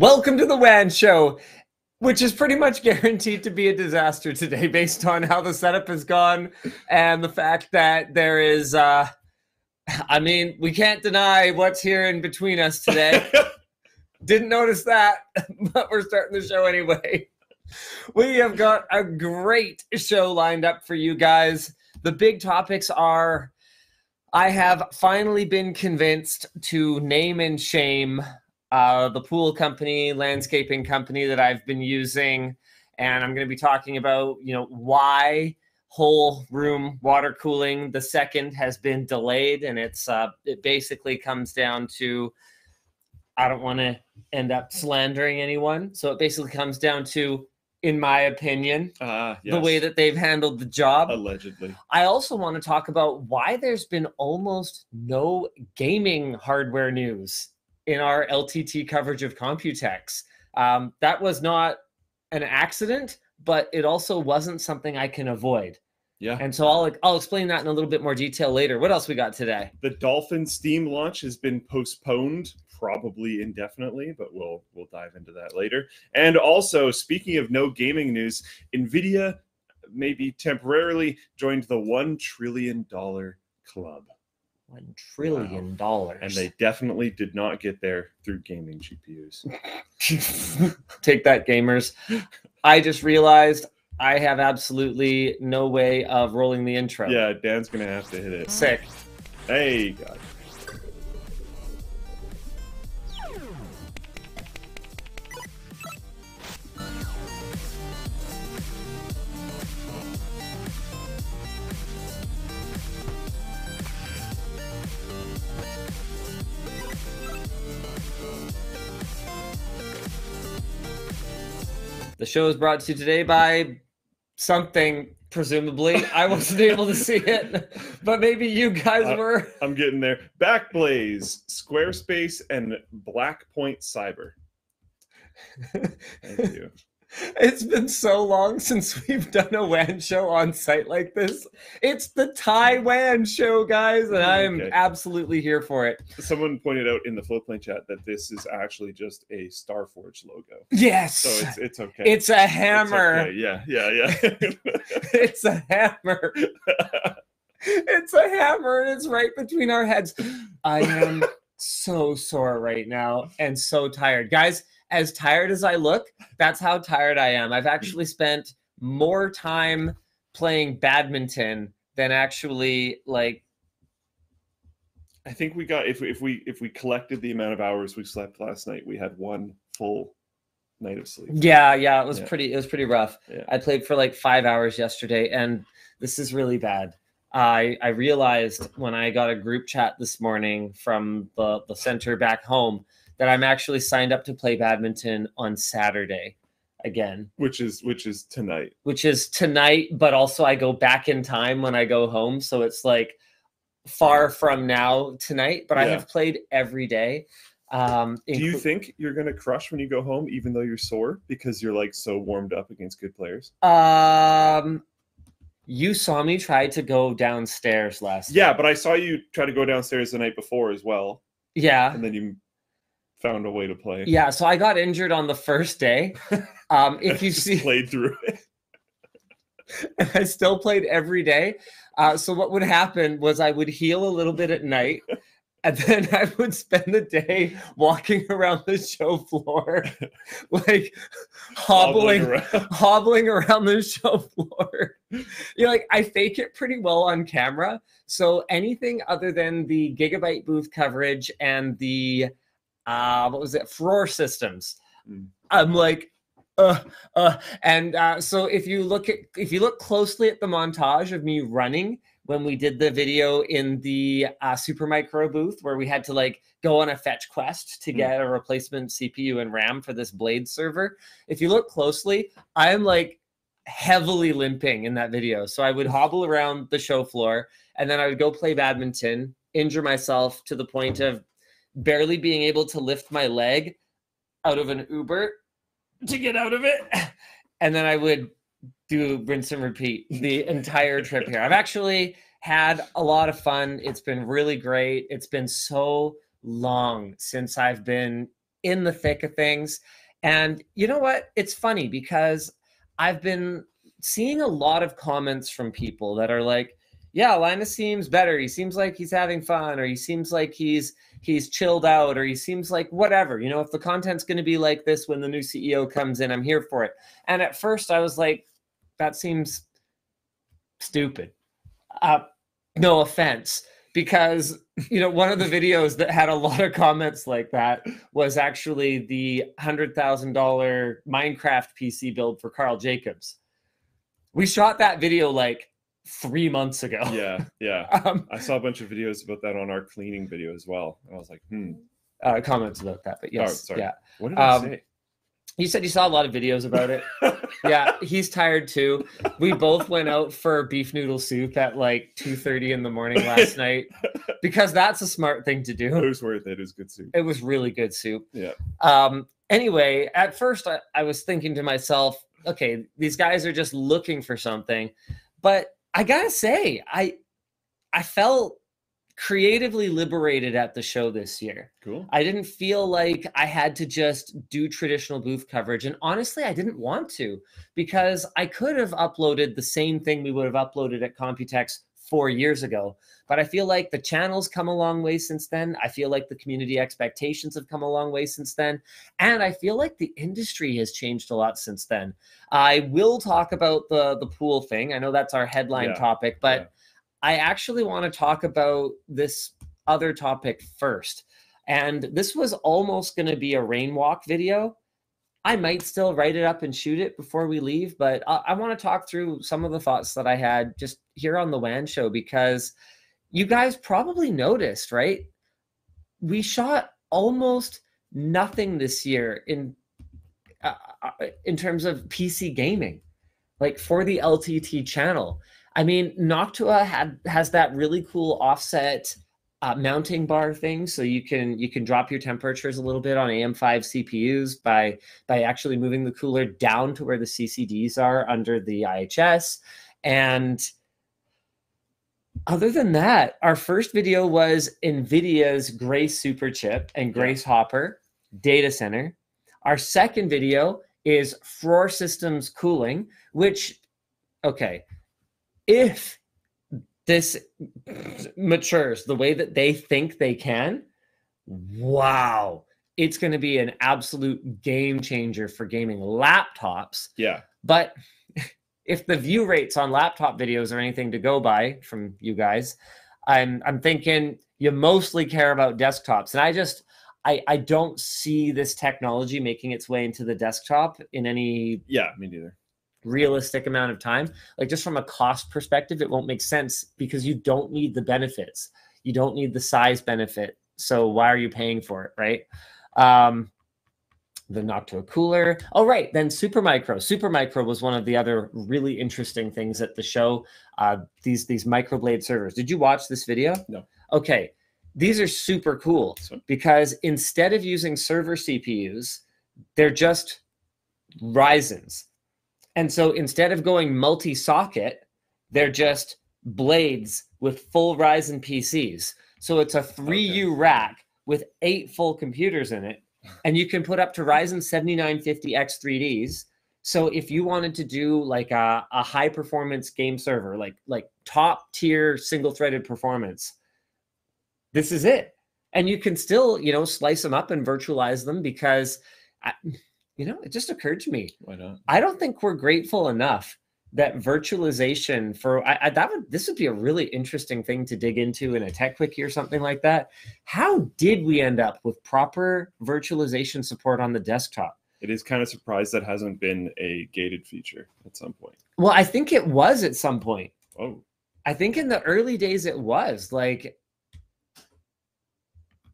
Welcome to the WAN show, which is pretty much guaranteed to be a disaster today based on how the setup has gone and the fact that there is uh I mean, we can't deny what's here in between us today. Didn't notice that, but we're starting the show anyway. We have got a great show lined up for you guys. The big topics are I have finally been convinced to name and shame uh, the pool company, landscaping company that I've been using. And I'm going to be talking about, you know, why whole room water cooling the second has been delayed. And it's, uh, it basically comes down to, I don't want to end up slandering anyone. So it basically comes down to, in my opinion, Uh, yes. the way that they've handled the job. allegedly. I also want to talk about why there's been almost no gaming hardware news in our LTT coverage of Computex. Um, that was not an accident, but it also wasn't something I can avoid. Yeah. And so I'll I'll explain that in a little bit more detail later. What else we got today? The Dolphin Steam launch has been postponed, probably indefinitely, but we'll we'll dive into that later. And also, speaking of no gaming news, Nvidia maybe temporarily joined the one trillion dollar club, One trillion dollars. and they definitely did not get there through gaming GPUs. Take that, gamers. I just realized I have absolutely no way of rolling the intro. Yeah, Dan's gonna have to hit it. Sick. Hey, God. The show is brought to you today by something, presumably. I wasn't able to see it, but maybe you guys Uh, were. I'm getting there. Backblaze, Squarespace, and Blackpoint Cyber. Thank you. It's been so long since we've done a WAN show on site like this. It's the Taiwan show, guys, and mm, I am Okay. absolutely here for it. Someone pointed out in the Floatplane chat that this is actually just a Starforge logo. Yes. So it's it's okay. It's a It's hammer. okay. Yeah, yeah, yeah. It's a hammer. It's a hammer and it's right between our heads. I am so sore right now and so tired. Guys, as tired as I look, that's how tired I am. I've mm. actually spent more time playing badminton than actually like I think we got if we, if we if we collected the amount of hours we slept last night, we had one full night of sleep. yeah, yeah, it was Yeah. pretty it was pretty rough. Yeah. I played for like 5 hours yesterday and this is really bad. I I realized when I got a group chat this morning from the the center back home that I'm actually signed up to play badminton on Saturday again, Which is which is tonight. which is tonight, but also I go back in time when I go home, so it's like far from now tonight, but I have played every day. Um Do you inclu- think you're gonna crush when you go home, even though you're sore because you're like so warmed up against good players? um you saw me try to go downstairs last Yeah, but I saw you try to go downstairs the night before as well, yeah and then you found a way to play. Yeah, so I got injured on the first day. Um, if you see, played through it. I still played every day. Uh, so what would happen was I would heal a little bit at night, and then I would spend the day walking around the show floor, like hobbling, around. hobbling around the show floor. You know, like I fake it pretty well on camera. So anything other than the gigabyte booth coverage and the uh what was it, Frore systems. Mm. I'm like uh, uh, and uh, so if you look at if you look closely at the montage of me running when we did the video in the uh, Supermicro booth where we had to like go on a fetch quest to Mm. get a replacement CPU and RAM for this Blade server. If you look closely, I am like heavily limping in that video. So I would hobble around the show floor and then I would go play badminton, injure myself to the point of barely being able to lift my leg out of an Uber to get out of it. And then I would do rinse and repeat the entire trip here. I've actually had a lot of fun. It's been really great. It's been so long since I've been in the thick of things. And you know what? It's funny because I've been seeing a lot of comments from people that are like, yeah, Linus seems better. He seems like he's having fun, or he seems like he's he's chilled out, or he seems like whatever. You know, if the content's going to be like this when the new CEO comes in, I'm here for it. And at first, I was like, that seems stupid. Uh, no offense, because you know one of the videos that had a lot of comments like that was actually the hundred thousand dollar Minecraft PC build for Karl Jacobs. We shot that video like three months ago. Yeah, yeah. Um, I saw a bunch of videos about that on our cleaning video as well. And I was like, hmm. uh, comments about that, but yes, sorry. yeah. What did Um, I say? You said you saw a lot of videos about it. yeah, he's tired too. We both went out for beef noodle soup at like two thirty in the morning last night because that's a smart thing to do. it was worth it. It was good soup. It was really good soup. Yeah. Um. Anyway, at first I, I was thinking to myself, okay, these guys are just looking for something, but I gotta say, I I felt creatively liberated at the show this year. Cool. I didn't feel like I had to just do traditional booth coverage. And honestly, I didn't want to because I could have uploaded the same thing we would have uploaded at Computex four years ago. But I feel like the channel's come a long way since then. I feel like the community expectations have come a long way since then. And I feel like the industry has changed a lot since then. I will talk about the, the pool thing. I know that's our headline Yeah, topic, but yeah. I actually want to talk about this other topic first. And this was almost going to be a rain walk video. I might still write it up and shoot it before we leave, but I, I want to talk through some of the thoughts that I had just here on the WAN show because you guys probably noticed, right? We shot almost nothing this year in uh, uh, in terms of PC gaming, like for the LTT channel. I mean, Noctua had has that really cool offset uh, mounting bar thing, so you can you can drop your temperatures a little bit on AM5 CPUs by by actually moving the cooler down to where the CCDs are under the IHS. And other than that, our first video was NVIDIA's Grace Super Chip and Grace Hopper data center. Our second video is Frore Systems Cooling, which, okay, if this matures the way that they think they can, wow, it's going to be an absolute game changer for gaming laptops. Yeah. But if the view rates on laptop videos are anything to go by from you guys, I'm I'm thinking you mostly care about desktops. And I just I, I don't see this technology making its way into the desktop in any Yeah. Me neither. realistic amount of time. Like just from a cost perspective, it won't make sense because you don't need the benefits. You don't need the size benefit. So why are you paying for it, right? Um, the Noctua cooler. Oh, right. Then Supermicro. Supermicro was one of the other really interesting things at the show. Uh, these these microblade servers. Did you watch this video? No. Okay. These are super cool because instead of using server CPUs, they're just Ryzen's. And so instead of going multi socket, they're just blades with full Ryzen PCs. So it's a 3U rack with eight full computers in it. And you can put up to Ryzen 7950X 3Ds. So if you wanted to do like a, a high performance game server, like like top tier single threaded performance, this is it. And you can still, you know, slice them up and virtualize them because, I, you know, it just occurred to me Why not? I don't think we're grateful enough that virtualization for I, I, that would this would be a really interesting thing to dig into in a Techquickie or something like that. How did we end up with proper virtualization support on the desktop? It is kind of surprised that hasn't been a gated feature at some point. Well, I think it was at some point. Oh, I think in the early days it was like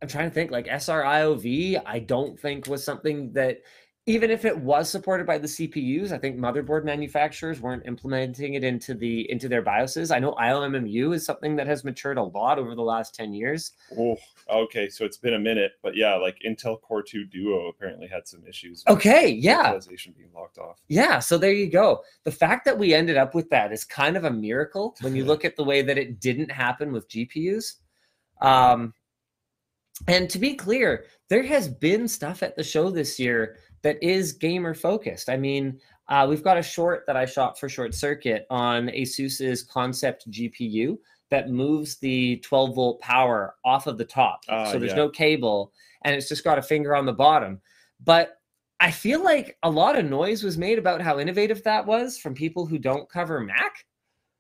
I'm trying to think like SRIOV, I don't think was something that even if it was supported by the CPUs, I think motherboard manufacturers weren't implementing it into the into their BIOSes. I know IOMMU is something that has matured a lot over the last 10 years. oh, okay. So it's been a minute, but yeah, like Intel Core 2 Duo apparently had some issues. with Okay, yeah. being locked off. Yeah, so there you go. The fact that we ended up with that is kind of a miracle when you look at the way that it didn't happen with GPUs. Um, and to be clear, there has been stuff at the show this year that is gamer focused. I mean, uh, we've got a short that I shot for Short Circuit on Asus's Concept GPU that moves the 12 volt power off of the top. Ah, so there's yeah. no cable and it's just got a finger on the bottom. But I feel like a lot of noise was made about how innovative that was from people who don't cover Mac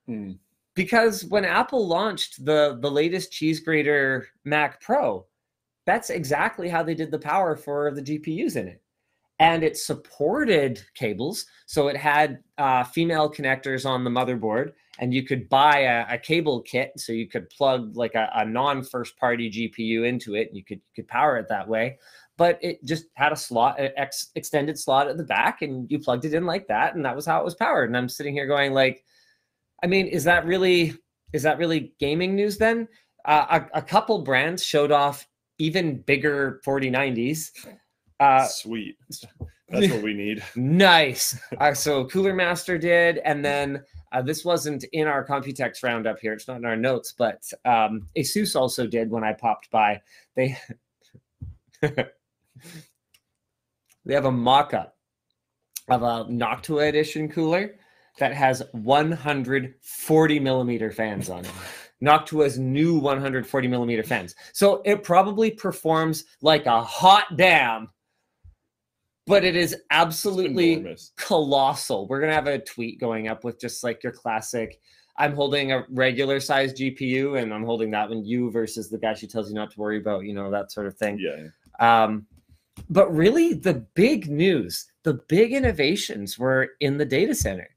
Hmm. because when Apple launched the the latest cheese grater Mac Pro, that's exactly how they did the power for the GPUs in it, and it supported cables, so it had uh, female connectors on the motherboard, and you could buy a, a cable kit, so you could plug like a, a non first party GPU into it, and you could you could power it that way. But it just had a slot, an ex, extended slot at the back, and you plugged it in like that, and that was how it was powered. And I'm sitting here going like. I mean, is that really is that really gaming news then? Uh, a, a couple brands showed off even bigger 4090s. Uh, Sweet. That's what we need. nice. Uh, so Cooler Master did, and then uh, this wasn't in our Computex roundup here. It's not in our notes, but um, Asus also did when I popped by. They they have a mock-up of a Noctua edition cooler that has 140 millimeter fans on it. Noctua's new 140 millimeter fans. So it probably performs like a hot damn, but it is absolutely Enormous. colossal. We're gonna have a tweet going up with just like your classic. I'm holding a regular size GPU and I'm holding that one. You versus the guy she tells you not to worry about, you know, that sort of thing. Yeah. Um, but really, the big news, the big innovations were in the data center,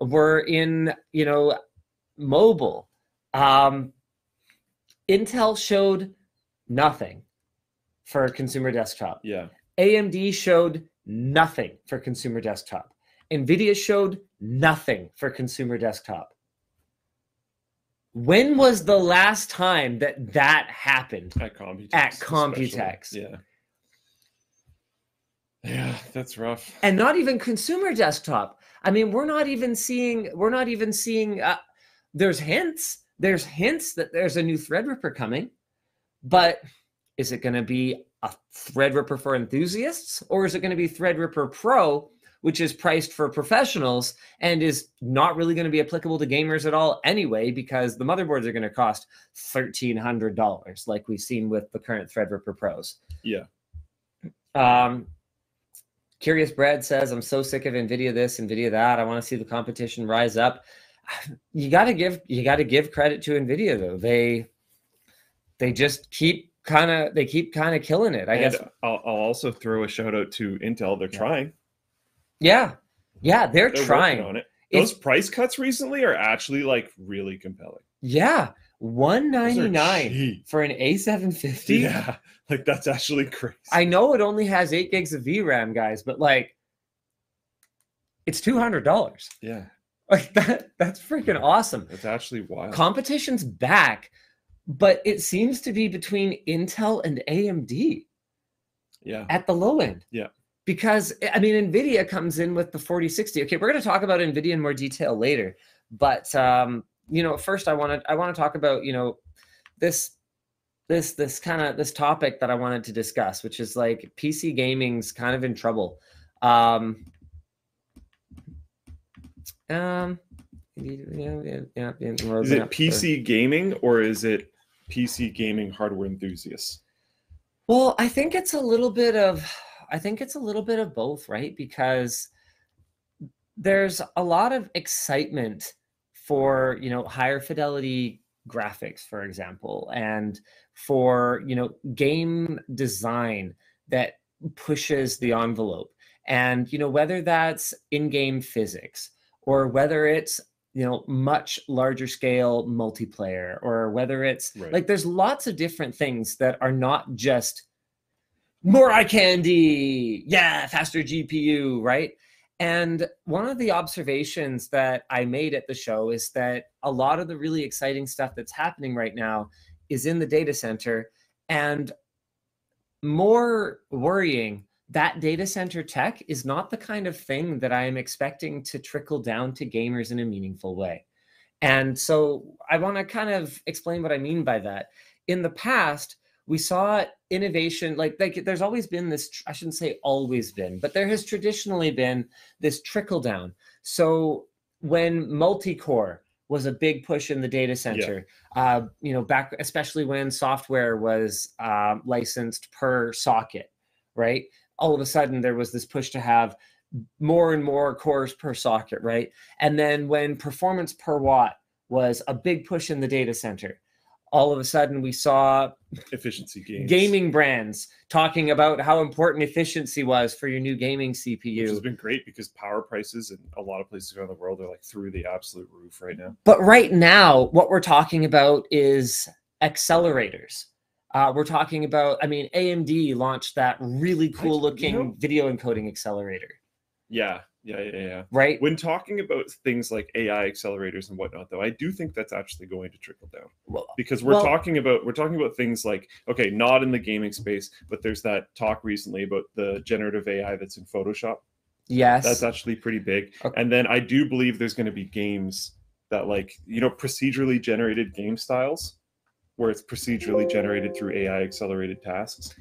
were in you know mobile. Um, Intel showed nothing for consumer desktop. Yeah. AMD showed nothing for consumer desktop. Nvidia showed nothing for consumer desktop. When was the last time that that happened? At Computex. At especially. Yeah. Yeah, that's rough. and not even consumer desktop i mean we're not even seeing we're not even seeing uh, there's hints there's hints that there's a new threadripper coming but is it going to be a threadripper for enthusiasts or is it going to be threadripper pro which is priced for professionals and is not really going to be applicable to gamers at all anyway because the motherboards are going to cost $1300 like we've seen with the current threadripper pros Yeah. um, Curious Brad says, I'm so sick of Nvidia this, Nvidia that. I want to see the competition rise up. You gotta give you gotta give credit to Nvidia though. They they just keep kind of they keep kind of killing it. I And guess I'll, I'll also throw a shout out to Intel. They're Yeah. trying. yeah. Yeah, they're, They're trying. on it. It's- Those price cuts recently are actually like really compelling. Yeah. 199 for an A750. Yeah, like that's actually crazy. I know it only has 8 gigs of VRAM, guys, but like it's $200. yeah, Like that that's freaking awesome. that's actually wild. competition's back, but it seems to be between Intel and AMD yeah, at the low end. Yeah. Because I mean, Nvidia comes in with the 4060. Okay, we're going to talk about Nvidia in more detail later, but um, you know, first I want to I want to talk about you know this this this kind of this topic that I wanted to discuss, which is like PC gaming's kind of in trouble. Um, um, yeah, yeah, yeah, yeah, is it PC gaming or is it PC gaming hardware enthusiasts? Well, I think it's a little bit of I think it's a little bit of both, right? Because there's a lot of excitement for, you know, higher fidelity graphics, for example, and for, you know, game design that pushes the envelope. And, you know, whether that's in-game physics or whether it's you know much larger scale multiplayer or whether it's Right. like there's lots of different things that are not just more eye candy yeah faster gpu right and one of the observations that i made at the show is that a lot of the really exciting stuff that's happening right now is in the data center and more worrying that data center tech is not the kind of thing that I am expecting to trickle down to gamers in a meaningful way. And so I want to kind of explain what I mean by that. In the past, we saw innovation like like there's always been this i shouldn't say always been but there has traditionally been this trickle down so when multi-core was a big push in the data center uh, you know back especially when software was uh, licensed per socket right all of a sudden there was this push to have more and more cores per socket right and then when performance per watt was a big push in the data center all of a sudden we saw efficiency gains. gaming brands talking about how important efficiency was for your new gaming CPU. Which has been great because power prices in a lot of places around the world are like through the absolute roof right now. But right now, what we're talking about is accelerators. Uh, we're talking about, I mean, AMD launched that really cool looking know- video encoding accelerator, Yeah, yeah, yeah, yeah. right? When talking about things like AI accelerators and whatnot, though, I do think that's actually going to trickle down Well, because we're Well- talking about we're talking about things like okay, not in the gaming space, but there's that talk recently about the generative AI that's in Photoshop. yes. That's actually pretty big. Okay. And then I do believe there's going to be games that like you know procedurally generated game styles where it's procedurally generated through AI accelerated tasks.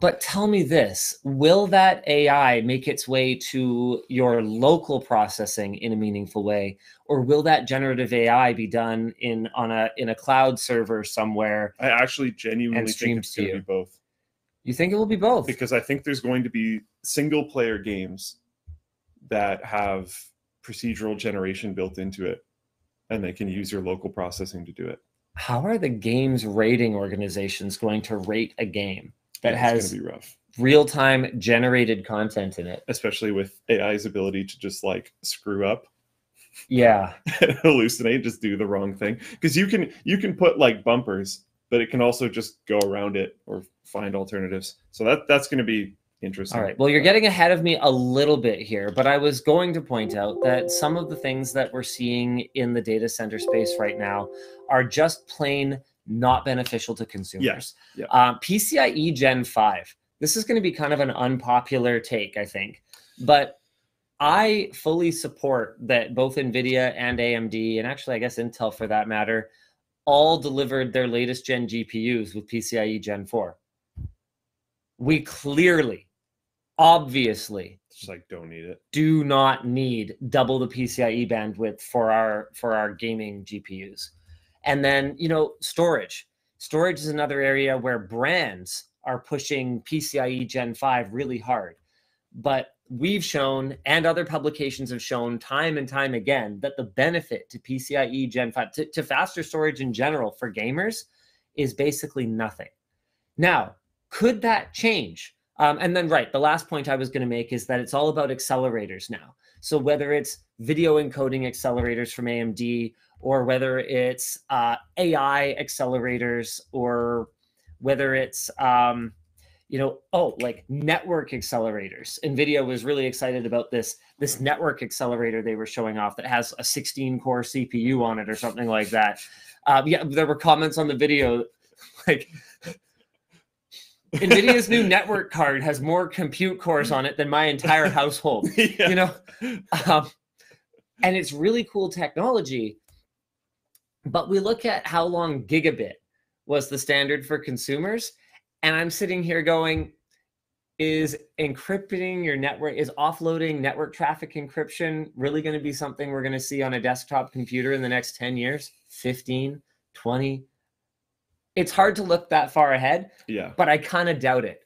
But tell me this will that AI make its way to your local processing in a meaningful way? Or will that generative AI be done in on a in a cloud server somewhere? I actually genuinely think it's going to be both. You think it will be both? because I think there's going to be single player games that have procedural generation built into it and they can use your local processing to do it. How are the games rating organizations going to rate a game that Yeah, has be rough, real-time generated content in it? especially with AI's ability to just like screw up Yeah. hallucinate, just do the wrong thing. Because you can you can put like bumpers, but it can also just go around it or find alternatives. So that that's going to be interesting. All right. Well, you're getting ahead of me a little bit here, but I was going to point out that some of the things that we're seeing in the data center space right now are just plain not beneficial to consumers. yeah. Um, PCIe Gen 5. This is going to be kind of an unpopular take, I think, but I fully support that both NVIDIA and AMD, and actually, I guess Intel for that matter, all delivered their latest gen GPUs with PCIe Gen 4. We clearly, obviously, Just like don't need it. do not need double the PCIe bandwidth for our for our gaming GPUs. And then, you know, storage. Storage is another area where brands are pushing PCIe Gen 5 really hard. But we've shown and other publications have shown time and time again that the benefit to PCIe Gen 5 to, to faster storage in general for gamers is basically nothing. Now, could that change? Um, and then, right, the last point I was going to make is that it's all about accelerators now. So whether it's video encoding accelerators from AMD, or whether it's uh, AI accelerators, or whether it's um, you know, oh, like network accelerators. Nvidia was really excited about this this network accelerator they were showing off that has a 16 core CPU on it or something like that. Um, yeah, there were comments on the video like Nvidia's new network card has more compute cores on it than my entire household. yeah. You know, um, and it's really cool technology. But we look at how long gigabit was the standard for consumers, and I'm sitting here going, is encrypting your network, is offloading network traffic encryption really going to be something we're going to see on a desktop computer in the next 10 years, 15, 20? It's hard to look that far ahead yeah. but I kind of doubt it.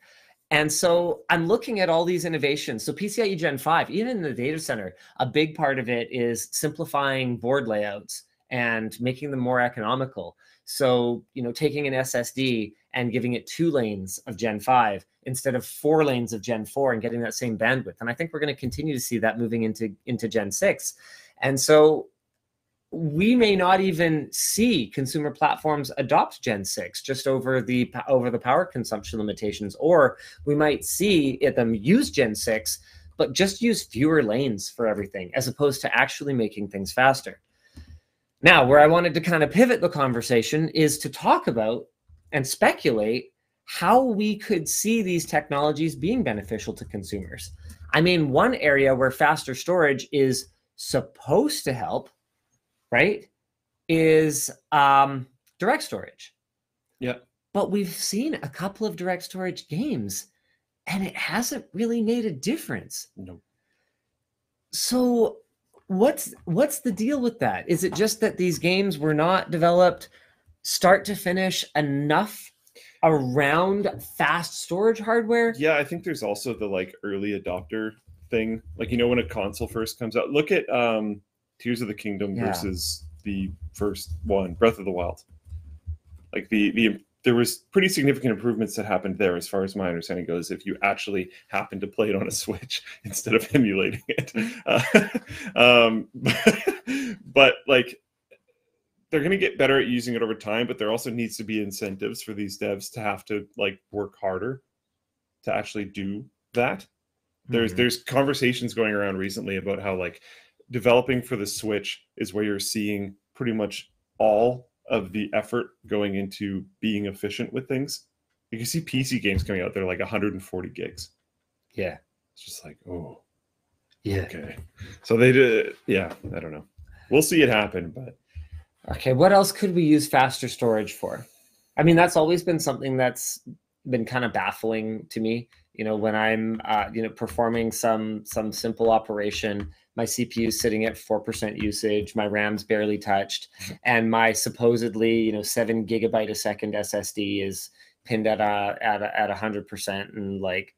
And so I'm looking at all these innovations. So PCIe Gen 5, even in the data center, a big part of it is simplifying board layouts and making them more economical. So, you know, taking an SSD and giving it two lanes of Gen 5 instead of four lanes of Gen 4 and getting that same bandwidth. And I think we're going to continue to see that moving into into Gen 6. And so we may not even see consumer platforms adopt Gen 6 just over the over the power consumption limitations, or we might see them use Gen 6, but just use fewer lanes for everything, as opposed to actually making things faster. Now, where I wanted to kind of pivot the conversation is to talk about and speculate how we could see these technologies being beneficial to consumers. I mean, one area where faster storage is supposed to help right is um, direct storage Yeah. but we've seen a couple of direct storage games and it hasn't really made a difference. No. So what's what's the deal with that? Is it just that these games were not developed start to finish enough around fast storage hardware? Yeah, I think there's also the like early adopter thing. Like you know when a console first comes out, look at um Tears of the Kingdom Yeah. versus the first one, Breath of the Wild. Like the the there was pretty significant improvements that happened there, as far as my understanding goes. If you actually happen to play it on a Switch instead of emulating it, uh, um, but like they're going to get better at using it over time. But there also needs to be incentives for these devs to have to like work harder to actually do that there's Mhm. there's conversations going around recently about how like developing for the switch is where you're seeing pretty much all of the effort going into being efficient with things you can see pc games coming out they're like 140 gigs yeah. it's just like oh Yeah. okay so they did yeah i don't know we'll see it happen but Okay, what else could we use faster storage for? I mean, that's always been something that's been kind of baffling to me. You know, when I'm, uh, you know, performing some some simple operation, my CPU is sitting at four percent usage, my RAM's barely touched, and my supposedly, you know, seven gigabyte a second SSD is pinned at a at a, at a hundred percent, and like,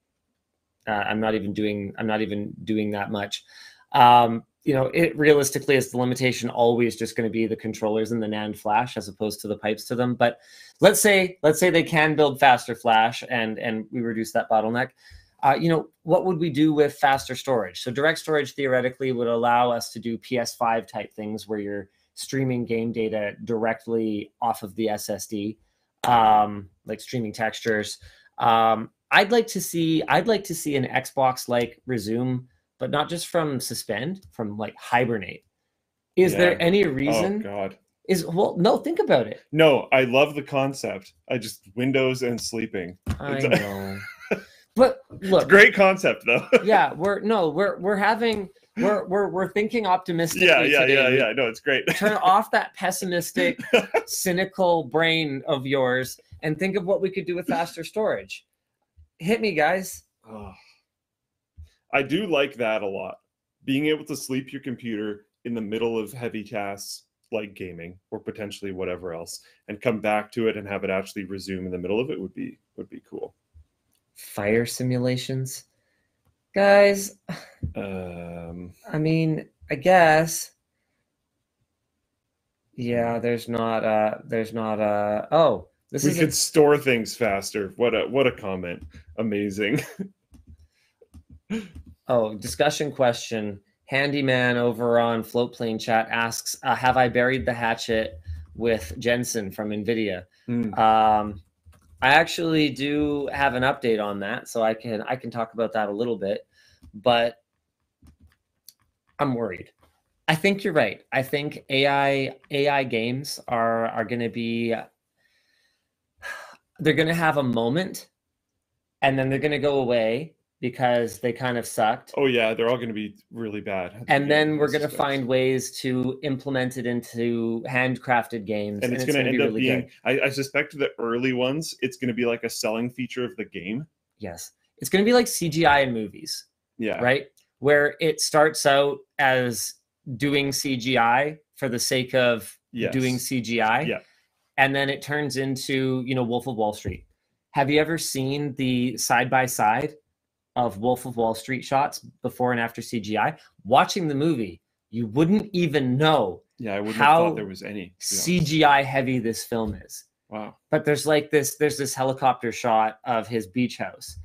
uh, I'm not even doing I'm not even doing that much. Um, you know, it realistically is the limitation always just going to be the controllers and the NAND flash as opposed to the pipes to them. But let's say let's say they can build faster flash and and we reduce that bottleneck. Uh, you know, what would we do with faster storage? So direct storage theoretically would allow us to do PS5 type things where you're streaming game data directly off of the SSD, um, like streaming textures. Um, I'd like to see I'd like to see an Xbox like resume but not just from suspend, from like hibernate. Is Yeah. there any oh, reason? oh god Is well, no, think about it. no i love the concept i just windows and sleeping I It's- know, but look, great concept though yeah, we're no, we're we're having we're we're we're thinking optimistically. yeah yeah today. yeah yeah no it's great Turn off that pessimistic, cynical brain of yours and think of what we could do with faster storage. Hit me, guys. Oh. I do like that a lot. Being able to sleep your computer in the middle of heavy tasks like gaming or potentially whatever else and come back to it and have it actually resume in the middle of it would be would be cool. Fire simulations, guys. Um I mean, I guess. Yeah, there's not uh there's not uh oh, this we could store things faster. What a what a comment. Amazing. oh, discussion question. Handyman over on Floatplane chat asks, uh, have I buried the hatchet with Jensen from Nvidia? Hmm. Um I actually do have an update on that, so I can I can talk about that a little bit, but I'm worried. I think you're right. I think AI AI games are are going to be they're going to have a moment and then they're going to go away because they kind of sucked. Oh yeah, they're all going to be really bad. at the And then we're going to find ways to implement it into handcrafted games and it's, going to end be up really being. I, I suspect the early ones it's going to be like a selling feature of the game. Yes. It's going to be like CGI in movies. Yeah. right? Where it starts out as doing CGI for the sake of Yes. doing CGI. Yeah. And then it turns into, you know, Wolf of Wall Street. Have you ever seen the side by side of Wolf of Wall Street shots before and after CGI? Watching the movie, you wouldn't even know Yeah, I wouldn't have How thought there was any. to be honest. CGI heavy this film is. Wow. But there's like this there's this helicopter shot of his beach house.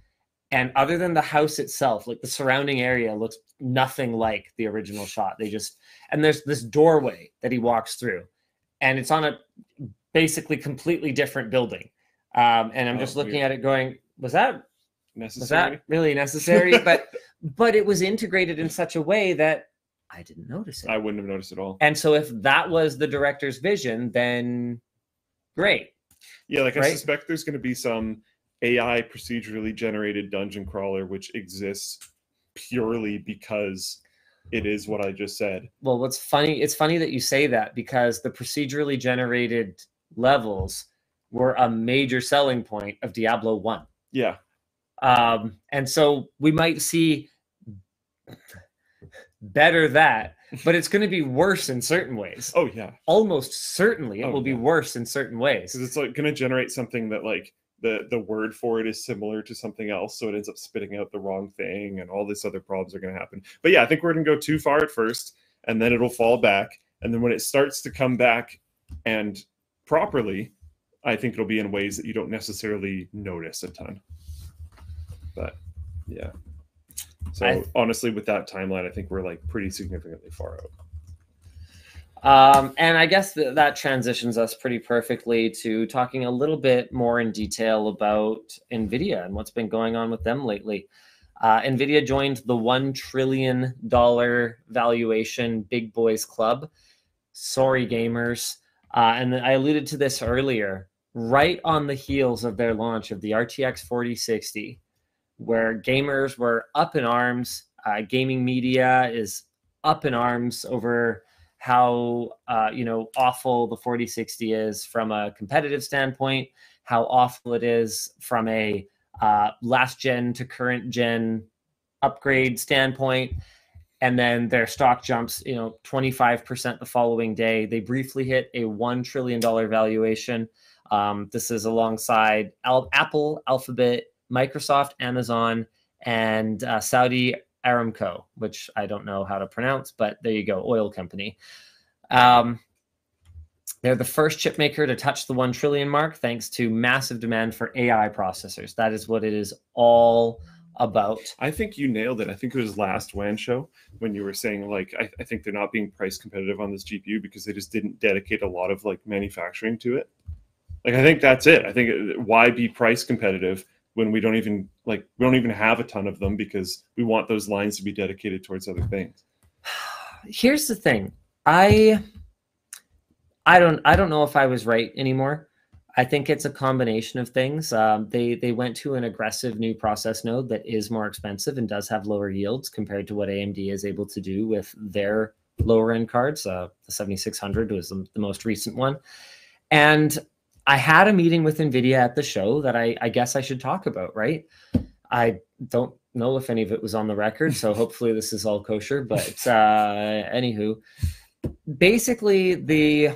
And other than the house itself, like the surrounding area looks nothing like the original shot. They just and there's this doorway that he walks through. And it's on a basically completely different building. Um, and I'm Oh, just looking weird. at it going, was that was Necessary. that really necessary? but but it was integrated in such a way that I didn't notice it. I wouldn't have noticed at all. and so if that was the director's vision, then great. Yeah, like I suspect there's going to be some AI procedurally generated dungeon crawler which exists purely because it is what I just said. Well, what's funny, it's funny that you say that because the procedurally generated levels were a major selling point of Diablo 1. Yeah. Um, and so we might see better that, but it's going to be worse in certain ways. Oh yeah. Almost certainly it Oh, will be worse in certain ways. Because it's like going to generate something that like the the word for it is similar to something else, so it ends up spitting out the wrong thing, and all this other problems are going to happen. But yeah, I think we're going to go too far at first, and then it'll fall back, and then when it starts to come back and properly, I think it'll be in ways that you don't necessarily notice a ton. But yeah. So I- honestly, with that timeline, I think we're like pretty significantly far out. Um, and I guess th- that transitions us pretty perfectly to talking a little bit more in detail about NVIDIA and what's been going on with them lately. Uh, NVIDIA joined the $1 trillion valuation Big Boys Club. Sorry, gamers. Uh, and I alluded to this earlier, right on the heels of their launch of the RTX 4060, where gamers were up in arms. Uh, gaming media is up in arms over how uh, you know awful the 4060 is from a competitive standpoint, how awful it is from a uh, last gen to current gen upgrade standpoint, and then their stock jumps you know 25% the following day. They briefly hit a one trillion dollar valuation. Um, this is alongside Al- Apple, Alphabet, Microsoft, Amazon, and uh, Saudi Aramco, which I don't know how to pronounce, but there you go, oil company. Um, they're the first chip maker to touch the 1 trillion mark thanks to massive demand for AI processors. That is what it is all about. I think you nailed it. I think it was last WAN show when you were saying like I, I think they're not being price competitive on this GPU because they just didn't dedicate a lot of like manufacturing to it. Like I think that's it. I think uh, why be price competitive when we don't even like we don't even have a ton of them because we want those lines to be dedicated towards other things. Here's the thing. I I don't I don't know if I was right anymore. I think it's a combination of things. Um, they they went to an aggressive new process node that is more expensive and does have lower yields compared to what AMD is able to do with their lower end cards. Uh, the 7600 was the, the most recent one, and I had a meeting with NVIDIA at the show that I, I guess I should talk about. Right? I don't know if any of it was on the record, so hopefully this is all kosher. But uh, anywho, basically the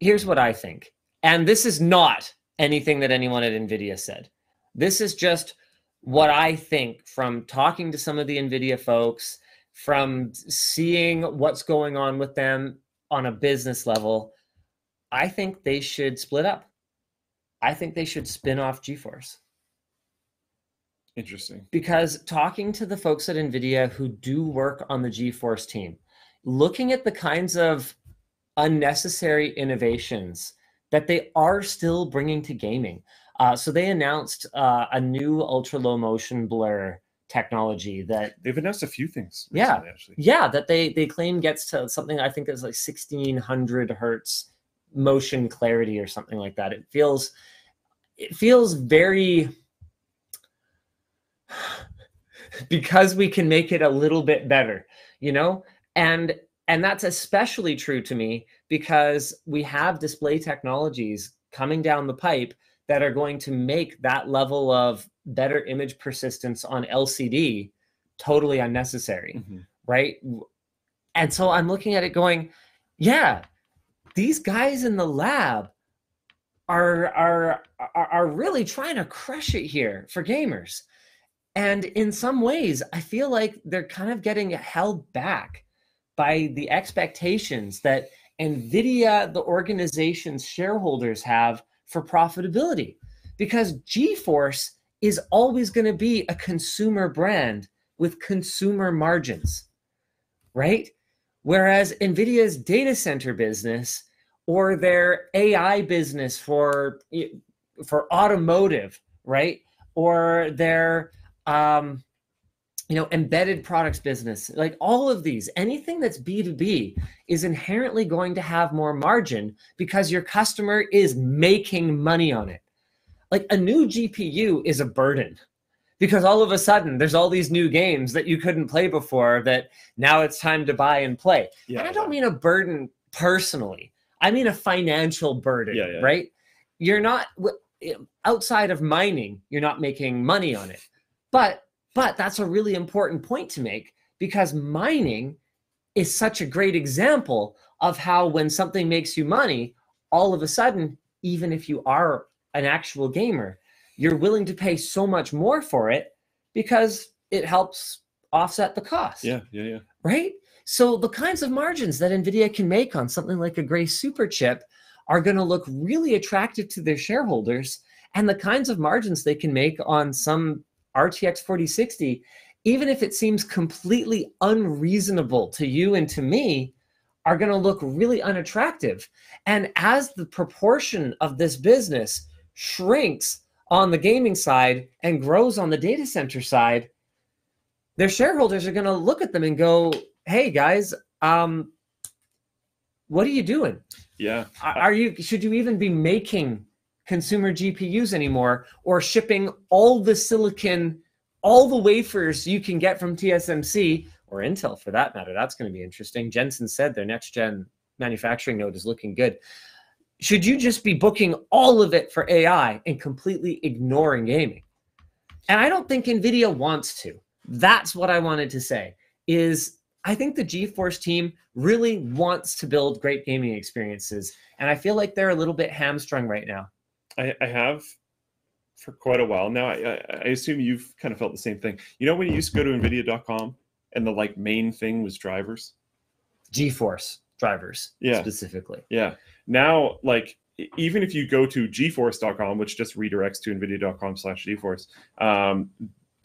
here's what I think. And this is not anything that anyone at NVIDIA said. This is just what I think from talking to some of the NVIDIA folks, from seeing what's going on with them on a business level. I think they should split up. I think they should spin off GeForce Interesting. because talking to the folks at NVIDIA who do work on the GeForce team, looking at the kinds of unnecessary innovations that they are still bringing to gaming. Uh, so they announced uh, a new ultra low motion blur technology that They've announced a few things. Yeah. actually. yeah that they they claim gets to something i think is like 1600 hertz motion clarity or something like that it feels it feels very because we can make it a little bit better you know and and that's especially true to me because we have display technologies coming down the pipe that are going to make that level of better image persistence on lcd totally unnecessary Mhm. right? And so I'm looking at it going, yeah, these guys in the lab are are are, really trying to crush it here for gamers. And in some ways, I feel like they're kind of getting held back by the expectations that Nvidia, the organization's shareholders, have for profitability. Because GeForce is always going to be a consumer brand with consumer margins, right? Whereas NVIDIA's data center business or their AI business for for automotive, right? Or their um, you know embedded products business, like all of these, anything that's B2B is inherently going to have more margin because your customer is making money on it. Like a new GPU is a burden because all of a sudden there's all these new games that you couldn't play before that now it's time to buy and play. Yeah. and I don't mean a burden personally. I mean a financial burden, Yeah, yeah. right? You're not eh, outside of mining, you're not making money on it. But but that's a really important point to make because mining is such a great example of how when something makes you money, all of a sudden, even if you are an actual gamer, you're willing to pay so much more for it because it helps offset the cost Yeah, yeah, yeah. right? So the kinds of margins that Nvidia can make on something like a Grace Super chip are going to look really attractive to their shareholders, and the kinds of margins they can make on some RTX 4060, even if it seems completely unreasonable to you and to me, are going to look really unattractive. And as the proportion of this business shrinks on the gaming side and grows on the data center side, their shareholders are going to look at them and go, "Hey guys, um, what are you doing? Yeah. Are are you should you even be making consumer GPUs anymore, or shipping all the silicon, all the wafers you can get from TSMC or Intel for that matter? That's going to be interesting. Jensen said their next gen manufacturing node is looking good. Should you just be booking all of it for AI and completely ignoring gaming? And I don't think Nvidia wants to. That's what I wanted to say. Is I think the GeForce team really wants to build great gaming experiences, and I feel like they're a little bit hamstrung right now. I, I have for quite a while now. I, I, assume you've kind of felt the same thing. You know, when you used to go to Nvidia.com and the like main thing was drivers. GeForce drivers, Yeah. specifically. Yeah. Now, like, even if you go to GeForce.com, which just redirects to NVIDIA.com/slash GeForce, um,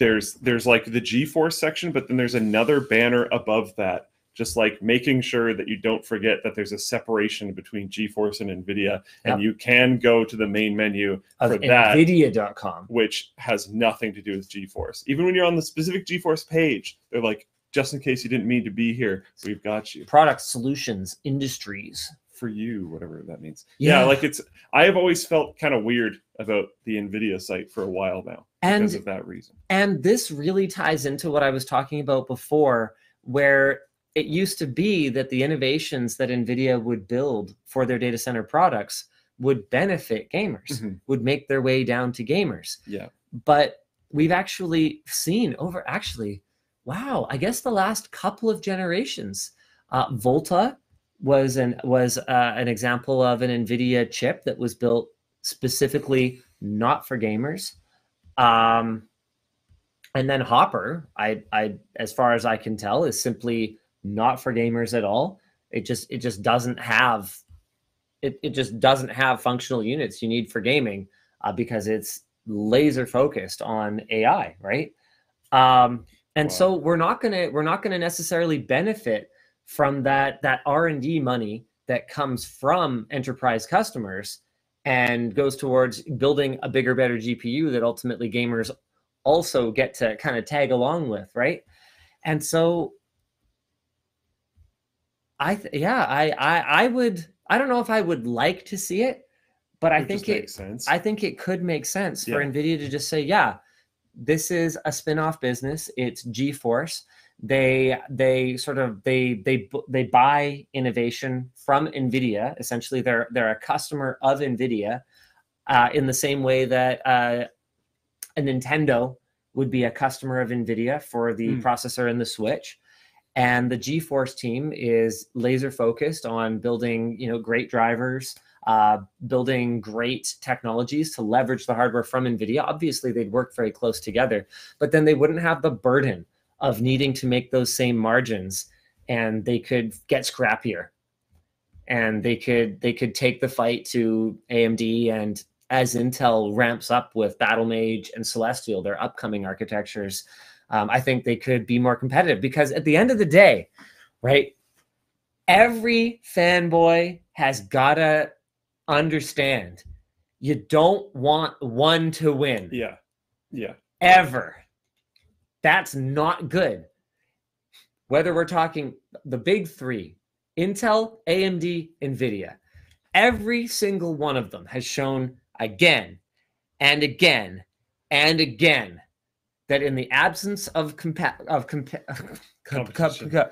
there's there's like the GeForce section, but then there's another banner above that, just like making sure that you don't forget that there's a separation between GeForce and NVIDIA, and Yep. you can go to the main menu Of for that. Nvidia.com. which has nothing to do with GeForce. Even when you're on the specific GeForce page, they're like, just in case you didn't mean to be here, we've got you Product Solutions Industries. For you, whatever that means. Yeah, Yeah. like it's. I have always felt kind of weird about the Nvidia site for a while now because And of that reason. And this really ties into what I was talking about before, where it used to be that the innovations that NVIDIA would build for their data center products would benefit gamers, Mhm. would make their way down to gamers. Yeah, But we've actually seen over, actually, wow, I guess the last couple of generations, uh, Volta was an was uh, an example of an NVIDIA chip that was built specifically not for gamers. Um, and then Hopper, I, I, as far as I can tell, is simply not for gamers at all. It just, it just doesn't have, it, it just doesn't have functional units you need for gaming uh, because it's laser focused on AI, right? Um, and Wow. so we're not gonna, we're not gonna necessarily benefit from that that R and D money that comes from enterprise customers and goes towards building a bigger, better GPU that ultimately gamers also get to kind of tag along with, right? And so, I th- yeah, I, I I would I don't know if I would like to see it, but I It think it makes sense. I think it could make sense for Nvidia to just say, yeah, this is a spin-off business. It's GeForce. They they sort of they they they buy innovation from Nvidia. Essentially, they're they're a customer of Nvidia, uh, in the same way that uh, a Nintendo would be a customer of Nvidia for the Hmm. processor and the Switch. And the GeForce team is laser focused on building, you know, great drivers, uh, building great technologies to leverage the hardware from NVIDIA. Obviously, they'd work very close together, but then they wouldn't have the burden of needing to make those same margins, and they could get scrappier, and they could they could take the fight to AMD and as Intel ramps up with Battlemage and Celestial, their upcoming architectures, um, I think they could be more competitive because at the end of the day, right? Every fanboy has gotta understand you don't want one to win yeah, yeah, ever. That's not good. Whether we're talking the big three Intel, AMD, NVIDIA, every single one of them has shown again and again and again that in the absence of compa- of compa- com- com- Competition. com-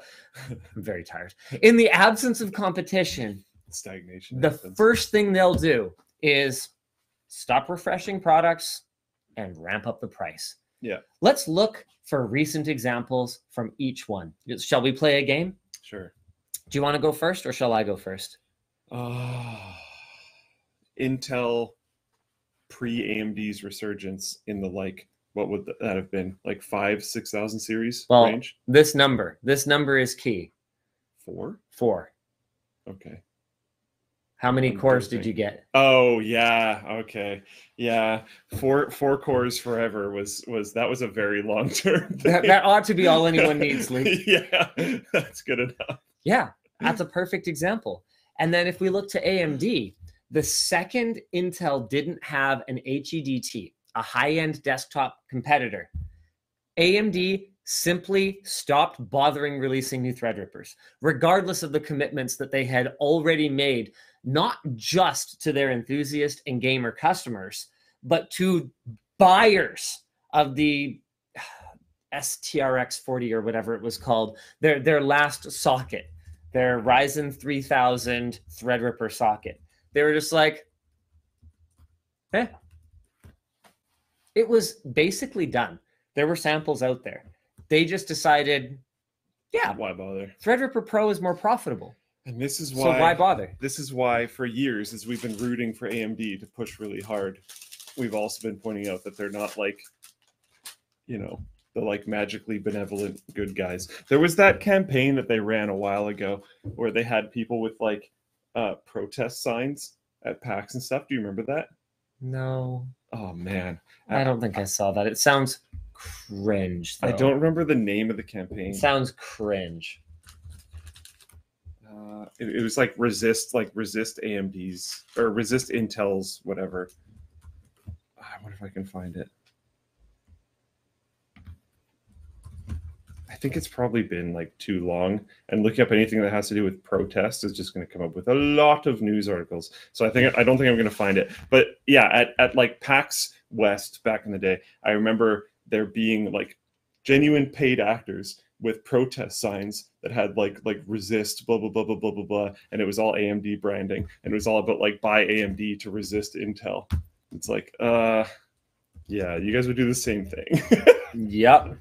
I'm very tired. In the absence of competition, Stagnation. the happens. first thing they'll do is stop refreshing products and ramp up the price. Yeah. Let's look for recent examples from each one. Shall we play a game? Sure. Do you want to go first or shall I go first? Ah, Intel pre AMD's resurgence in the like what would that have been like five six thousand series Well- range This number, this number is key. four Four. okay How many cores did you get? oh yeah okay yeah four four cores forever was was that was a very long term That, that ought to be all anyone needs, Luke. yeah that's good enough Yeah, that's a perfect example. And then if we look to AMD, the second Intel didn't have an HEDT, a high end desktop competitor, AMD simply stopped bothering releasing new Threadrippers, regardless of the commitments that they had already made, not just to their enthusiast and gamer customers, but to buyers of the STRX 40 or whatever it was called, their, their last socket, their Ryzen 3000 Threadripper socket. They were just like, eh. It was basically done. There were samples out there. They just decided, yeah, why bother Threadripper Pro is more profitable. And this is why. So why bother? this is why for years as we've been rooting for AMD to push really hard, we've also been pointing out that they're not like you know, the like magically benevolent good guys. There was that campaign that they ran a while ago where they had people with like uh protest signs at PAX and stuff. Do you remember that? No, Oh man. I don't think I saw that. It sounds cringe. I don't remember the name of the campaign. It sounds cringe. It, it was like resist, like resist AMD's or resist Intel's whatever. Ah, I wonder if I can find it. I think it's probably been like too long, and looking up anything that has to do with protest is just going to come up with a lot of news articles. So I think I don't think I'm going to find it. But yeah, at at like PAX West back in the day, I remember there being like genuine paid actors with protest signs that had like like resist blah blah blah blah blah blah blah and it was all AMD branding and it was all about like buy AMD to resist Intel. It's like uh yeah, you guys would do the same thing. Yep.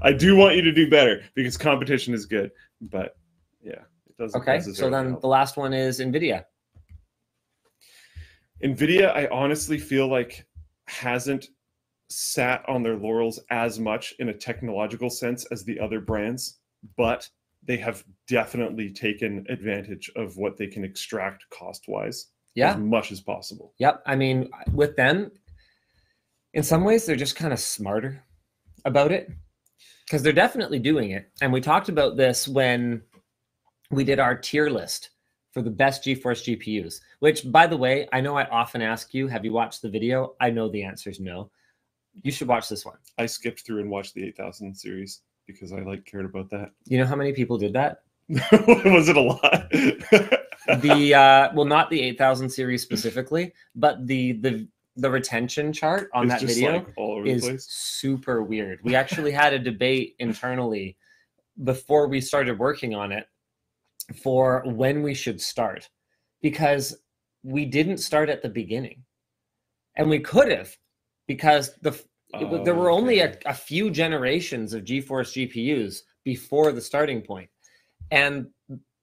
I do want you to do better because competition is good, but yeah, it doesn't Okay. So then help. the last one is NVIDIA. Nvidia, I honestly feel like hasn't sat on their laurels as much in a technological sense as the other brands, but they have definitely taken advantage of what they can extract cost wise Yeah. as much as possible. Yep. I mean, with them, in some ways, they're just kind of smarter about it because they're definitely doing it. And we talked about this when we did our tier list for the best GeForce GPUs, which, by the way, I know I often ask you, have you watched the video? I know the answer is no. You should watch this one. I skipped through and watched the 8000 series because I like cared about that. You know how many people did that? Was it a lot? the uh well not the 8000 series specifically but the the the retention chart on It's that video like, all over the is super weird we actually had a debate internally before we started working on it for when we should start because we didn't start at the beginning and we could have because the wa- there were only a, a few generations of GeForce GPUs before the starting point, and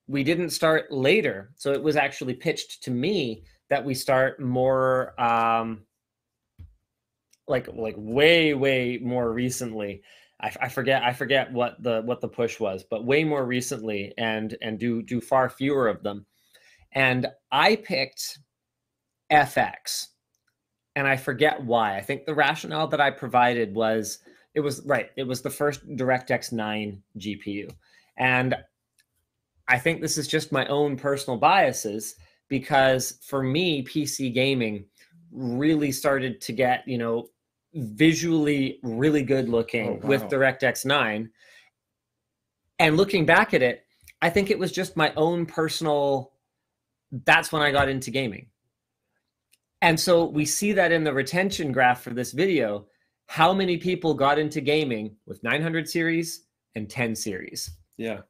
we didn't start later. So it was actually pitched to me that we start more, um, like like way way more recently. I, I forget I forget what the what the push was, but way more recently, and and do do far fewer of them. And I picked FX and I forget why. I think the rationale that I provided was it was right. It was the first DirectX 9 GPU. And I think this is just my own personal biases because for me, PC gaming really started to get, you know, visually really good looking Oh, with. DirectX 9. And looking back at it, I think it was just my own personal that's when I got into gaming. And so we see that in the retention graph for this video, how many people got into gaming with 900 series and 10 series. Yeah.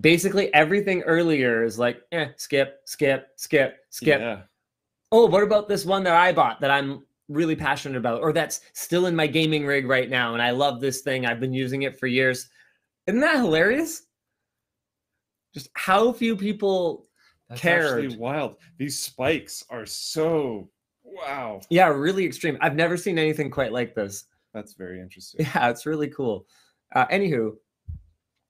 Basically, everything earlier is like, eh, skip, skip, skip, skip. Yeah. Oh, what about this one that I bought that I'm really passionate about, or that's still in my gaming rig right now, and I love this thing. I've been using it for years. Isn't that hilarious? Just how few people That's cared. actually wild. These spikes are so wow. Yeah, really extreme. I've never seen anything quite like this. That's very interesting. Yeah, it's really cool. Uh, anywho,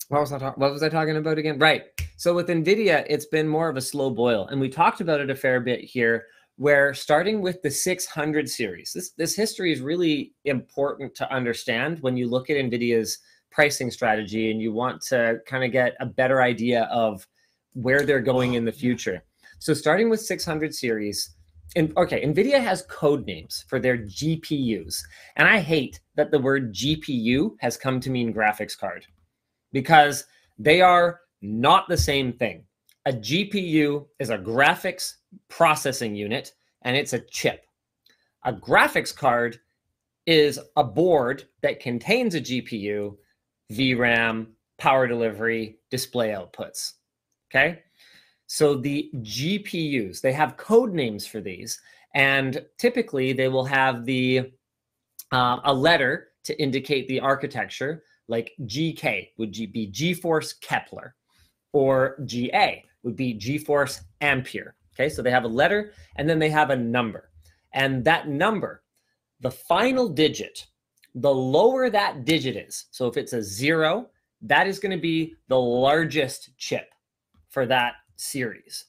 what was I talking? What was I talking about again? Right. So with Nvidia, it's been more of a slow boil, and we talked about it a fair bit here. Where starting with the 600 series, this this history is really important to understand when you look at Nvidia's pricing strategy and you want to kind of get a better idea of where they're going in the oh, future. So starting with 600 series, and okay, NVIDIA has code names for their GPUs. And I hate that the word GPU has come to mean graphics card because they are not the same thing. A GPU is a graphics processing unit and it's a chip. A graphics card is a board that contains a GPU, VRAM, power delivery, display outputs. Okay. So the GPUs, they have code names for these, and typically they will have the uh, a letter to indicate the architecture, like GK would be GeForce Kepler, or GA would be GeForce Ampere. Okay, so they have a letter and then they have a number, and that number, the final digit, the lower that digit is. So if it's a zero, that is going to be the largest chip for that series.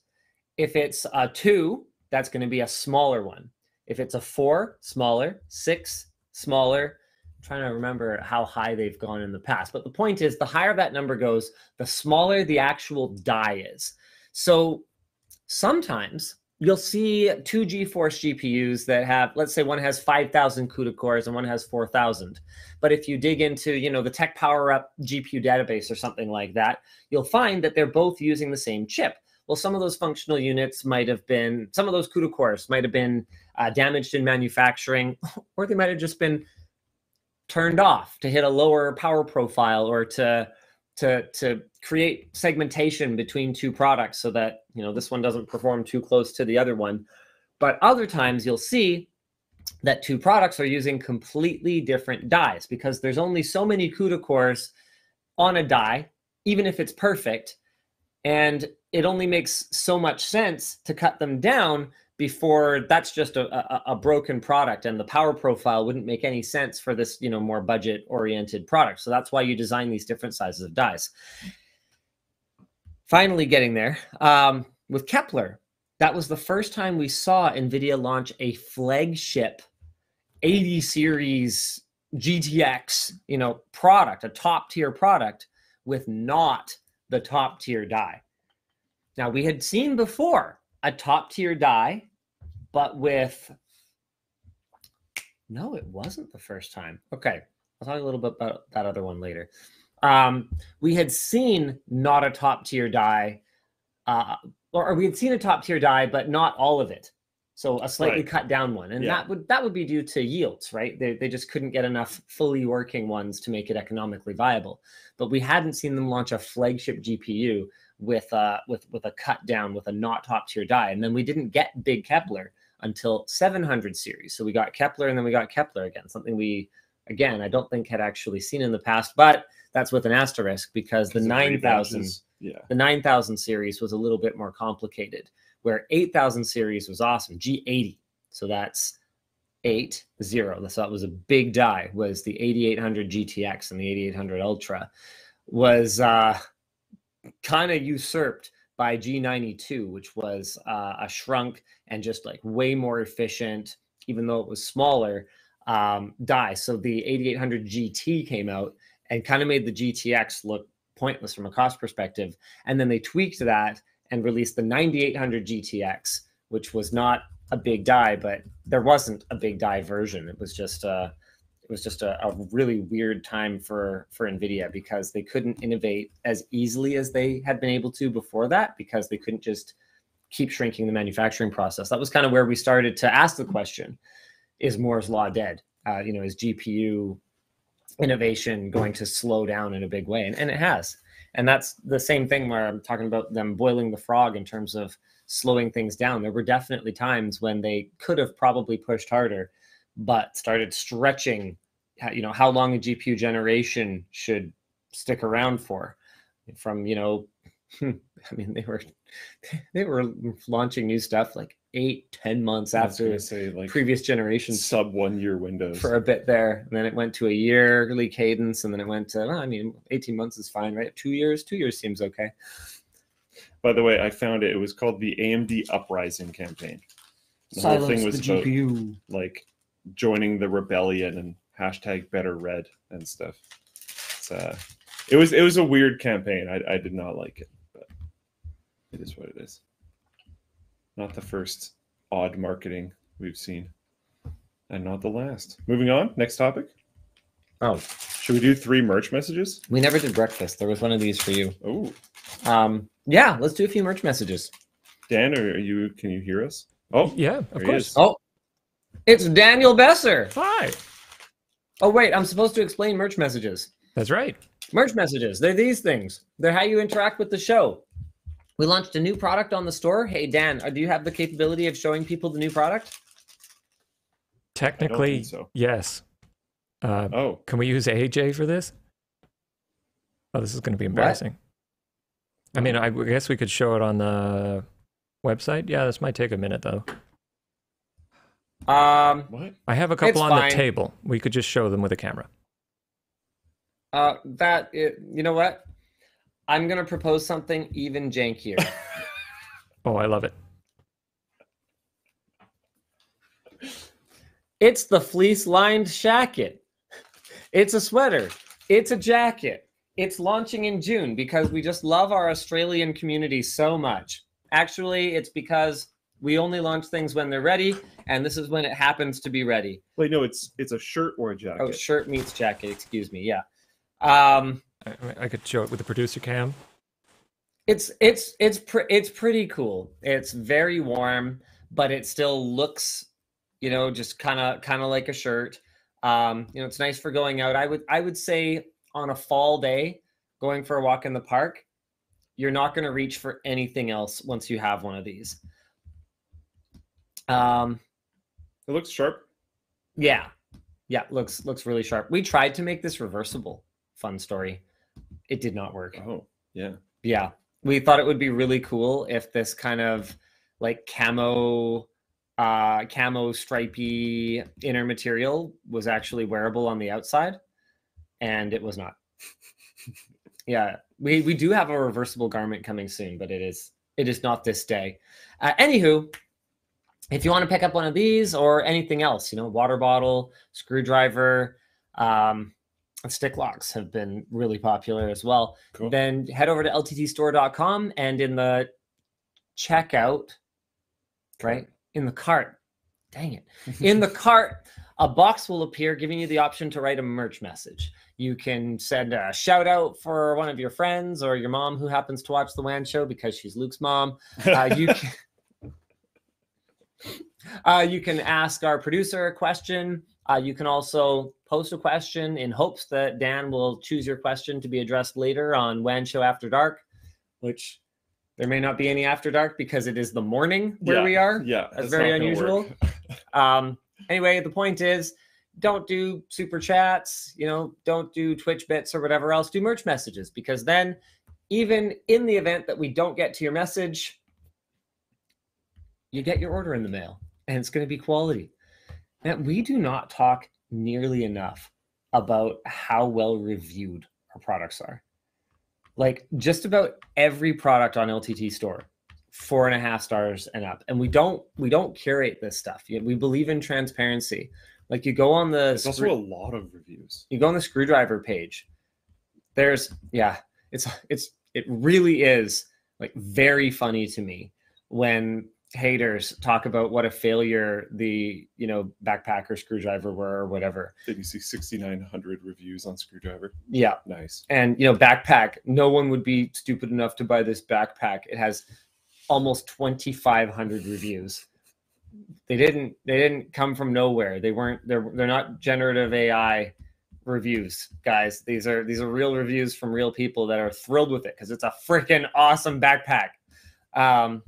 If it's a two, that's going to be a smaller one. If it's a four, smaller, six, smaller. I'm trying to remember how high they've gone in the past. But the point is, the higher that number goes, the smaller the actual die is. So sometimes you'll see two GeForce GPUs that have, let's say one has 5,000 CUDA cores and one has 4,000. But if you dig into, you know, the TechPowerUp GPU database or something like that, you'll find that they're both using the same chip. Well, some of those functional units might have been, some of those CUDA cores might have been uh, damaged in manufacturing, or they might have just been turned off to hit a lower power profile or to to to create segmentation between two products so that you know this one doesn't perform too close to the other one. But other times you'll see that two products are using completely different dies because there's only so many CUDA cores on a die even if it's perfect and it only makes so much sense to cut them down before that's just a, a, a, broken product and the power profile wouldn't make any sense for this you know more budget oriented product. So that's why you design these different sizes of dies finally getting there um, with kepler that was the first time we saw nvidia launch a flagship 80 series gtx you know product a top tier product with not the top tier die now we had seen before a top tier die, but with no, it wasn't the first time. Okay, I'll talk a little bit about that other one later. Um, we had seen not a top tier die, uh, or, or, we had seen a top tier die, but not all of it. So a slightly right. cut down one, and yeah. that would that would be due to yields, right? They they just couldn't get enough fully working ones to make it economically viable. But we hadn't seen them launch a flagship GPU with uh with with a cut down with a not top tier die and then we didn't get big kepler until 700 series so we got kepler and then we got kepler again something we again i don't think had actually seen in the past but that's with an asterisk because the 9000 yeah the 9000 series was a little bit more complicated where 8000 series was awesome g80 so that's 8 0 so that was a big die was the 8800 gtx and the 8800 ultra was uh kind of usurped by G92, which was uh, a shrunk and just like way more efficient, even though it was smaller um, die. So the 8800 GT came out and kind of made the GTX look pointless from a cost perspective. And then they tweaked that and released the 9800 GTX, which was not a big die, but there wasn't a big die version. It was just uh, it was just a, a, really weird time for for nvidia because they couldn't innovate as easily as they had been able to before that because they couldn't just keep shrinking the manufacturing process that was kind of where we started to ask the question is moore's law dead uh, you know is gpu innovation going to slow down in a big way and, and it has And that's the same thing where I'm talking about them boiling the frog in terms of slowing things down. There were definitely times when they could have probably pushed harder, but started stretching, you know, how long a GPU generation should stick around for. From, you know, I mean, they were they were launching new stuff like eight, ten months after say like previous generations sub one year windows. for a bit there. And then it went to a yearly cadence, and then it went to well, I mean, eighteen months is fine, right? Two years, two years seems okay. By the way, I found it. It was called the AMD Uprising campaign. The whole thing was about GPU. like joining the rebellion and hashtag better red and stuff. It's, uh, it was it was a weird campaign. I, I did not like it, but it is what it is. Not the first odd marketing we've seen, and not the last. Moving on, next topic. Oh, Should we do three merch messages? we never did breakfast. There was one of these for you. Oh, Um, yeah, let's do a few merch messages. Dan, are you? Can you hear us? Oh, Yeah, of course. Oh, it's Daniel Besser. Hi. Oh, wait, I'm supposed to explain merch messages. That's right. Merch messages, they're these things. They're how you interact with the show. We launched a new product on the store. Hey, Dan, uh, do you have the capability of showing people the new product? Technically, so. yes. Uh, oh, can we use AJ for this? Oh, this is going to be embarrassing. What? I mean, I guess we could show it on the website. Yeah, this might take a minute though. Um, what? I have a couple It's on fine. the table. We could just show them with a camera. uh, that, it, you know what? I'm going to propose something even jankier. Oh, I love it. It's the fleece lined shacket. It's a sweater. It's a jacket. It's launching in June because we just love our Australian community so much. Actually, it's because we only launch things when they're ready, and this is when it happens to be ready. Wait, no, it's it's a shirt or a jacket. Oh, shirt meets jacket, excuse me. Yeah. Um, I, I could show it with the producer cam. it's it's it's pre- it's pretty cool. It's very warm, but it still looks, you know, just kind of kind of like a shirt. Um, you know, it's nice for going out. I would I would say on a fall day, going for a walk in the park, you're not going to reach for anything else once you have one of these. Um, It looks sharp. yeah, yeah, looks looks really sharp. We tried to make this reversible. Fun story. It did not work. Oh, yeah. Yeah. We thought it would be really cool if this kind of like camo uh camo stripy inner material was actually wearable on the outside and it was not. yeah. We we do have a reversible garment coming soon, but it is it is not this day. Uh, anywho, if you want to pick up one of these or anything else, you know, water bottle, screwdriver, um, stick locks have been really popular as well. Cool. then head over to lttstore.com and in the checkout right in the cart dang it in the cart a box will appear giving you the option to write a merch message. You can send a shout out for one of your friends or your mom who happens to watch the WAN show because she's luke's mom. Uh, you can uh, you can ask our producer a question uh, you can also post a question in hopes that Dan will choose your question to be addressed later on WAN Show After Dark, which there may not be any After Dark because it is the morning where Yeah, we are. Yeah, That's very unusual. Um, anyway, the point is don't do super chats, you know, don't do Twitch bits or whatever else. Do merch messages because then, even in the event that we don't get to your message, you get your order in the mail and it's going to be quality. And we do not talk nearly enough about how well reviewed our products are. Like just about every product on LTT store, four and a half stars and up. And we don't we don't curate this stuff. We believe in transparency. Like you go on the It's also a lot of reviews. you go on the screwdriver page there's yeah it's it's it really is like very funny to me when haters talk about what a failure the you know backpacker screwdriver were or whatever Did you see 6,900 reviews on Screwdriver? yeah Nice. and you know backpack no one would be stupid enough to buy this backpack it has almost 2500 reviews they didn't they didn't come from nowhere they weren't they're they're not generative ai reviews, guys. These are these are real reviews from real people that are thrilled with it because it's a freaking awesome backpack. Um,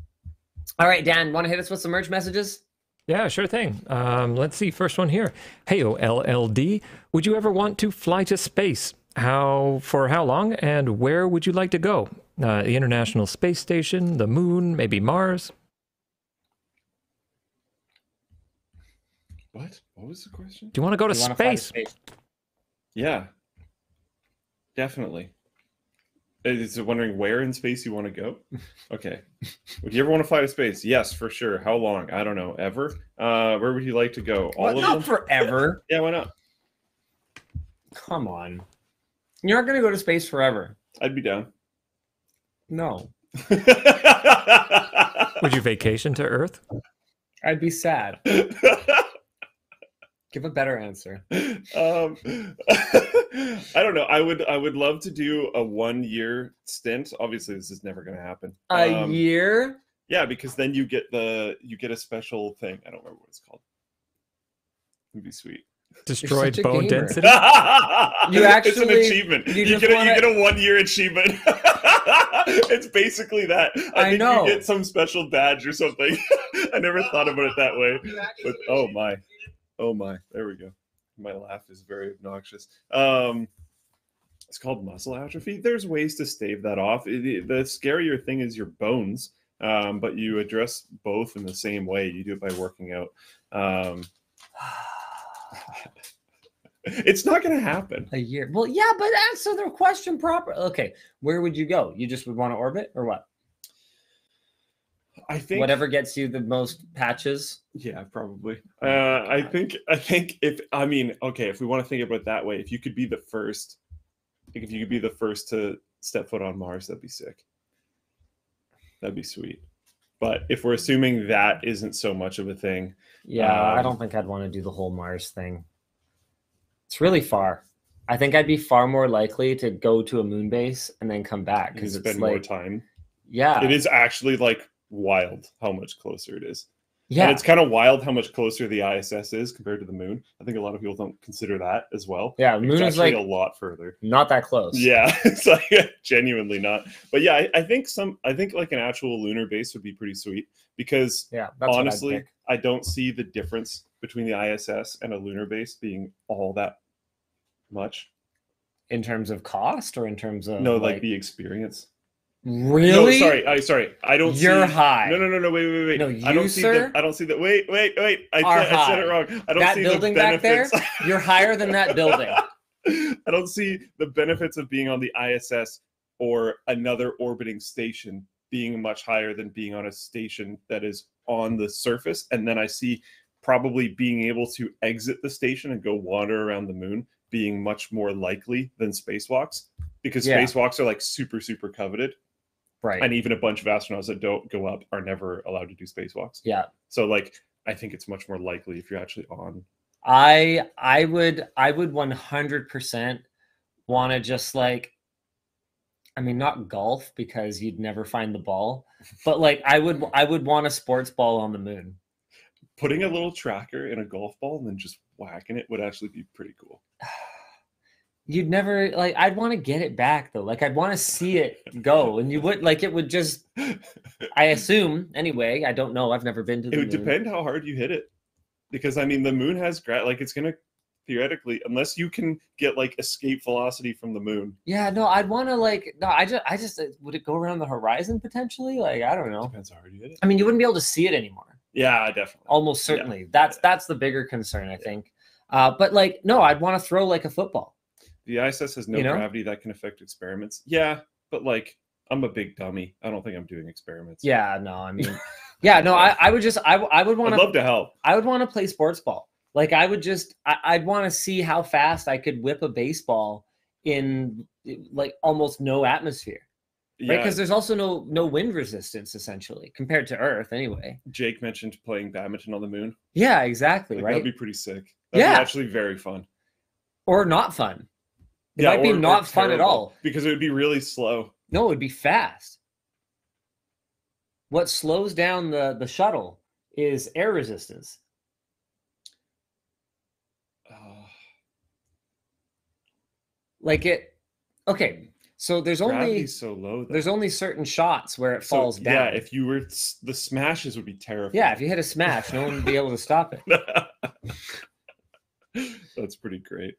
all right, Dan, want to hit us with some merch messages? Yeah, sure thing. Um, let's see. First one here. Hey, LLD. Would you ever want to fly to space? How for how long and where would you like to go? Uh, the International Space Station, the Moon, maybe Mars. What? What was the question? Do you want to go to You wanna fly to space? space? Yeah, definitely. Is it wondering where in space you want to go? Okay. Would you ever want to fly to space? Yes, for sure. How long? I don't know. Ever? Uh, where would you like to go? All What? of Not them? forever. Yeah, why not? Come on. You're not going to go to space forever. I'd be down. No. Would you vacation to Earth? I'd be sad. Give a better answer. um, I don't know. I would. I would love to do a one year stint. Obviously, this is never going to happen. A Um, year? Yeah, because then you get the you get a special thing. I don't remember what it's called. It'd be sweet. Destroyed bone gamer. density? you actually- it's an achievement. you You, get a, wanna- you get a one year achievement. it's basically that. I, I think know. you get some special badge or something. I never thought about it that way. But oh my, oh my, there we go. My laugh is very obnoxious. Um, it's called muscle atrophy. There's ways to stave that off. It- the scarier thing is your bones, um, but you address both in the same way. You do it by working out. Um, it's not going to happen. A year. Well, yeah, but answer the question properly. Okay, where would you go? You just would want to orbit or what? I think Whatever gets you the most patches. Yeah, probably. Uh, I think. I think if I mean, okay, if we want to think about it that way, if you could be the first, like if you could be the first to step foot on Mars, that'd be sick. That'd be sweet. But if we're assuming that isn't so much of a thing, Yeah, I Um, don't think I'd want to do the whole Mars thing. It's really far. I think I'd be far more likely to go to a moon base and then come back because because spend it's more like, time. yeah, It is actually like wild how much closer it is. yeah, And it's kind of wild how much closer the ISS is compared to the moon. I think a lot of people don't consider that as well. yeah. It's Moon is like a lot further. not that close. Yeah, it's like genuinely not. But yeah, I, I think some. I think like an actual lunar base would be pretty sweet because yeah. Honestly. I don't see the difference between the ISS and a lunar base being all that much. in terms of cost or in terms of no, like, the experience. Really. No, sorry, I sorry, I don't. You're see, high. No, no, no, no. Wait, wait, wait. No, I don't you, see sir, the. I don't see the. Wait, wait, wait. I, said- I said it wrong. I don't That see building the back there, benefits. You're higher than that building. I don't see the benefits of being on the ISS or another orbiting station being much higher than being on a station that is on the surface. And then I see probably being able to exit the station and go wander around the moon being much more likely than spacewalks because Yeah. spacewalks are like super, super coveted. Right. And even a bunch of astronauts that don't go up are never allowed to do spacewalks. yeah. So, like, I think it's much more likely if you're actually on. I I would I would 100% want to just like I mean not golf because you'd never find the ball, but like I would I would want a sports ball on the moon. Putting a little tracker in a golf ball and then just whacking it would actually be pretty cool. You'd never like I'd want to get it back though. Like I'd want to see it go and you would like it would just I assume anyway, I don't know. I've never been to the it would moon. depend how hard you hit it because i mean the moon has gra- like it's gonna theoretically unless you can get like escape velocity from the moon Yeah, no, I'd want to like no, I just I just uh, would it go around the horizon potentially? Like I don't know. depends how hard you hit it I mean, you wouldn't be able to see it anymore. yeah definitely almost Yeah. certainly that's that's the bigger concern i think uh but like no i'd want to throw like a football the iss has no You know? gravity that can affect experiments. Yeah but like i'm a big dummy. I don't think i'm doing experiments. Yeah no i mean yeah no i, I would just i, I would want to love to help. I would want to play sports ball. Like i would just I, i'd want to see how fast i could whip a baseball in like almost no atmosphere. Right? Yeah. Because there's also no no wind resistance essentially compared to earth anyway. Jake mentioned playing badminton on the moon. Yeah exactly like, right? that'd be pretty sick. That'd Yeah. be actually very fun. Or not fun it might be or- or not fun at all because it would be really slow No, it'd be fast. What slows down the the shuttle is air resistance. Like it. Okay, so there's only so low. Though. there's only certain shots where it So, falls down. Yeah, if you were the smashes would be terrifying. yeah, if you hit a smash, no one would be able to stop it. That's pretty great.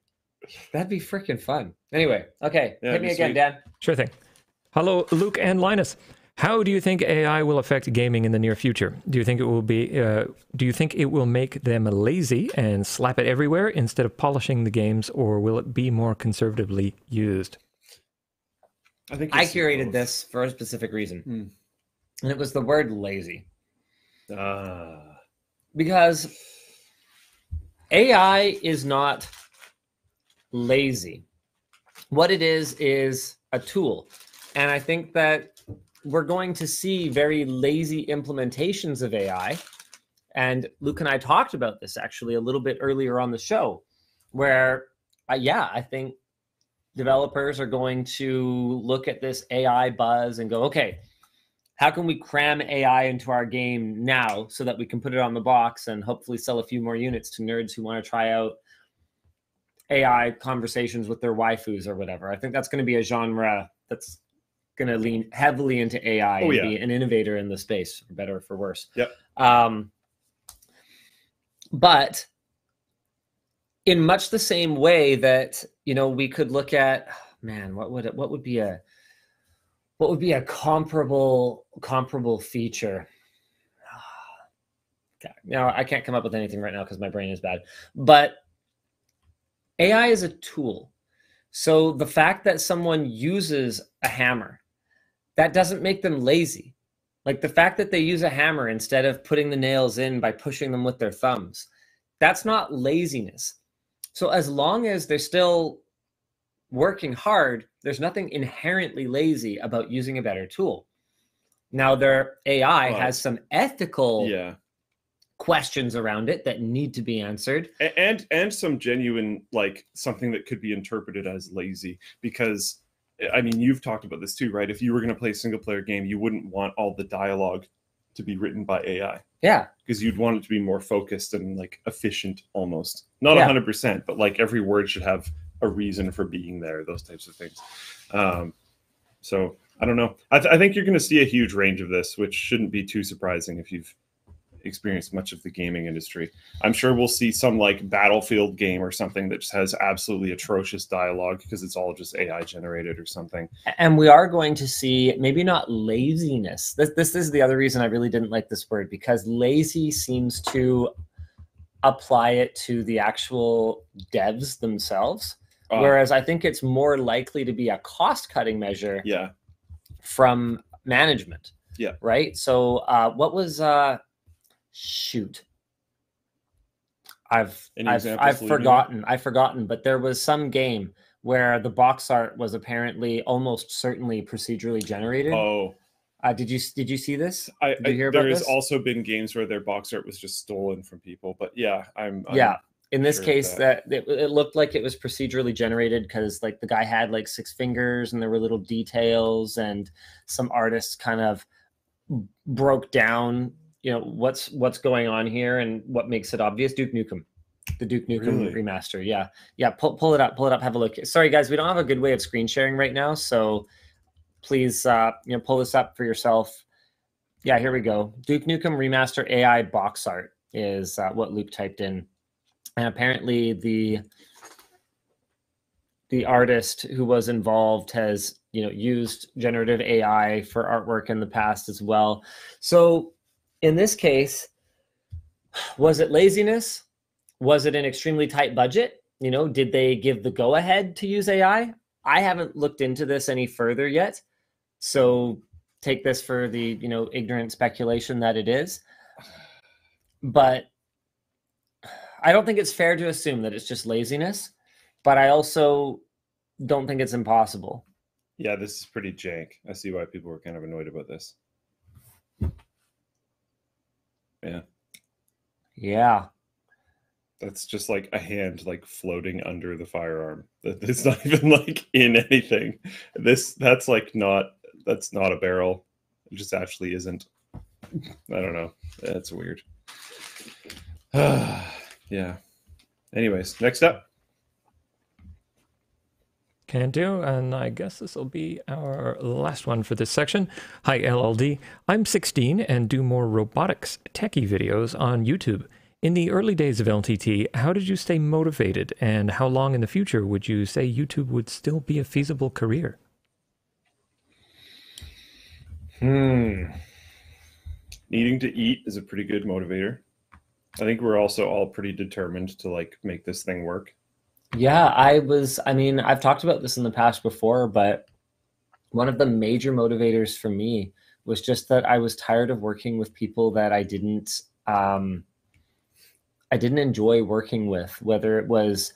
That'd be freaking fun. Anyway, okay, Yeah, hit me again, sweet. Dan. Sure thing. Hello, Luke and Linus. How do you think AI will affect gaming in the near future? Do you think it will be? Uh, do you think it will make them lazy and slap it everywhere instead of polishing the games, or will it be more conservatively used? I think I it's curated both. this for a specific reason, Hmm. and it was the word lazy. Ah, because AI is not lazy. What it is is a tool. And I think that we're going to see very lazy implementations of AI. And Luke and I talked about this actually a little bit earlier on the show, where, uh, yeah, I think developers are going to look at this AI buzz and go, okay, how can we cram AI into our game now so that we can put it on the box and hopefully sell a few more units to nerds who want to try out AI conversations with their waifus or whatever. I think that's going to be a genre that's going to lean heavily into AI Oh, and yeah. be an innovator in the space, for better or for worse. Yep. Um, but in much the same way that you know we could look at man what would it what would be a what would be a comparable comparable feature God, no i can't come up with anything right now because my brain is bad but ai is a tool. So the fact that someone uses a hammer that doesn't make them lazy. Like the fact that they use a hammer instead of putting the nails in by pushing them with their thumbs that's not laziness. So as long as they're still working hard, there's nothing inherently lazy about using a better tool. Now their AI Well, has some ethical yeah, questions around it that need to be answered. And and some genuine like something that could be interpreted as lazy because I mean you've talked about this too, right? If you were going to play a single player game, you wouldn't want all the dialogue to be written by AI Yeah, because you'd want it to be more focused and like efficient almost. Not a Yeah. 100%, but like every word should have a reason for being there, those types of things. Um, so I don't know. I, th- I think you're going to see a huge range of this, which shouldn't be too surprising if you've experienced much of the gaming industry. I'm sure we'll see some like Battlefield game or something that just has absolutely atrocious dialogue because it's all just AI generated or something. and we are going to see maybe not laziness. This this is the other reason I really didn't like this word because lazy seems to apply it to the actual devs themselves. Uh, Whereas I think it's more likely to be a cost cutting measure yeah, from management. Yeah. Right. So uh, what was uh, shoot? I've Any I've, I've forgotten. I've forgotten. But there was some game where the box art was apparently almost certainly procedurally generated. oh, Uh, did you did you see this? I, Did you I about there has this? also been games where their box art was just stolen from people, but yeah, I'm, I'm yeah. In this sure of case, that, it, it looked like it was procedurally generated because like the guy had like six fingers and there were little details and some artists kind of broke down, you know, what's what's going on here and what makes it obvious. Duke Nukem, the Duke Nukem Really? remaster. Yeah, yeah. Pull pull it up, pull it up, have a look. Sorry guys, we don't have a good way of screen sharing right now, so please, uh, you know, pull this up for yourself. Yeah, here we go. Duke Nukem remaster AI box art is uh, what Luke typed in and apparently the the artist who was involved has you know used generative ai for artwork in the past as well so in this case was it laziness was it an extremely tight budget you know did they give the go ahead to use ai i haven't looked into this any further yet so take this for the you know ignorant speculation that it is but I don't think it's fair to assume that it's just laziness, but I also don't think it's impossible. Yeah, this is pretty jank. I see why people were kind of annoyed about this. Yeah. Yeah. That's just like a hand like floating under the firearm. That it's not even like in anything. This that's like not that's not a barrel. It just actually isn't. I don't know. That's weird. yeah. Anyways, next up. Can do. And I guess this will be our last one for this section. Hi, LLD. I'm 16 and do more robotics techie videos on YouTube. In the early days of LTT, how did you stay motivated? And how long in the future would you say YouTube would still be a feasible career? Hmm. Needing to eat is a pretty good motivator. I think we're also all pretty determined to like make this thing work. Yeah, I was, I mean, I've talked about this in the past before, but one of the major motivators for me was just that I was tired of working with people that I didn't um I didn't enjoy working with, whether it was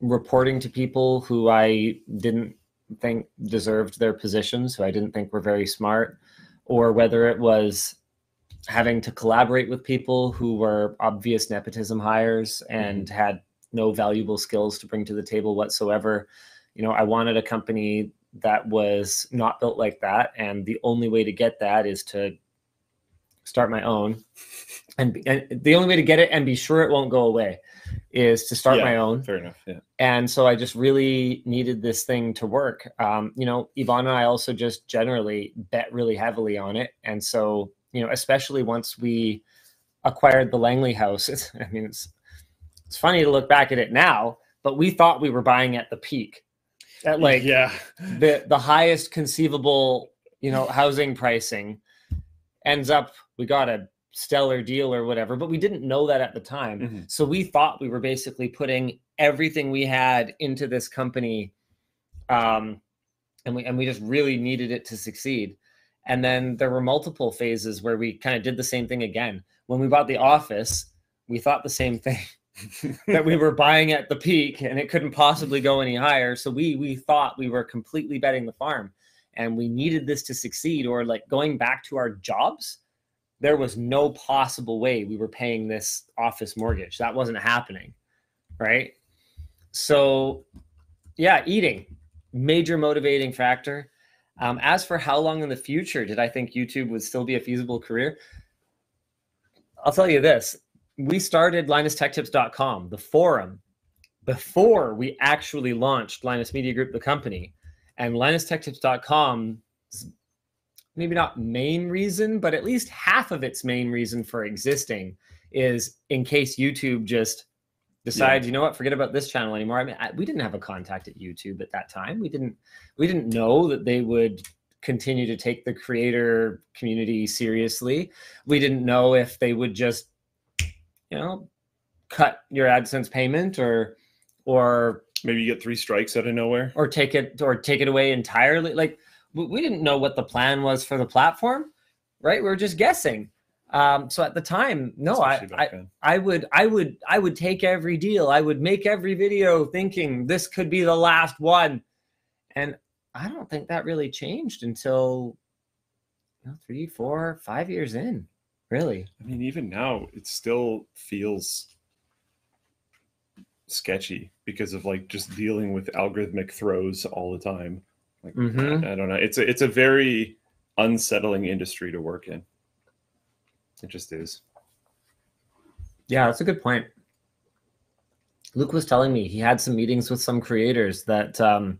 reporting to people who I didn't think deserved their positions, who I didn't think were very smart, or whether it was having to collaborate with people who were obvious nepotism hires and had no valuable skills to bring to the table whatsoever. You know, I wanted a company that was not built like that. And the only way to get that is to start my own. And, and the only way to get it and be sure it won't go away is to start Yeah, my own. Fair enough. Yeah. And so I just really needed this thing to work. Um, you know, Yvonne and I also just generally bet really heavily on it. And so, you know, especially once we acquired the Langley house, it's, I mean, it's, it's funny to look back at it now, but we thought we were buying at the peak. At like yeah. the the highest conceivable you know housing pricing ends up we got a stellar deal or whatever but we didn't know that at the time. Mhm. so we thought we were basically putting everything we had into this company um and we and we just really needed it to succeed. And then there were multiple phases where we kind of did the same thing again. When we bought the office we thought the same thing that we were buying at the peak and it couldn't possibly go any higher. So we we thought we were completely betting the farm and we needed this to succeed or like going back to our jobs there was no possible way we were paying this office mortgage. That wasn't happening. Right? So yeah, eating major motivating factor. Um, as for how long in the future did I think YouTube would still be a feasible career? I'll tell you this we started linustechtips.com, the forum, before we actually launched Linus Media Group, the company. And linustechtips.com, maybe not main reason, but at least half of its main reason for existing is in case YouTube just decides, you know what, forget about this channel anymore. I mean, I, we didn't have a contact at YouTube at that time. We didn't, we didn't know that they would continue to take the creator community seriously. We didn't know if they would just you know cut your adsense payment or or Maybe you get three strikes out of nowhere. or take it or take it away entirely. Like we, didn't know what the plan was for the platform right? We were just guessing. Um so at the time no I, I i would i would i would take every deal. I would make every video thinking this could be the last one. And i don't think that really changed until you know, three four five years in really I mean, even now, it still feels sketchy because of like just dealing with algorithmic throws all the time. Like, Mhm. I, I don't know. It's a it's a very unsettling industry to work in. It just is. Yeah, that's a good point. Luke was telling me he had some meetings with some creators that um,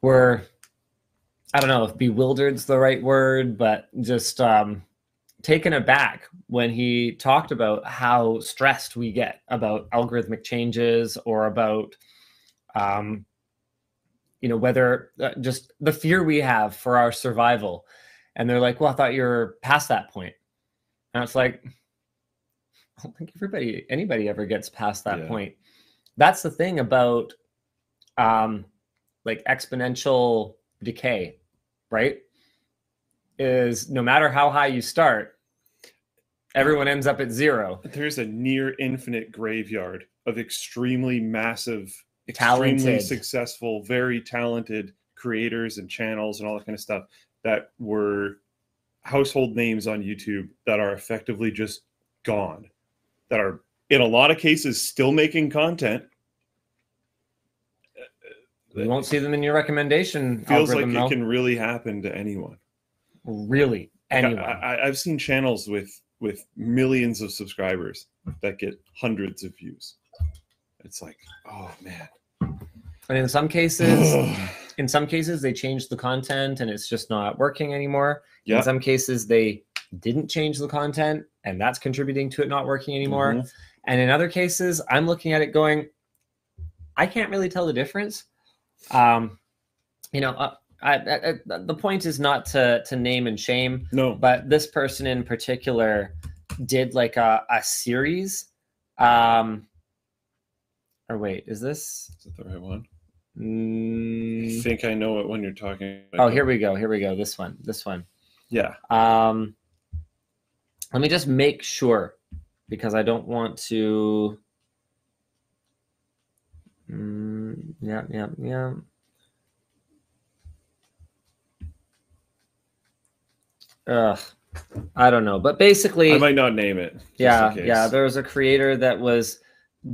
were, I don't know if bewildered's the right word, but just um, taken aback when he talked about how stressed we get about algorithmic changes or about, um, you know, whether uh, just the fear we have for our survival. And they're like, well, I thought you were past that point. And it's like, I don't think everybody, anybody ever gets past that Yeah. point. That's the thing about um, like exponential decay, right? Is no matter how high you start, everyone ends up at zero. There's a near infinite graveyard of extremely massive, extremely Talented. successful, very talented creators and channels and all that kind of stuff that were household names on YouTube that are effectively just gone. That are in a lot of cases still making content. You won't see them in your recommendation Feels like algorithm, it can really happen to anyone. Really, Like, I- anyone. I, I've seen channels with with millions of subscribers that get hundreds of views. It's like, oh man. And in some cases, in some cases they change the content and it's just not working anymore. Yeah. In some cases they didn't change the content and that's contributing to it not working anymore. Mhm. And in other cases, I'm looking at it going, I can't really tell the difference. Um, you know, uh, I, I, I, the point is not to to name and shame, No. but this person in particular did like a, a series. Um, or wait, is this? Is it the right one? Mm. I think I know what one you're talking about. oh, here we go. Here we go. This one. This one. Yeah. Um, let me just make sure because I don't want to. Mm, yeah, yeah, yeah. Ugh, I don't know, but basically, I might not name it. yeah, yeah. There was a creator that was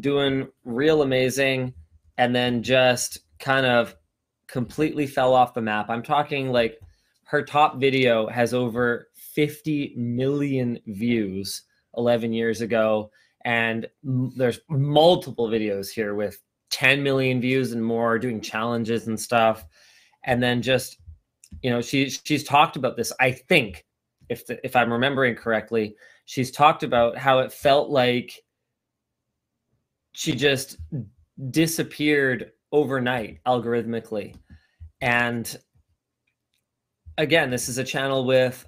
doing real amazing, and then just kind of completely fell off the map. I'm talking like her top video has over 50 million views 11 years ago, and there's multiple videos here with 10 million views and more, doing challenges and stuff, and then just you know she she's talked about this. I think if the, if I'm remembering correctly, she's talked about how it felt like she just disappeared overnight algorithmically. And again, this is a channel with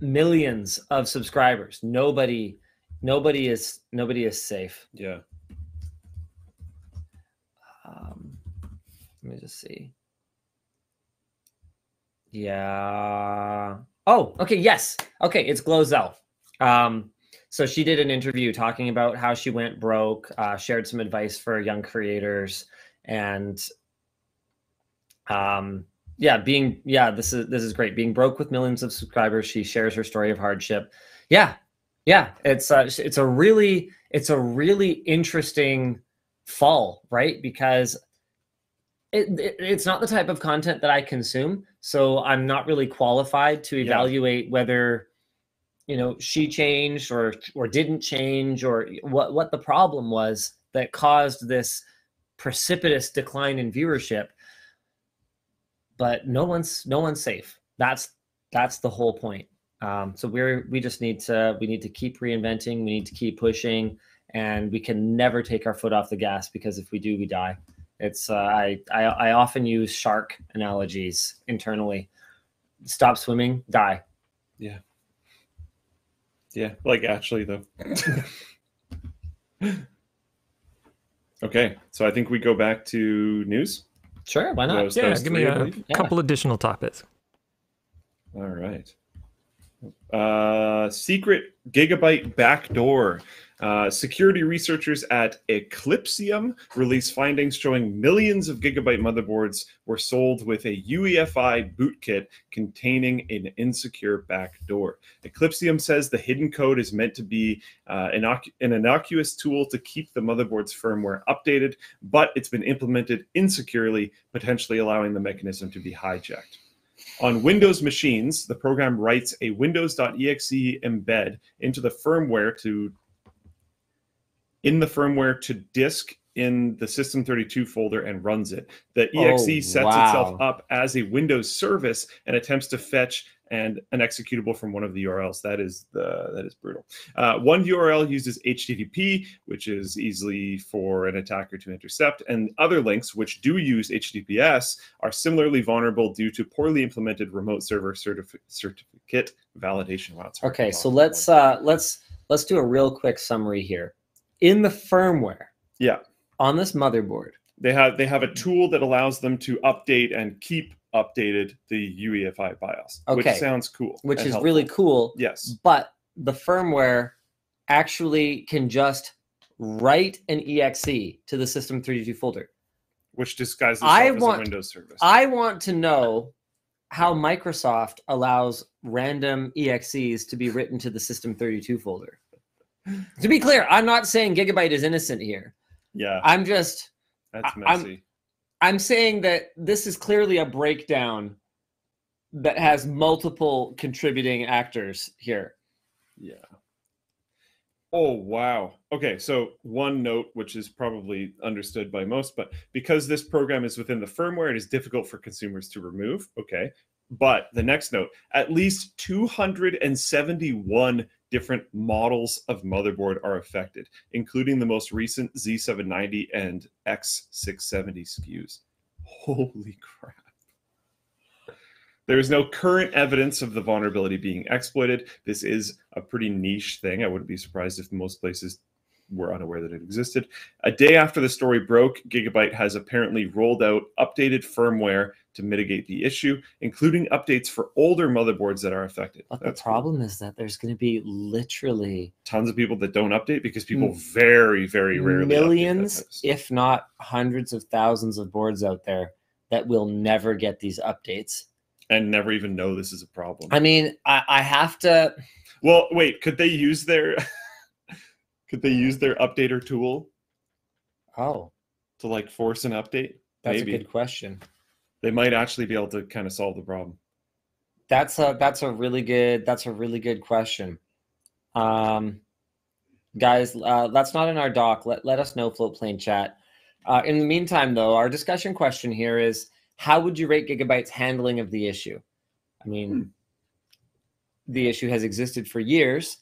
millions of subscribers. Nobody nobody is nobody is safe. Yeah. Let me just see. Yeah. Oh, okay. Yes. Okay. It's Glozell. Um, so she did an interview talking about how she went broke, uh, shared some advice for young creators, and um, yeah, being yeah, this is this is great. Being broke with millions of subscribers, she shares her story of hardship. Yeah, yeah. It's uh, it's a really it's a really interesting fall, right? Because it, it, it's not the type of content that I consume, so I'm not really qualified to Yeah. evaluate whether you know she changed or or didn't change or what what the problem was that caused this precipitous decline in viewership. But no one's no one's safe. That's that's the whole point. Um, so we're we just need to we need to keep reinventing. We need to keep pushing, and we can never take our foot off the gas because if we do, we die. It's uh, I, I I often use shark analogies internally. Stop swimming, die. Yeah. Yeah, like actually though. okay. So I think we go back to news. Sure, why not? Those- Yeah, those give me three, I a believe. Yeah. couple additional topics. All right. Uh, secret gigabyte backdoor. Uh, security researchers at Eclypsium released findings showing millions of gigabyte motherboards were sold with a UEFI bootkit containing an insecure backdoor. Eclypsium says the hidden code is meant to be uh, an innocuous tool to keep the motherboard's firmware updated, but it's been implemented insecurely, potentially allowing the mechanism to be hijacked. On Windows machines, the program writes a Windows.exe embed into the firmware to in the firmware to disk in the System32 folder and runs it. The exe Oh, sets wow. itself up as a Windows service and attempts to fetch and an executable from one of the URLs. That is the that is brutal. Uh, one URL uses HTTP, which is easily for an attacker to intercept, and other links which do use HTTPS are similarly vulnerable due to poorly implemented remote server certif- certificate validation. Wow, it's hard to Okay, so let's uh let's let's do a real quick summary here. In the firmware yeah. on this motherboard, They have they have a tool that allows them to update and keep updated the UEFI BIOS, Okay. which sounds cool, which is helpful. really cool, yes. but the firmware actually can just write an exe to the system32 folder. Which disguises I want- a Windows service. I want to know how Microsoft allows random exes to be written to the system32 folder. To be clear, I'm not saying Gigabyte is innocent here. yeah, I'm just that's I- I'm- messy. I'm saying that this is clearly a breakdown that has multiple contributing actors here. yeah. Oh wow. Okay, so one note which is probably understood by most, but because this program is within the firmware, it is difficult for consumers to remove. Okay. But the next note, at least 271 different models of motherboard are affected, including the most recent Z790 and X670 SKUs. Holy crap. There is no current evidence of the vulnerability being exploited. This is a pretty niche thing. I wouldn't be surprised if most places were unaware that it existed. A day after the story broke, Gigabyte has apparently rolled out updated firmware to mitigate the issue, including updates for older motherboards that are affected. But That's the cool. problem is that there's going to be literally Tons of people that don't update because people hmm. very, very rarely millions, type of stuff. if not hundreds of thousands of boards out there that will never get these updates. and never even know this is a problem. I mean, I, I have to. Well, wait, could they use their could they use their updater tool Oh, to like force an update? that's Maybe. a good question. They might actually be able to kind of solve the problem. That's a that's a really good that's a really good question. Um, guys, uh, that's not in our doc. Let let us know, Floatplane chat. Uh, in the meantime, though, our discussion question here is: How would you rate Gigabyte's handling of the issue? I mean, Hmm. the issue has existed for years,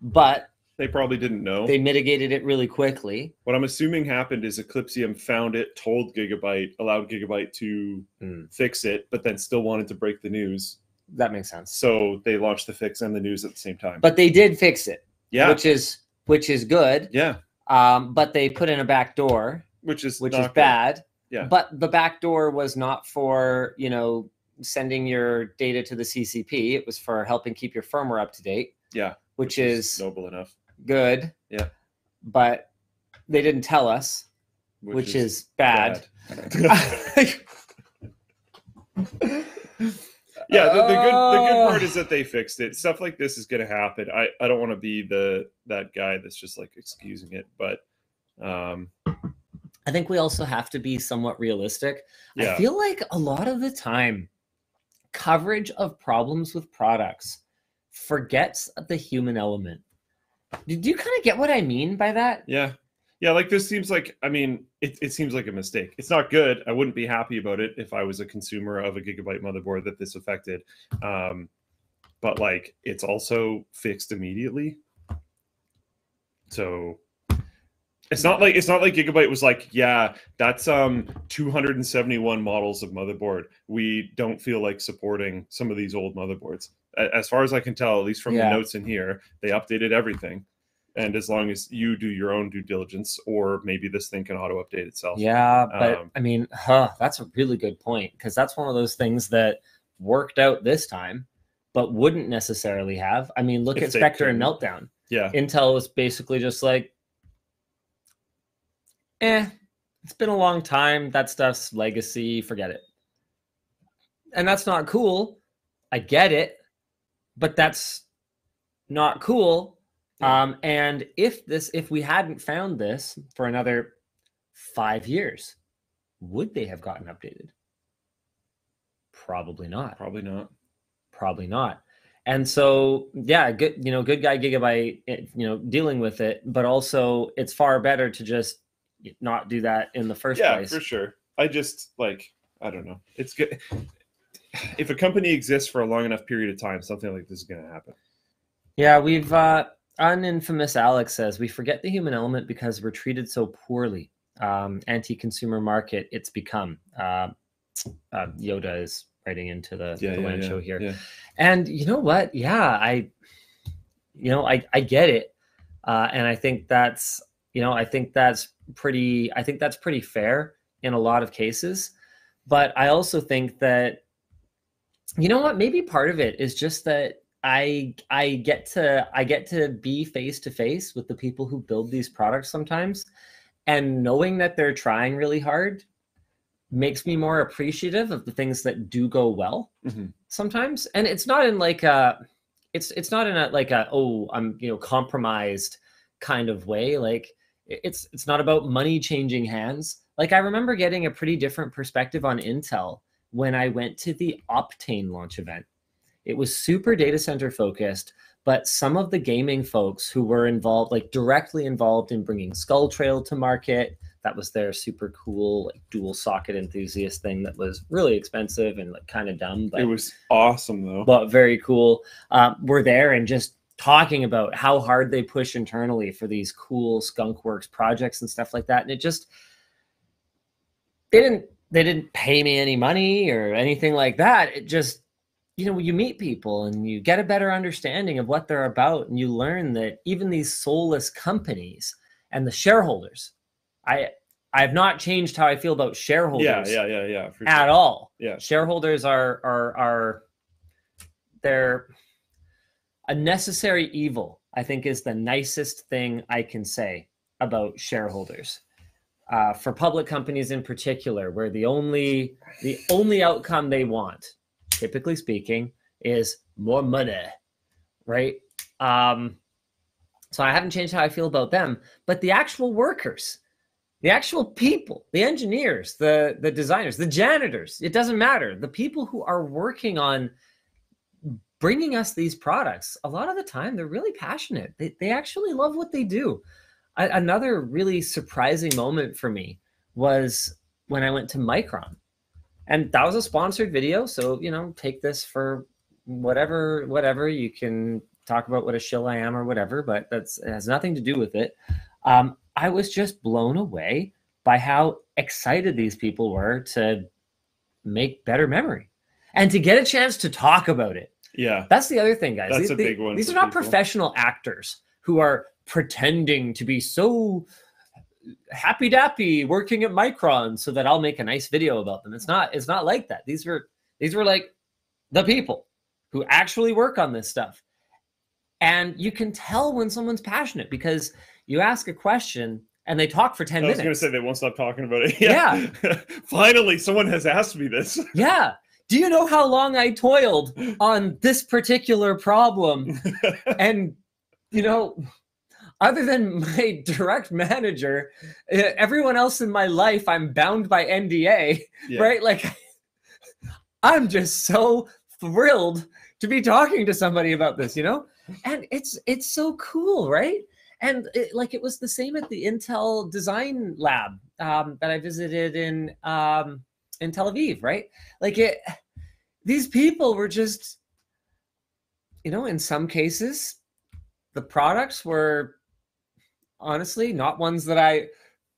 but They probably didn't know. they mitigated it really quickly. what I'm assuming happened is Eclypsium found it, told Gigabyte, allowed Gigabyte to Hmm. fix it, but then still wanted to break the news. That makes sense. So they launched the fix and the news at the same time. But they did fix it, yeah, which is which is good. yeah, Um, but they put in a back door which is which is good. bad. Yeah. But the back door was not for, you know, sending your data to the CCP. It was for helping keep your firmware up to date, Yeah, which is noble enough. Good. Yeah. But they didn't tell us, which, is, bad. bad. yeah the, the good the good part is that they fixed it stuff like this is going to happen i i don't want to be the that guy that's just like excusing it but um I think we also have to be somewhat realistic. yeah I feel like a lot of the time, coverage of problems with products forgets the human element. Do you kind of get what I mean by that? yeah. Yeah like this seems like i mean it, it seems like a mistake. It's not good. I wouldn't be happy about it if i was a consumer of a gigabyte motherboard that this affected. Um but like it's also fixed immediately. So it's not like it's not like gigabyte was like yeah that's um 271 models of motherboard. We don't feel like supporting some of these old motherboards as far as i can tell at least from Yeah. the notes in here they updated everything and as long as you do your own due diligence or maybe this thing can auto update itself Yeah, but Um, I mean, huh, that's a really good point because that's one of those things that worked out this time, but wouldn't necessarily have. I mean, look at Spectre and. Meltdown. yeah Intel was basically just like, eh, it's been a long time. That stuff's legacy. Forget it. And that's not cool. I get it, but that's not cool. Yeah. Um, and if this, if we hadn't found this for another five years, would they have gotten updated? Probably not. Probably not. Probably not. And so yeah good you know good guy gigabyte eh, you know dealing with it but also it's far better to just not do that in the first yeah place. Yeah, for sure. I just like i don't know. It's good if a company exists for a long enough period of time something like this is going to happen. Yeah we've uh uninfamous alex says we forget the human element because we're treated so poorly. Um anti-consumer market it's become uh, uh yoda is writing into the, yeah the yeah, yeah, show here. And you know what? Yeah, I, you know, I I get it, uh, and I think that's you know I think that's pretty I think that's pretty fair in a lot of cases, but I also think that you know what? Maybe part of it is just that I I get to I get to be face to face with the people who build these products sometimes, and knowing that they're trying really hard makes me more appreciative of the things that do go well Mhm. sometimes and it's not in like a it's it's not in a like a oh i'm you know compromised kind of way like it's it's not about money changing hands like i remember getting a pretty different perspective on intel when i went to the optane launch event it was super data center focused but some of the gaming folks who were involved, like directly involved in bringing Skulltrail to market, that was their super cool like dual socket enthusiast thing that was really expensive and like kind of dumb, but it was awesome though. but very cool. Um, we're there and just talking about how hard they push internally for these cool skunkworks projects and stuff like that and it just they didn't they didn't pay me any money or anything like that it just you know you meet people and you get a better understanding of what they're about and you learn that even these soulless companies and the shareholders i i have not changed how i feel about shareholders yeah, yeah, yeah, yeah. For at all Yeah. shareholders are are are they're a necessary evil i think is the nicest thing i can say about shareholders uh, for public companies in particular where the only the only outcome they want typically speaking is more money right? Um so i haven't changed how i feel about them but the actual workers the actual people the engineers the the designers the janitors it doesn't matter. The people who are working on bringing us these products a lot of the time they're really passionate. They, they actually love what they do A- another really surprising moment for me was when i went to micron and that was a sponsored video so you know take this for whatever whatever you can talk about what a shill i am or whatever but that's it has nothing to do with it um, i was just blown away by how excited these people were to make better memory and to get a chance to talk about it Yeah. that's the other thing, guys. That's These- a big one These are not people. professional actors who are pretending to be so happy dappy working at Micron so that I'll make a nice video about them. It's not. It's not like that. These were these were like the people who actually work on this stuff, and you can tell when someone's passionate because you ask a question and they talk for ten minutes. I was going to say they won't stop talking about it. Yeah. Finally, someone has asked me this. yeah. Do you know how long I toiled on this particular problem? and you know other than my direct manager eh, everyone else in my life i'm bound by nda Yeah. right? Like i'm just so thrilled to be talking to somebody about this you know? And it's it's so cool right? And it, like it was the same at the intel design lab um, that i visited in um, in tel aviv right? Like it these people were just you know in some cases the products were honestly not ones that I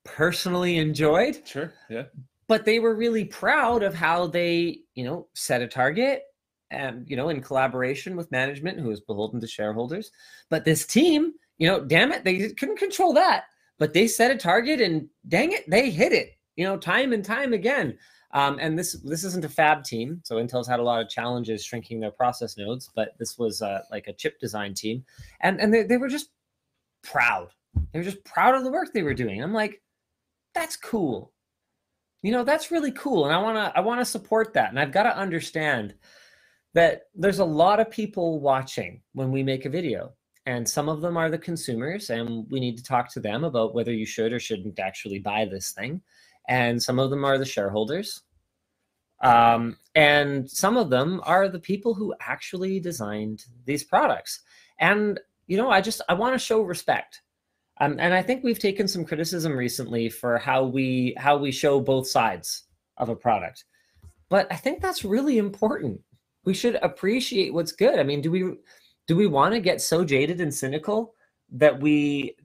personally enjoyed, Sure. Yeah. but they were really proud of how they, you know, set a target and, you know, in collaboration with management who is beholden to shareholders. But this team, you know, damn it, they couldn't control that, but they set a target and dang it, they hit it, you know, time and time again. Um, and this this isn't a fab team, so Intel's had a lot of challenges shrinking their process nodes, but this was uh, like a chip design team, and and they, they were just proud. They were just proud of the work they were doing. I'm like, that's cool. You know, that's really cool, and I wanna I wanna support that. And I've got to understand that there's a lot of people watching when we make a video, and some of them are the consumers, and we need to talk to them about whether you should or shouldn't actually buy this thing and some of them are the shareholders um, and some of them are the people who actually designed these products and you know i just i want to show respect um, and i think we've taken some criticism recently for how we how we show both sides of a product. But i think that's really important. We should appreciate what's good. I mean do we do we want to get so jaded and cynical that we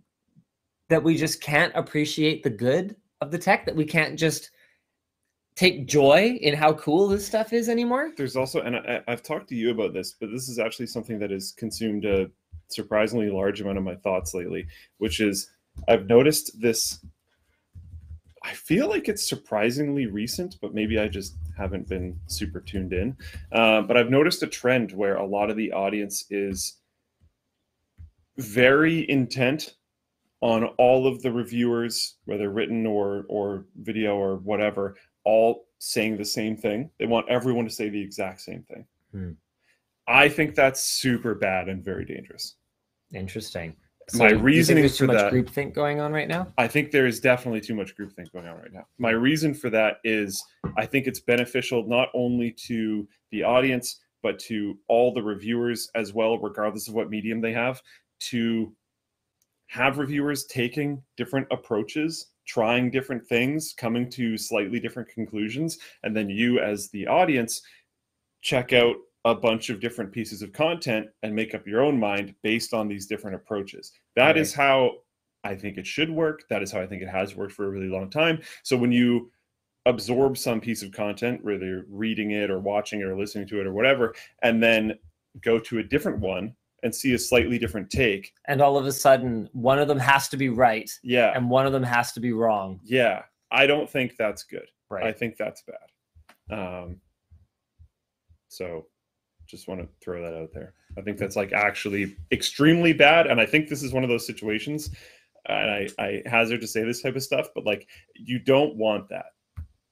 that we just can't appreciate the good of the tech that we can't just take joy in how cool this stuff is anymore? There's also, and I, I've talked to you about this, but this is actually something that has consumed a surprisingly large amount of my thoughts lately, which is I've noticed this. I feel like it's surprisingly recent, but maybe I just haven't been super tuned in. Uh, but I've noticed a trend where a lot of the audience is very intent on all of the reviewers, whether written or or video or whatever, all saying the same thing. They want everyone to say the exact same thing. Hmm. I think that's super bad and very dangerous. Interesting My you think reasoning there's too for much that- groupthink going on right now I think there is definitely too much groupthink going on right now. My reason for that is I think it's beneficial not only to the audience but to all the reviewers as well, regardless of what medium they have, to have reviewers taking different approaches, trying different things, coming to slightly different conclusions, and then you as the audience check out a bunch of different pieces of content and make up your own mind based on these different approaches. That Right. is how I think it should work. That is how I think it has worked for a really long time. So when you absorb some piece of content, whether you're reading it or watching it or listening to it or whatever, and then go to a different one and see a slightly different take. And all of a sudden, one of them has to be right Yeah. and one of them has to be wrong. Yeah. I don't think that's good. Right. I think that's bad. Um, so just want to throw that out there. I think that's like actually extremely bad. And I think this is one of those situations, and I, I hazard to say this type of stuff, but like you don't want that.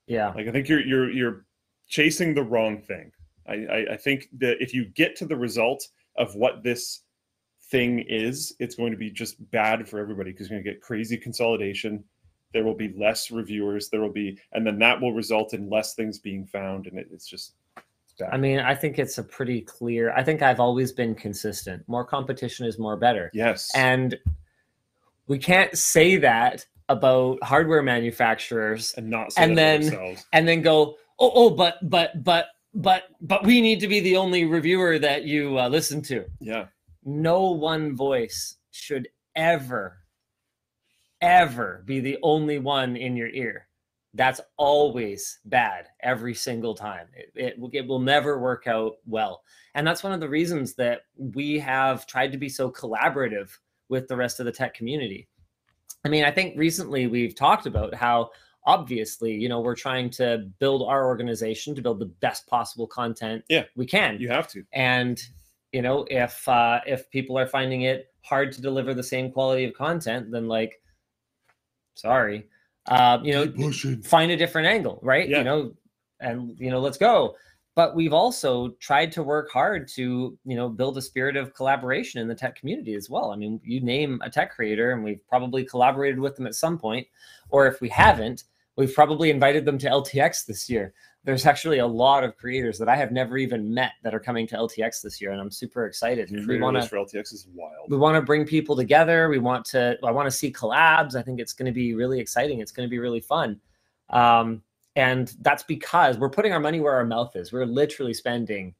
Yeah. Like I think you're you're you're chasing the wrong thing. I, I, I think that if you get to the result of what this thing is, it's going to be just bad for everybody because you're going to get crazy consolidation. There will be less reviewers. There will be, and then that will result in less things being found, and it, it's just I mean, I think it's a pretty clear. I think I've always been consistent. More competition is more better. yes, And we can't say that about hardware manufacturers and not say and that then- themselves. and then go, oh, oh, but, but, but, but, but we need to be the only reviewer that you uh, listen to. Yeah, No one voice should ever, ever be the only one in your ear. That's always bad every single time. It, it, will- it will never work out well. And that's one of the reasons that we have tried to be so collaborative with the rest of the tech community. I mean, I think recently we've talked about how obviously, you know, we're trying to build our organization to build the best possible content Yeah. we can you have to. and you know if uh if people are finding it hard to deliver the same quality of content then like sorry uh you know find a different angle right? Yeah. you know and you know let's go. But we've also tried to work hard to you know build a spirit of collaboration in the tech community as well. I mean you name a tech creator and we've probably collaborated with them at some point or if we haven't we've probably invited them to ltx this year there's actually a lot of creators that i have never even met that are coming to ltx this year and i'm super excited. And we want to for LTX is wild. we want to bring people together. We want to i want to see collabs. I think it's going to be really exciting. It's going to be really fun. Um, and that's because we're putting our money where our mouth is. We're literally spending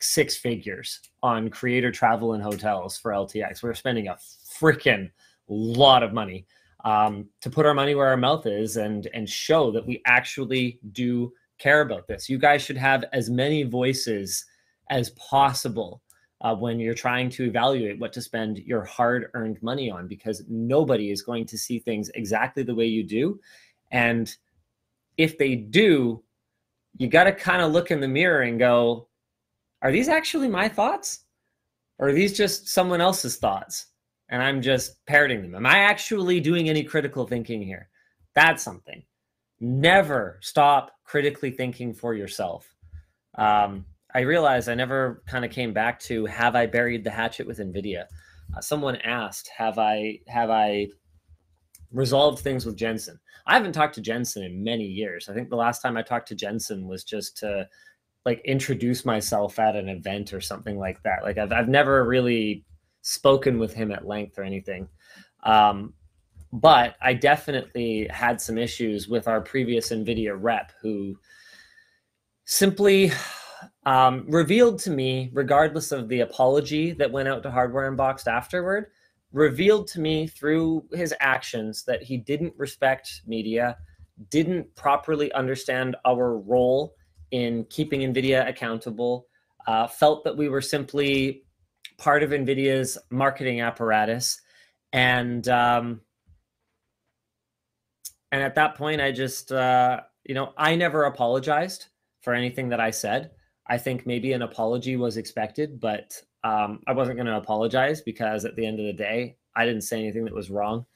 six figures on creator travel and hotels for ltx we're spending a freaking lot of money um, to put our money where our mouth is and and show that we actually do care about this you guys should have as many voices as possible uh, when you're trying to evaluate what to spend your hard earned money on because nobody is going to see things exactly the way you do. And if they do, you got to kind of look in the mirror and go, are these actually my thoughts? Or are these just someone else's thoughts? And I'm just parroting them. Am I actually doing any critical thinking here? That's something. Never stop critically thinking for yourself. Um, I realized I never kind of came back to have I buried the hatchet with Nvidia. Uh, someone asked, have I have I resolved things with Jensen? I haven't talked to Jensen in many years. I think the last time I talked to Jensen was just to like introduce myself at an event or something like that. Like I've I've never really spoken with him at length or anything. Um, but I definitely had some issues with our previous NVIDIA rep who simply um, revealed to me, regardless of the apology that went out to Hardware Unboxed afterward, revealed to me through his actions that he didn't respect media, didn't properly understand our role in keeping NVIDIA accountable, uh, felt that we were simply part of NVIDIA's marketing apparatus. And, um, and at that point, I just, uh, you know, I never apologized for anything that I said. I think maybe an apology was expected, but um, I wasn't going to apologize because at the end of the day, I didn't say anything that was wrong,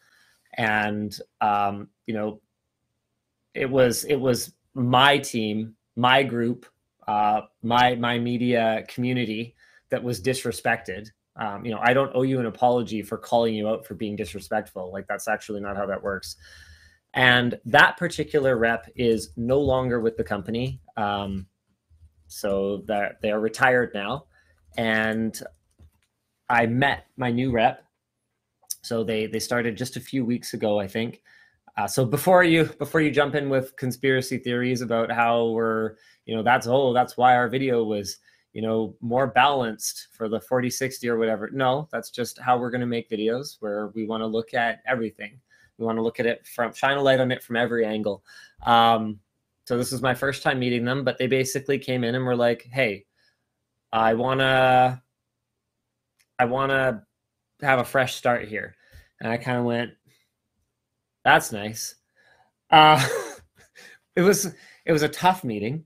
and um, you know, it was it was my team, my group, uh, my my media community that was disrespected. Um, you know, I don't owe you an apology for calling you out for being disrespectful. Like that's actually not how that works. And that particular rep is no longer with the company. Um, so that they're retired now, and I met my new rep. So they they started just a few weeks ago, I think. Uh, so before you before you jump in with conspiracy theories about how we're you know that's oh that's why our video was you know more balanced for the 4060 or whatever no that's just how we're going to make videos where we want to look at everything we want to look at it from shine a light on it from every angle. Um, so this is my first time meeting them but they basically came in and were like hey i want to i want to have a fresh start here. And i kind of went that's nice. Uh, it was it was a tough meeting.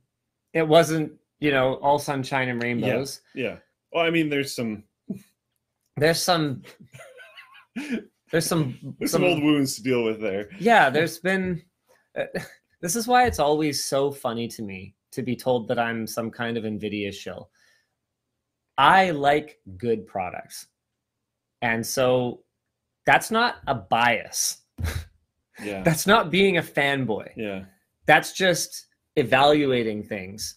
It wasn't you know all sunshine and rainbows. Yeah. Well, I mean, there's some there's some there's some there's some, some old wounds to deal with there. yeah there's been uh, this is why it's always so funny to me to be told that i'm some kind of nvidia shill i like good products and so that's not a bias Yeah. that's not being a fanboy yeah. that's just evaluating things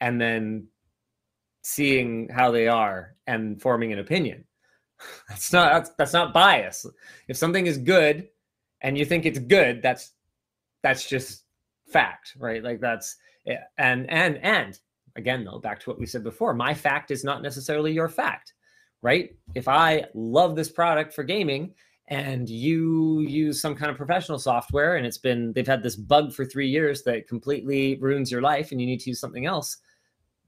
and then seeing how they are and forming an opinion that's not that's, that's not bias. If something is good and you think it's good that's that's just fact right? Like that's eh, and and and again though back to what we said before my fact is not necessarily your fact right? If i love this product for gaming and you use some kind of professional software and it's been they've had this bug for three years that completely ruins your life and you need to use something else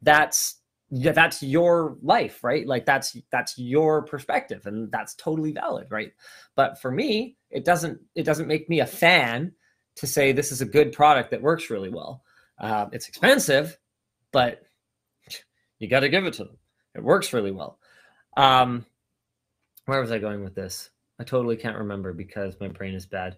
that's yeah, that's your life right? Like that's that's your perspective and that's totally valid right? But for me it doesn't it doesn't make me a fan to say this is a good product that works really well. Uh, it's expensive but you got to give it to them. It works really well. Um where was i going with this? I totally can't remember because my brain is bad.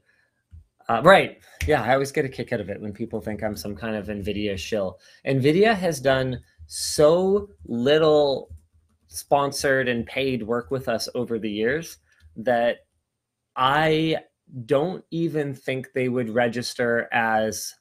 Uh, right. Yeah i always get a kick out of it when people think i'm some kind of nvidia shill. Nvidia has done so little sponsored and paid work with us over the years that I don't even think they would register as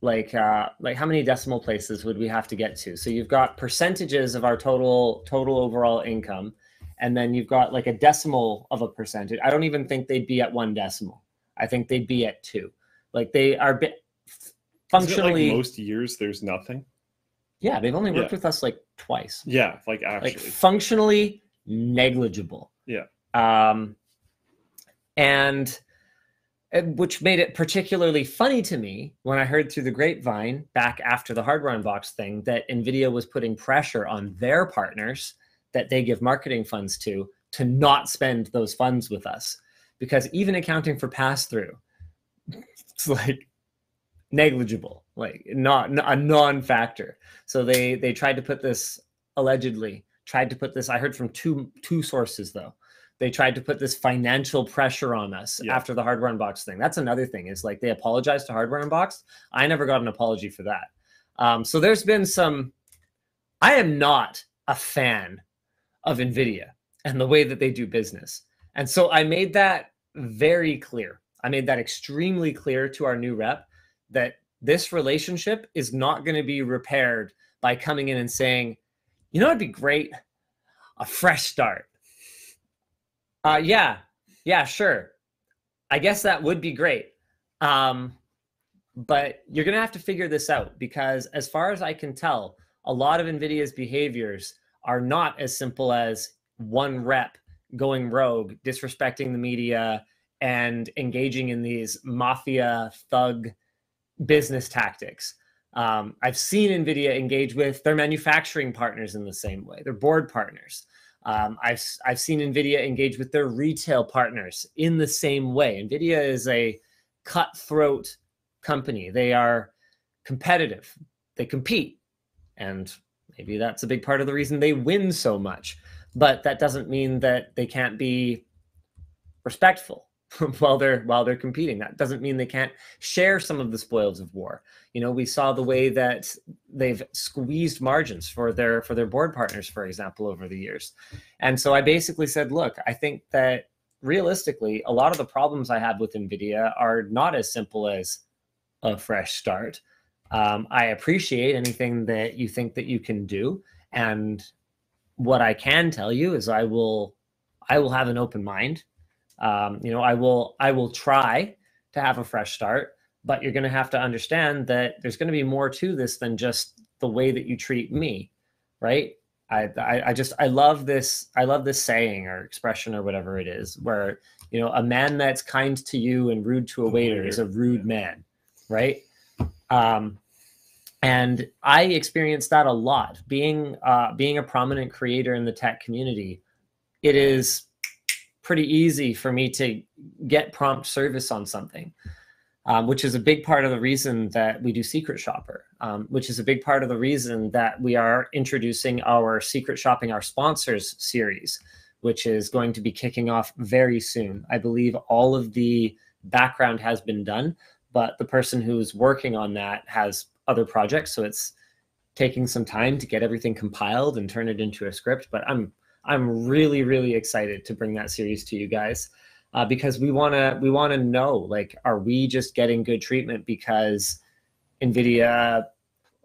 like uh like how many decimal places would we have to get to? So you've got percentages of our total total overall income and then you've got like a decimal of a percentage. I don't even think they'd be at one decimal. I think they'd be at two. Like they are functionally like most years there's nothing. yeah they've only worked Yeah. with us like twice Yeah, like actually. like functionally negligible. Yeah. Um, and uh, which made it particularly funny to me when I heard through the grapevine back after the hardware unbox thing that Nvidia was putting pressure on their partners that they give marketing funds to to not spend those funds with us because even accounting for pass through, it's like negligible, like not a non-factor. So they they tried to put this allegedly tried to put this i heard from two two sources though they tried to put this financial pressure on us Yeah. after the hardware unbox thing that's another thing is like they apologized to hardware unboxed. i never got an apology for that um, so there's been some i am not a fan of nvidia and the way that they do business and so i made that very clear i made that extremely clear to our new rep that this relationship is not going to be repaired by coming in and saying you know, it'd be great. A fresh start. Uh, yeah, yeah, sure. I guess that would be great. Um, but you're going to have to figure this out because, as far as I can tell, a lot of NVIDIA's behaviors are not as simple as one rep going rogue, disrespecting the media, and engaging in these mafia thug business tactics. Um, I've seen NVIDIA engage with their manufacturing partners in the same way, their board partners. Um, I've, I've seen NVIDIA engage with their retail partners in the same way. NVIDIA is a cutthroat company. They are competitive, they compete. And maybe that's a big part of the reason they win so much. But that doesn't mean that they can't be respectful while they're while they're competing. That doesn't mean they can't share some of the spoils of war. You know, we saw the way that they've squeezed margins for their for their board partners, for example, over the years. And so I basically said, look, I think that realistically, a lot of the problems I had with NVIDIA are not as simple as a fresh start. Um, I appreciate anything that you think that you can do, and what I can tell you is I will I will have an open mind. Um, you know, I will I will try to have a fresh start, but you're going to have to understand that there's going to be more to this than just the way that you treat me, right? I, I, I just I love this I love this saying or expression or whatever it is where you know a man that's kind to you and rude to a waiter is a rude man, right? Um, and I experienced that a lot being uh, being a prominent creator in the tech community. It is pretty easy for me to get prompt service on something um, which is a big part of the reason that we do Secret Shopper, um, which is a big part of the reason that we are introducing our Secret Shopping Our Sponsors series, which is going to be kicking off very soon. I believe all of the background has been done, but the person who's working on that has other projects. So it's taking some time to get everything compiled and turn it into a script. But I'm I'm really, really excited to bring that series to you guys uh, because we want to we want to know like are we just getting good treatment because nvidia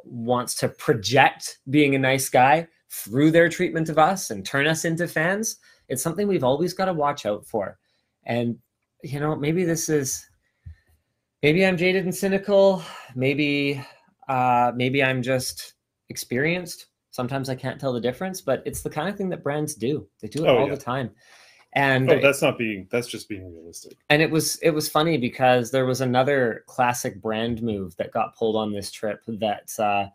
wants to project being a nice guy through their treatment of us and turn us into fans? It's something we've always got to watch out for. And you know maybe this is maybe i'm jaded and cynical. Maybe uh maybe i'm just experienced sometimes i can't tell the difference but it's the kind of thing that brands do they do it Oh, all yeah. the time and Oh, that's not being. That's just being realistic. and it was it was funny because there was another classic brand move that got pulled on this trip that uh,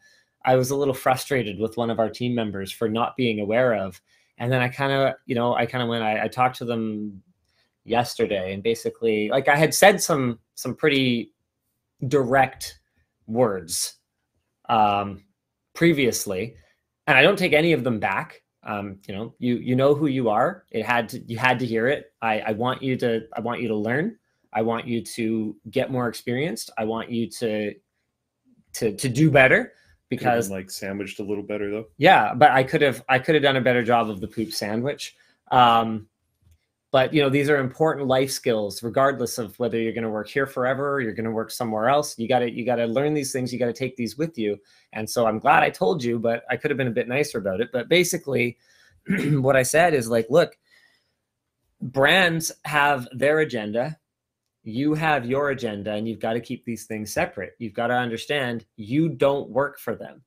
I was a little frustrated with one of our team members for not being aware of. And then I kind of, you know, I kind of went. I, I talked to them yesterday, and basically, like I had said some some pretty direct words um, previously, and I don't take any of them back. Um, you know you you know who you are. It had to you had to hear it. I i want you to i want you to learn. I want you to get more experienced. I want you to to to do better because like sandwiched a little better though. yeah but i could have i could have done a better job of the poop sandwich. Um but you know these are important life skills regardless of whether you're going to work here forever or you're going to work somewhere else. You got to you got to learn these things you got to take these with you. And so i'm glad i told you but i could have been a bit nicer about it. But basically what i said is like look brands have their agenda you have your agenda and you've got to keep these things separate. You've got to understand you don't work for them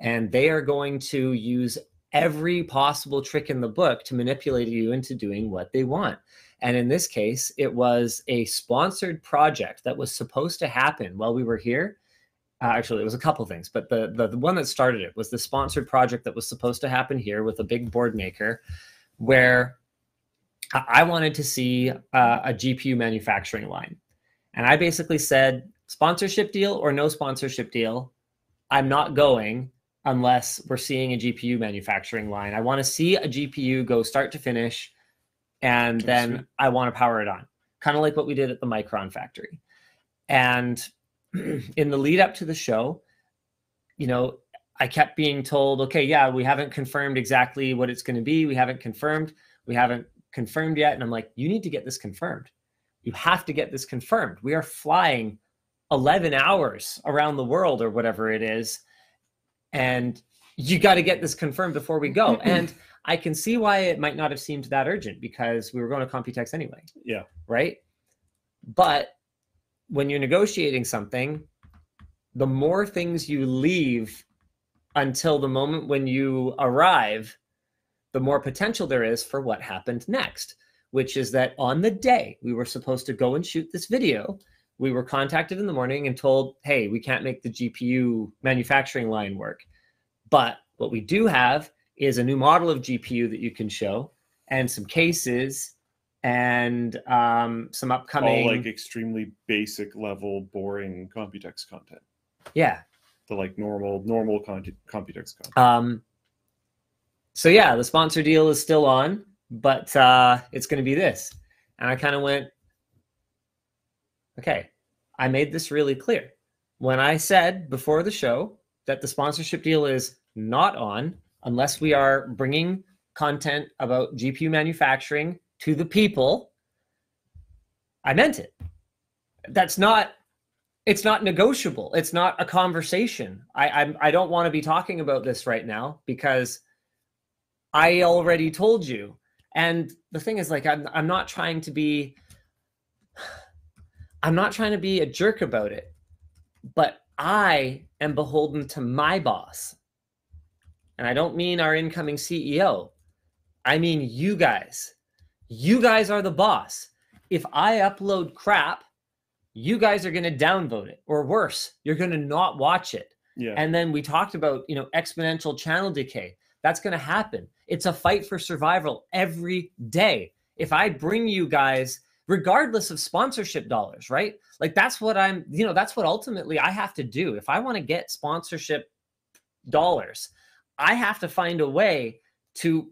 and they are going to use every possible trick in the book to manipulate you into doing what they want. And in this case, it was a sponsored project that was supposed to happen while we were here. Uh, actually, it was a couple things, but the, the the one that started it was the sponsored project that was supposed to happen here with a big board maker, where I wanted to see uh, a GPU manufacturing line, and I basically said sponsorship deal or no sponsorship deal, I'm not going unless we're seeing a GPU manufacturing line. I want to see a GPU go start to finish, and then sweet. I want to power it on, kind of like what we did at the Micron factory. And in the lead up to the show, you know, I kept being told, okay, yeah, we haven't confirmed exactly what it's going to be. We haven't confirmed. We haven't confirmed yet. And I'm like, you need to get this confirmed. You have to get this confirmed. We are flying 11 hours around the world or whatever it is and you got to get this confirmed before we go. and I can see why it might not have seemed that urgent because we were going to Computex anyway, Yeah. right? But when you're negotiating something, the more things you leave until the moment when you arrive, the more potential there is for what happened next, which is that on the day we were supposed to go and shoot this video, we were contacted in the morning and told, hey, we can't make the GPU manufacturing line work. But what we do have is a new model of GPU that you can show and some cases and um, some upcoming. All like extremely basic level, boring Computex content. yeah. The like normal, normal content, Computex content. Um, so yeah, the sponsor deal is still on, but uh, it's going to be this. And I kind of went, okay, I made this really clear. When I said before the show that the sponsorship deal is not on unless we are bringing content about GPU manufacturing to the people, I meant it. That's not it's not negotiable. It's not a conversation. I I'm, I don't want to be talking about this right now because I already told you. And the thing is, like, I'm I'm not trying to be. I'm not trying to be a jerk about it, but I am beholden to my boss. And I don't mean our incoming CEO. I mean you guys. You guys are the boss. If I upload crap, you guys are going to downvote it or worse, you're going to not watch it. Yeah. And then we talked about, you know, exponential channel decay. That's going to happen. It's a fight for survival every day. If I bring you guys regardless of sponsorship dollars, right? Like that's what I'm, you know, that's what ultimately I have to do. If I want to get sponsorship dollars, I have to find a way to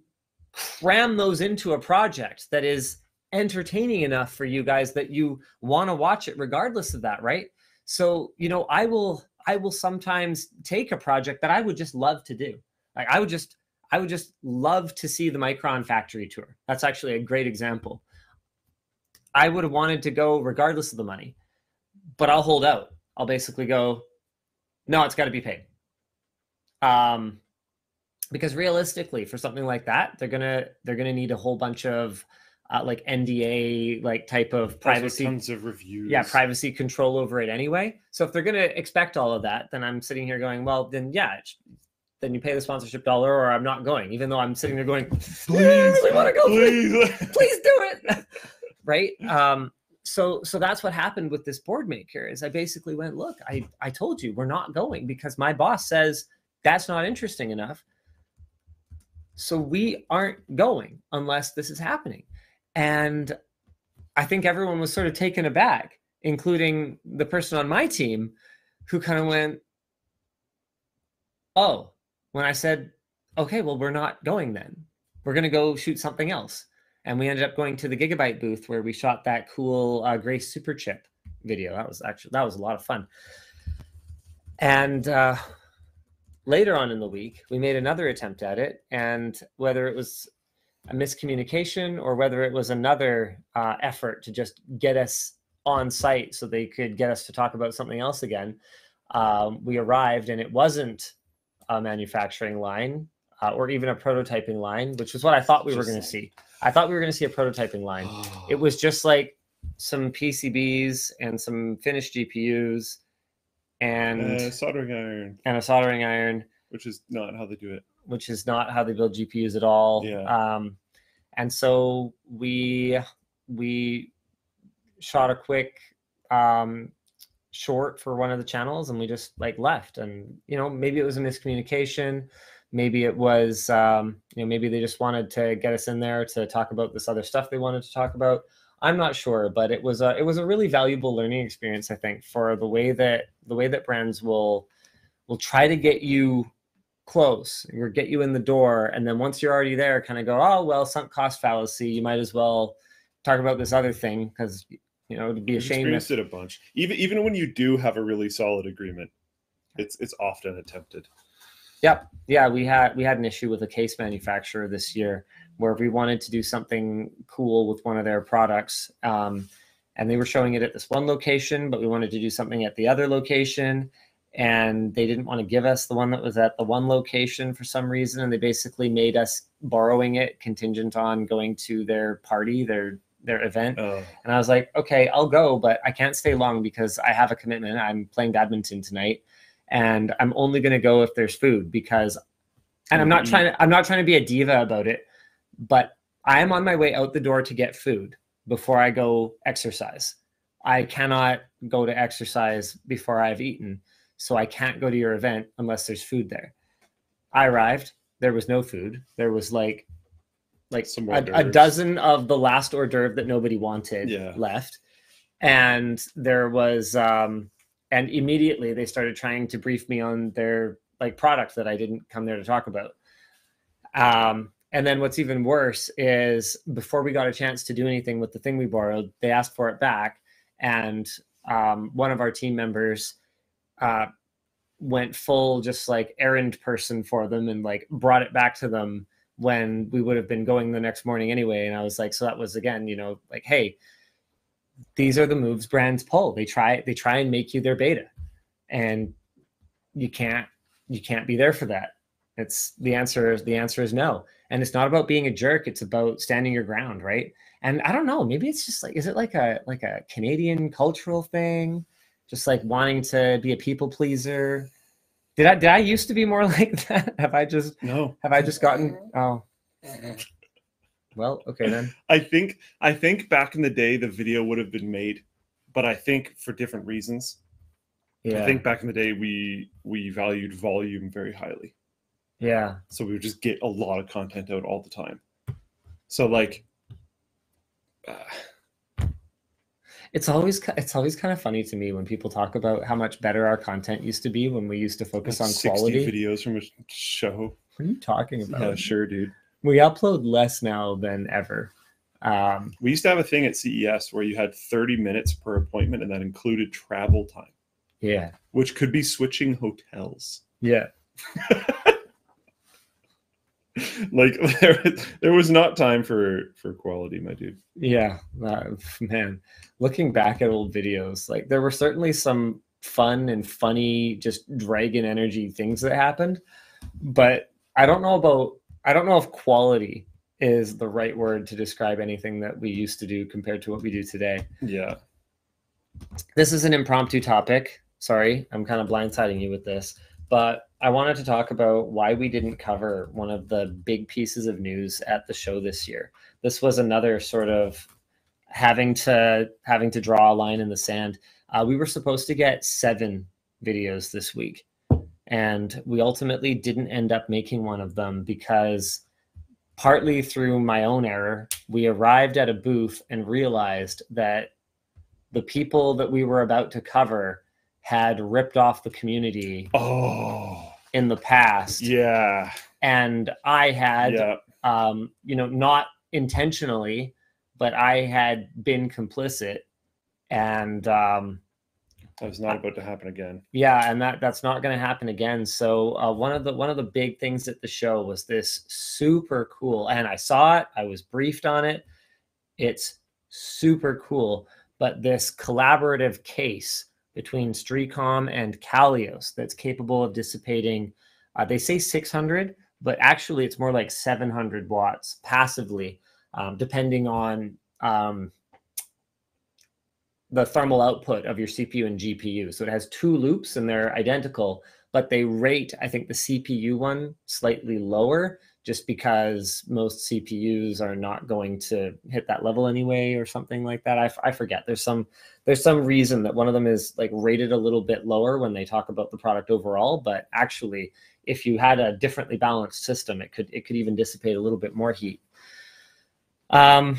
cram those into a project that is entertaining enough for you guys that you want to watch it regardless of that, right? So, you know, I will I will sometimes take a project that I would just love to do. Like I would just I would just love to see the Micron factory tour. That's actually a great example. I would have wanted to go regardless of the money, but I'll hold out. I'll basically go, no, it's got to be paid. Um, because realistically, for something like that, they're gonna they're gonna need a whole bunch of uh, like NDA like type of privacy tons of reviews. yeah privacy control over it anyway so if they're going to expect all of that then i'm sitting here going well then yeah then you pay the sponsorship dollar or i'm not going even though i'm sitting there going please I really want to go please, please do it right um so so that's what happened with this board maker is i basically went look i i told you we're not going because my boss says that's not interesting enough so we aren't going unless this is happening and I think everyone was sort of taken aback, including the person on my team who kind of went, Oh, when I said, okay, well, we're not going then. We're going to go shoot something else. And we ended up going to the Gigabyte booth where we shot that cool uh, Grace Super Chip video. That was actually, that was a lot of fun. And uh, later on in the week, we made another attempt at it. And whether it was a miscommunication or whether it was another uh, effort to just get us on site so they could get us to talk about something else again. Um, we arrived and it wasn't a manufacturing line uh, or even a prototyping line, which is what I thought we just were going to see. I thought we were going to see a prototyping line. it was just like some PCBs and some finished GPUs and uh, soldering iron and a soldering iron, which is not how they do it which is not how they build GPUs at all. Yeah. Um, and so we we shot a quick um, short for one of the channels, and we just like left. And you know, maybe it was a miscommunication. Maybe it was, um, you know, maybe they just wanted to get us in there to talk about this other stuff they wanted to talk about. I'm not sure, but it was a it was a really valuable learning experience. I think for the way that the way that brands will will try to get you close or get you in the door and then once you're already there kind of go oh well sunk cost fallacy you might as well talk about this other thing because you know to be ashamed experienced it a bunch even even when you do have a really solid agreement it's it's often attempted yep. Yeah we had we had an issue with a case manufacturer this year where we wanted to do something cool with one of their products um, and they were showing it at this one location but we wanted to do something at the other location and they didn't want to give us the one that was at the one location for some reason and they basically made us borrowing it contingent on going to their party their their event. Oh. and i was like okay i'll go but i can't stay long because i have a commitment. I'm playing badminton tonight and i'm only going to go if there's food because and i'm not Mhm. trying to i'm not trying to be a diva about it but i am on my way out the door to get food before i go exercise i cannot go to exercise before i've eaten so I can't go to your event unless there's food there. I arrived, there was no food. There was like like Some a, a dozen of the last hors d'oeuvre that nobody wanted Yeah. left. And there was um and immediately they started trying to brief me on their like product that I didn't come there to talk about. Um and then what's even worse is before we got a chance to do anything with the thing we borrowed, they asked for it back. And um, one of our team members uh, went full just like errand person for them and like brought it back to them when we would have been going the next morning anyway. And I was like, so that was again, you know, like, hey, these are the moves brands pull. They try they try and make you their beta, and you can't you can't be there for that. It's the answer is the answer is no. And it's not about being a jerk. It's about standing your ground, right? And I don't know. Maybe it's just like is it like a like a Canadian cultural thing, just like wanting to be a people pleaser. Did I did I used to be more like that? Have I just No. have I just gotten oh well okay then I think I think back in the day the video would have been made, but I think for different reasons. yeah I think back in the day we we valued volume very highly. yeah So we would just get a lot of content out all the time. So like uh, It's always it's always kind of funny to me when people talk about how much better our content used to be when we used to focus on 60 quality. videos from a show. What are you talking about? Yeah, sure, dude. We upload less now than ever. Um, We used to have a thing at CES where you had 30 minutes per appointment and that included travel time, yeah, which could be switching hotels. yeah, like there, there was not time for for quality, my dude. yeah. Uh, man, looking back at old videos, like there were certainly some fun and funny, just dragon energy things that happened, but I don't know about. I don't know if quality is the right word to describe anything that we used to do compared to what we do today. Yeah. this is an impromptu topic. Sorry, I'm kind of blindsiding you with this, but I wanted to talk about why we didn't cover one of the big pieces of news at the show this year. This was another sort of having to having to draw a line in the sand. Uh, we were supposed to get seven videos this week, and we ultimately didn't end up making one of them because partly through my own error, we arrived at a booth and realized that the people that we were about to cover had ripped off the community Oh, in the past yeah. and i had Yeah. um, you know not intentionally but i had been complicit and um, That was not about to happen again. yeah and that that's not going to happen again so uh, one of the one of the big things at the show was this super cool and i saw it i was briefed on it it's super cool but this collaborative case between Streacom and Calyos that's capable of dissipating uh, they say 600 but actually it's more like 700 watts passively um, depending on um, the thermal output of your CPU and GPU. So it has two loops and they're identical, but they rate, I think, the CPU one slightly lower just because most CPUs are not going to hit that level anyway or something like that. I, I forget. There's some there's some reason that one of them is like rated a little bit lower when they talk about the product overall, but actually if you had a differently balanced system, it could it could even dissipate a little bit more heat. Um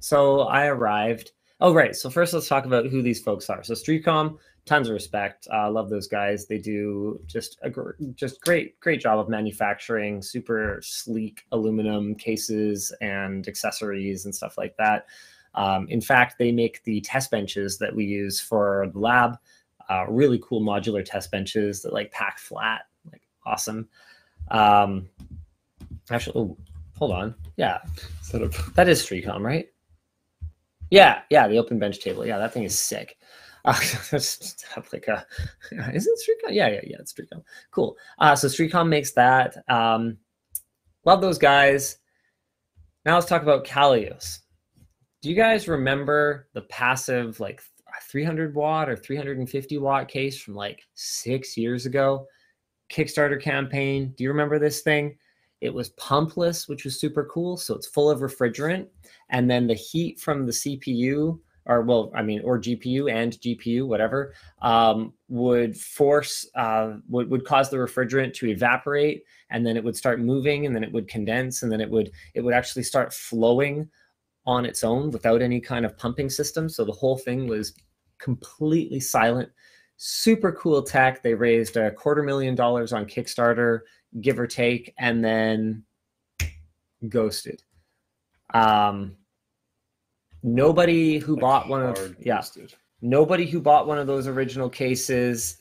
so I arrived. Oh, right. So first, let's talk about who these folks are. So Streacom, tons of respect. I uh, love those guys. They do just a gr- just great, great job of manufacturing super sleek aluminum cases and accessories and stuff like that. Um, in fact, they make the test benches that we use for the lab. Uh, really cool modular test benches that like pack flat, like awesome. Um, actually, oh, hold on. Yeah, that is Streacom, right? Yeah, yeah, the open bench table. Yeah, that thing is sick. Uh, like a, is it Streacom? Yeah, yeah, yeah, it's Streacom. Cool. Uh, so Streacom makes that. Um, love those guys. Now let's talk about Calyos. Do you guys remember the passive like 300 watt or 350 watt case from like six years ago? Kickstarter campaign. Do you remember this thing? It was pumpless, which was super cool. So it's full of refrigerant. And then the heat from the CPU, or well, I mean, or GPU and GPU, whatever, um, would force, uh, would, would cause the refrigerant to evaporate. And then it would start moving and then it would condense and then it would, it would actually start flowing on its own without any kind of pumping system. So the whole thing was completely silent. Super cool tech. They raised a quarter million dollars on Kickstarter give or take, and then ghosted. Um, nobody who bought one of yeah, ghosted. nobody who bought one of those original cases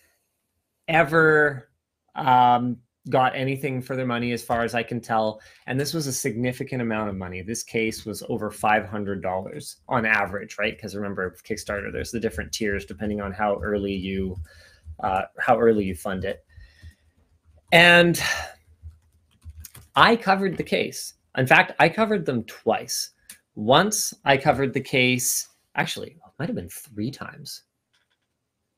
ever um, got anything for their money as far as I can tell. And this was a significant amount of money. This case was over $500 on average, right? Because remember, Kickstarter, there's the different tiers depending on how early you uh, how early you fund it. And I covered the case. In fact, I covered them twice. Once I covered the case, actually, it might have been three times.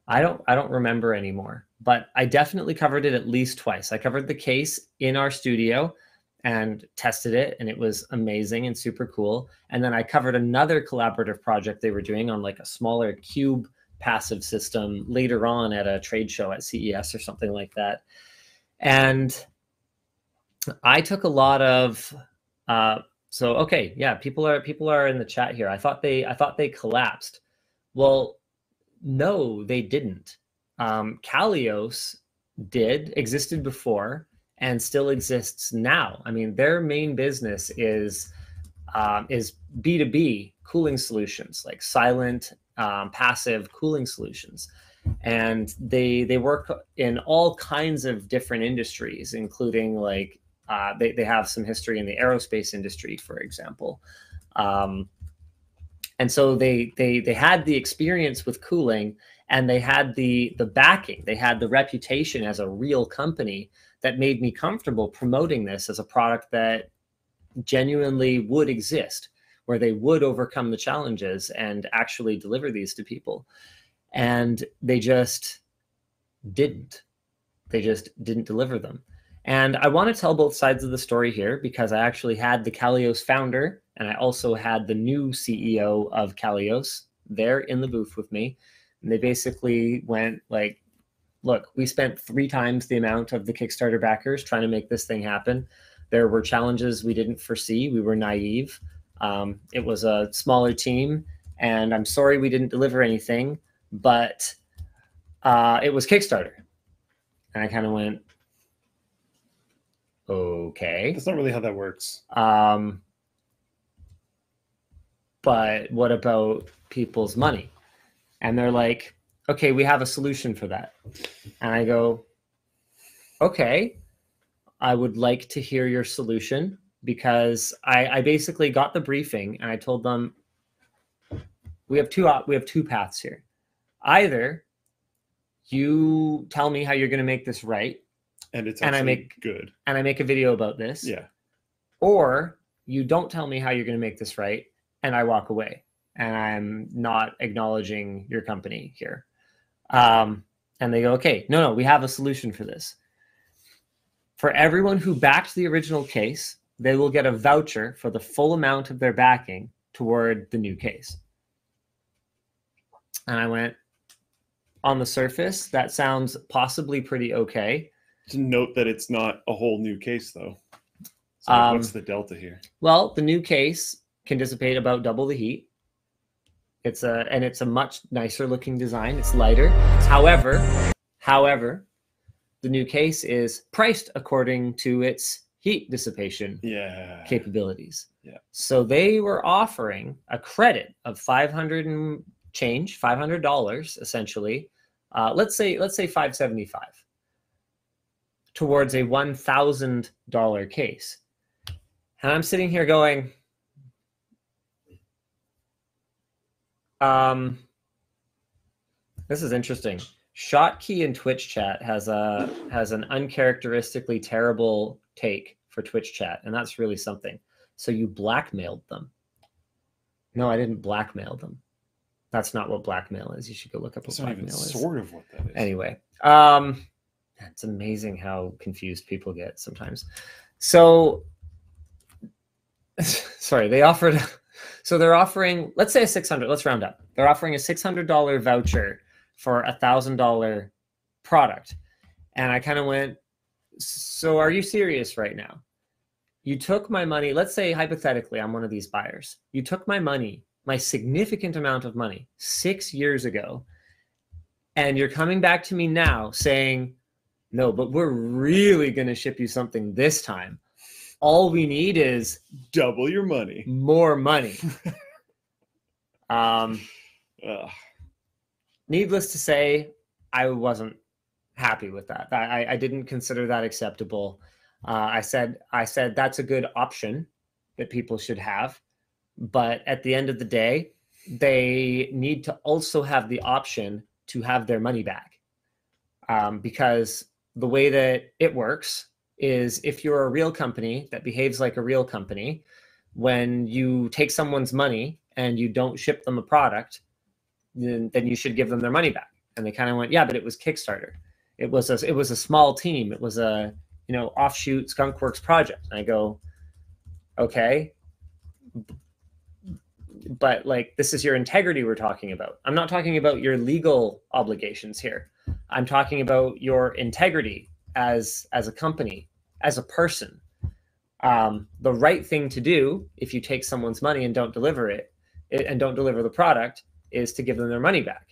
I don't I don't remember anymore, but I definitely covered it at least twice. I covered the case in our studio and tested it and it was amazing and super cool. And then I covered another collaborative project they were doing on like a smaller cube passive system later on at a trade show at CES or something like that. And I took a lot of uh, so okay, yeah, people are people are in the chat here. I thought they I thought they collapsed. Well, no, they didn't. Um, Calyos did existed before and still exists now. I mean, their main business is um, is B two B cooling solutions, like silent, um, passive cooling solutions, and they they work in all kinds of different industries, including like uh, they they have some history in the aerospace industry, for example. Um, and so they they they had the experience with cooling and they had the the backing they had the reputation as a real company that made me comfortable promoting this as a product that genuinely would exist where they would overcome the challenges and actually deliver these to people and they just didn't they just didn't deliver them and I want to tell both sides of the story here because I actually had the Calyos founder and I also had the new CEO of Calyos there in the booth with me. And they basically went like, look, we spent three times the amount of the Kickstarter backers trying to make this thing happen. There were challenges we didn't foresee. We were naive. Um, it was a smaller team, and I'm sorry we didn't deliver anything, but uh, it was Kickstarter. And I kind of went, okay. That's not really how that works. Um, but what about people's money? And they're like, okay, we have a solution for that. And I go, okay, I would like to hear your solution because I, I basically got the briefing and I told them we have two we have two paths here. Either you tell me how you're going to make this right And it's And I make- good. and I make a video about this. Yeah. Or you don't tell me how you're going to make this right and I walk away and I'm not acknowledging your company here. Um, and they go, okay, no, no, we have a solution for this. For everyone who backed the original case, they will get a voucher for the full amount of their backing toward the new case. And I went, on the surface, that sounds possibly pretty okay. To note that it's not a whole new case though. So Um, what's the delta here? Well, the new case can dissipate about double the heat. It's a and it's a much nicer looking design. It's lighter. However, however, the new case is priced according to its heat dissipation Yeah. capabilities. Yeah. So they were offering a credit of 500 and change, $500 essentially. Uh, let's say let's say 575 towards a $1,000 case. And I'm sitting here going um this is interesting. Shotkey in Twitch chat has a has an uncharacteristically terrible take for Twitch chat, and that's really something. So you blackmailed them. No, I didn't blackmail them. That's not what blackmail is. You should go look up what That's not even blackmail is. sort of what that is. Anyway, um, it's amazing how confused people get sometimes. So, sorry, they offered. So they're offering, let's say a six hundred. Let's round up. They're offering a six hundred dollar voucher for a thousand dollar product, and I kind of went. So are you serious right now? You took my money. Let's say hypothetically, I'm one of these buyers. You took my money, my significant amount of money, six years ago, and you're coming back to me now saying, no, but we're really going to ship you something this time. All we need is Double your money. more money. um, Ugh. needless to say, I wasn't happy with that. I, I didn't consider that acceptable. Uh, I said I said that's a good option that people should have, but at the end of the day, they need to also have the option to have their money back, um, because the way that it works is if you're a real company that behaves like a real company, when you take someone's money and you don't ship them a product, then, then you should give them their money back. And they kind of went, yeah, but it was Kickstarter. It was a it was a small team. It was a you know offshoot Skunkworks project. And I go, okay, but like this is your integrity we're talking about. I'm not talking about your legal obligations here. I'm talking about your integrity as as a company, as a person. Um, the right thing to do if you take someone's money and don't deliver it, it and don't deliver the product is to give them their money back.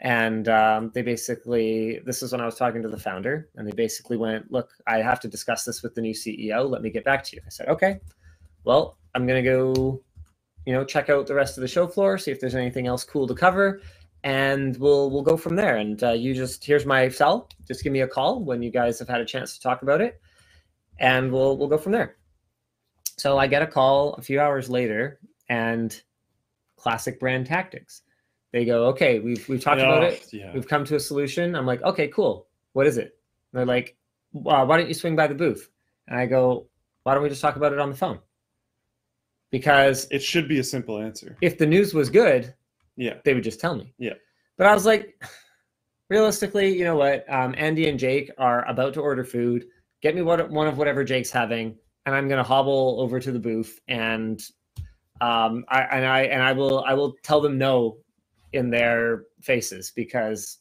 And um, they basically, this is when I was talking to the founder, and they basically went, Look, I have to discuss this with the new CEO. Let me get back to you. I said, Okay, well, I'm going to go, you know, check out the rest of the show floor, see if there's anything else cool to cover. And we'll we'll go from there. And uh, you just here's my cell. Just give me a call when you guys have had a chance to talk about it, and we'll we'll go from there. So I get a call a few hours later, and classic brand tactics. They go, okay, we've we've talked about Oh, it. Yeah. We've come to a solution. I'm like, okay, cool. What is it? And they're like, well, why don't you swing by the booth? And I go, why don't we just talk about it on the phone? Because It should be a simple answer. if the news was good, Yeah. they would just tell me. Yeah. But I was like, realistically, you know what? Um, Andy and Jake are about to order food. Get me what one of whatever Jake's having, and I'm gonna hobble over to the booth and um, I and I and I will I will tell them no in their faces because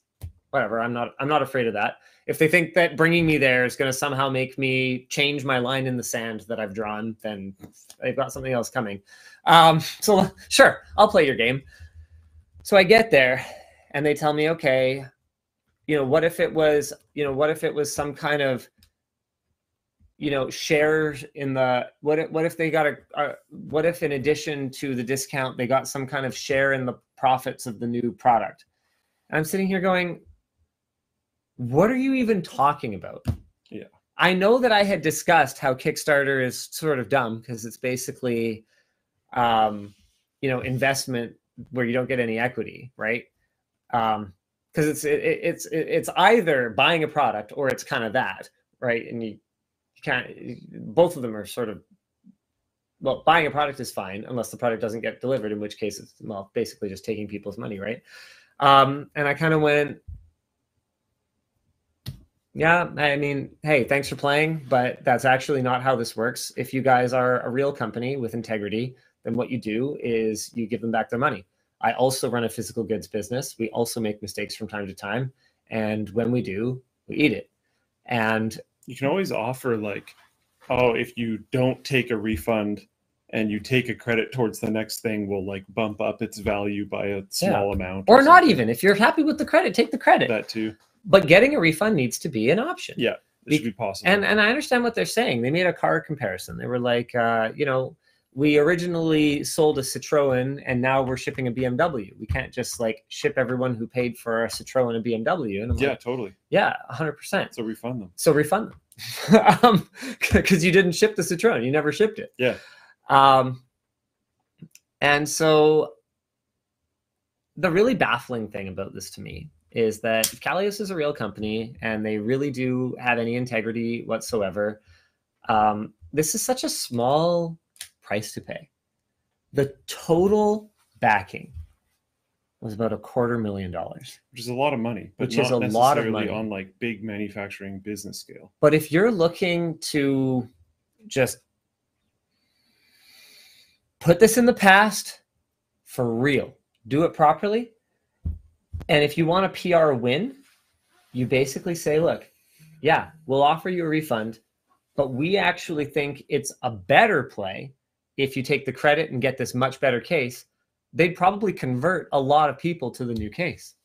whatever. I'm not I'm not afraid of that. If they think that bringing me there is going to somehow make me change my line in the sand that I've drawn, then they've got something else coming. Um, so sure, I'll play your game. So I get there and they tell me, okay, you know, what if it was, you know, what if it was some kind of, you know, shares in the what if what if they got a, a what if in addition to the discount they got some kind of share in the profits of the new product? And I'm sitting here going, what are you even talking about? Yeah. I know that I had discussed how Kickstarter is sort of dumb because it's basically, um, you know, investment where you don't get any equity, right? Um, because it's it, it- it's it, it's either buying a product or it's kind of that, right? And you, you can't. Both of them are sort of. Well, buying a product is fine unless the product doesn't get delivered, in which case it's well basically just taking people's money, right? Um, and I kind of went, yeah, I mean, hey, thanks for playing, but that's actually not how this works. If you guys are a real company with integrity, then what you do is you give them back their money. I also run a physical goods business. We also make mistakes from time to time. And when we do, we eat it. And You can always offer like, oh, if you don't take a refund and you take a credit towards the next thing, we'll like bump up its value by a small amount. or not even if you're happy with the credit, take the credit. that too. But getting a refund needs to be an option. Yeah, it should be possible. and and I understand what they're saying. They made a car comparison. They were like, uh, you know, we originally sold a Citroen, and now we're shipping a BMW. We can't just like ship everyone who paid for a Citroen a BMW. And I'm yeah, like, totally. yeah, hundred percent. So refund them. So refund them, um, because you didn't ship the Citroen. You never shipped it. Yeah. Um, and so the really baffling thing about this to me is that if Calyos is a real company and they really do have any integrity whatsoever, um, this is such a small price to pay. The total backing was about a quarter million dollars. which is a lot of money, but Which not is a lot of money. on like big manufacturing business scale. But if you're looking to just put this in the past for real, do it properly. And if you want a PR win, you basically say, look, yeah, we'll offer you a refund, but we actually think it's a better play if you take the credit and get this much better case. They'd probably convert a lot of people to the new case.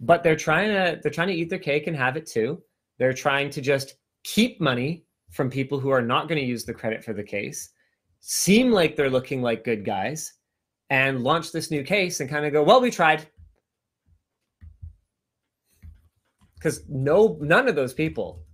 But they're trying to they're trying to eat their cake and have it too. They're trying to just keep money from people who are not going to use the credit for the case, seem like they're looking like good guys, and launch this new case and kind of go, well, we tried. Because no none of those people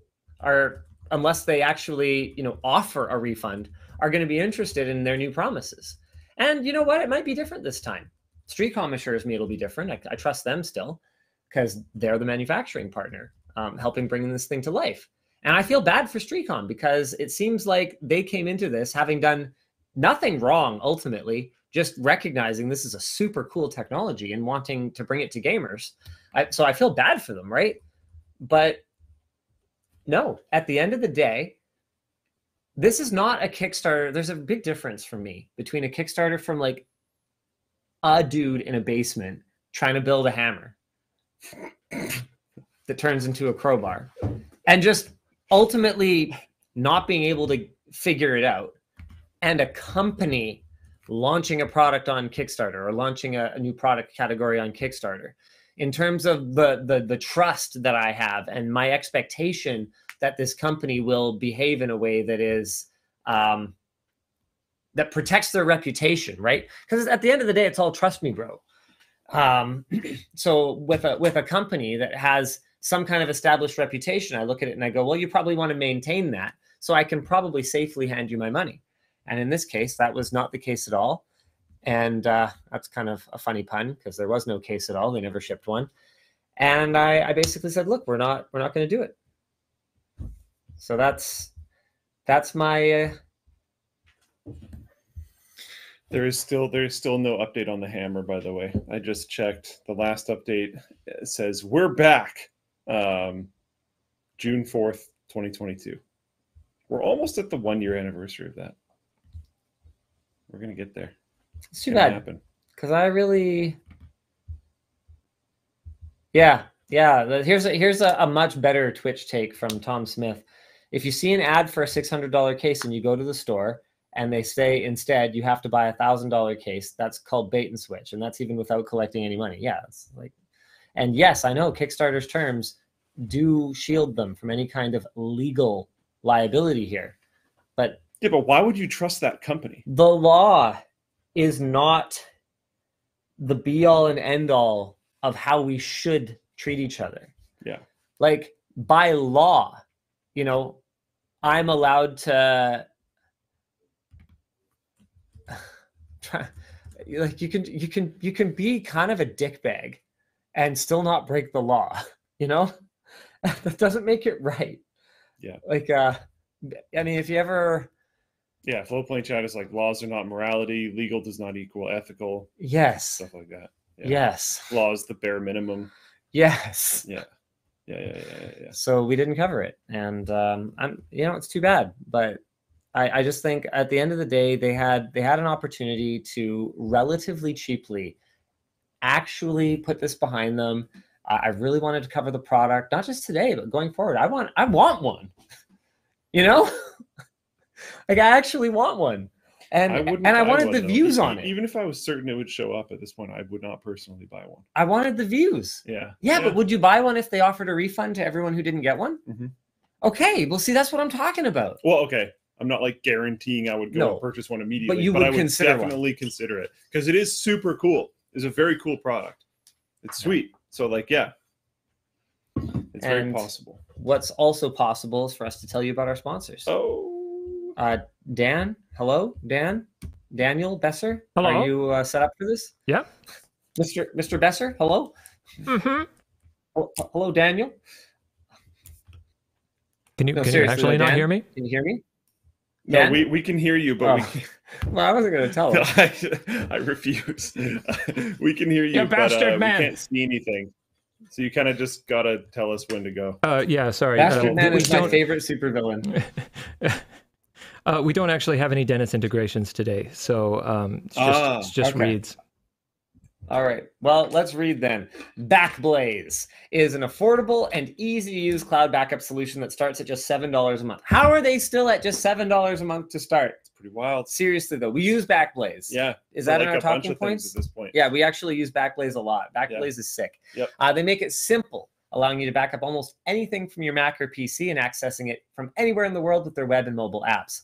are unless they actually you know offer a refund are going to be interested in their new promises. And you know what? It might be different this time. Streacom assures me it'll be different. I, I trust them still because they're the manufacturing partner um, helping bring this thing to life. And i feel bad for Streacom because it seems like they came into this having done nothing wrong ultimately just recognizing this is a super cool technology and wanting to bring it to gamers. I, so i feel bad for them right but no, at the end of the day, this is not a Kickstarter. There's a big difference for me between a Kickstarter from like a dude in a basement trying to build a hammer that turns into a crowbar and just ultimately not being able to figure it out and a company launching a product on Kickstarter or launching a, a new product category on Kickstarter in terms of the, the the trust that I have and my expectation that this company will behave in a way that is um, that protects their reputation, right? Because at the end of the day, it's all trust me, bro. Um, so with a with a company that has some kind of established reputation, I look at it and I go, well, you probably want to maintain that, so I can probably safely hand you my money. And in this case, that was not the case at all. And uh, that's kind of a funny pun because there was no case at all. They never shipped one. And I, I basically said, look, we're not we're not going to do it. So that's that's my. Uh... There is still there is still no update on the hammer. By the way, I just checked. The last update says we're back. Um, June fourth, twenty twenty two. We're almost at the one year anniversary of that. We're gonna get there. It's too bad because I really, yeah, yeah. Here's a, here's a, a, much better Twitch take from Tom Smith. If you see an ad for a six hundred dollar case and you go to the store and they say instead you have to buy a thousand dollar case, that's called bait and switch, and that's even without collecting any money. Yeah, it's like, and yes, I know Kickstarter's terms do shield them from any kind of legal liability here, but yeah, but why would you trust that company? The law is not the be all and end all of how we should treat each other. Yeah. Like by law, you know, I'm allowed to try like you can you can you can be kind of a dickbag and still not break the law, you know? that doesn't make it right. Yeah. Like uh I mean if you ever yeah, Floatplane chat is like laws are not morality, legal does not equal ethical. Yes. Stuff like that. Yeah. Yes. Laws the bare minimum. Yes. Yeah. Yeah, yeah, yeah, yeah. So we didn't cover it, and um, I'm, you know, it's too bad. But I, I just think at the end of the day, they had they had an opportunity to relatively cheaply actually put this behind them. Uh, I really wanted to cover the product, not just today, but going forward. I want I want one. You know. Like I actually want one. And I and I wanted the though. views on it. Even if I was certain it would show up at this point, I would not personally buy one. I wanted the views. Yeah. Yeah, yeah. but would you buy one if they offered a refund to everyone who didn't get one? Mm-hmm. Okay, well, see, that's what I'm talking about. Well, okay. I'm not like guaranteeing I would go no, and purchase one immediately, but you but would I would consider definitely one. consider it because it is super cool. It's a very cool product. It's sweet. So, like, yeah, it's and very possible. What's also possible is for us to tell you about our sponsors. Oh. Uh, Dan, hello, Dan, Daniel Besser. Hello. Are you uh, set up for this? Yeah. Mr. Mr. Besser, hello. Mm-hmm. Hello, Daniel. Can you, no, can you actually not hear me? Can you hear me? Dan? No, we, we can hear you, but oh. we Well, I wasn't going to tell him. I, I, refuse. we can hear you, you but uh, we can't see anything. So you kind of just got to tell us when to go. Uh, yeah, sorry. Bastard uh, Man is my favorite supervillain. Uh, we don't actually have any Dennis integrations today, so um, it's just, ah, it's just okay. reads. All right. Well, let's read then. Backblaze is an affordable and easy to use cloud backup solution that starts at just $7 a month. How are they still at just $7 a month to start? It's pretty wild. Seriously, though, we use Backblaze. Yeah. Is that like in our talking points? At this point. Yeah, we actually use Backblaze a lot. Backblaze yeah. is sick. Yep. Uh, they make it simple, allowing you to back up almost anything from your Mac or PC and accessing it from anywhere in the world with their web and mobile apps.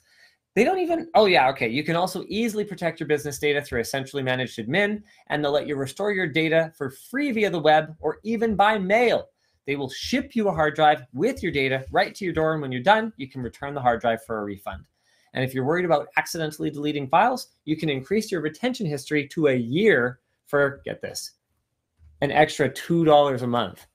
They don't even, oh, yeah, okay. You can also easily protect your business data through a centrally managed admin, and they'll let you restore your data for free via the web or even by mail. They will ship you a hard drive with your data right to your door. And when you're done, you can return the hard drive for a refund. And if you're worried about accidentally deleting files, you can increase your retention history to a year for, get this, an extra $2 a month.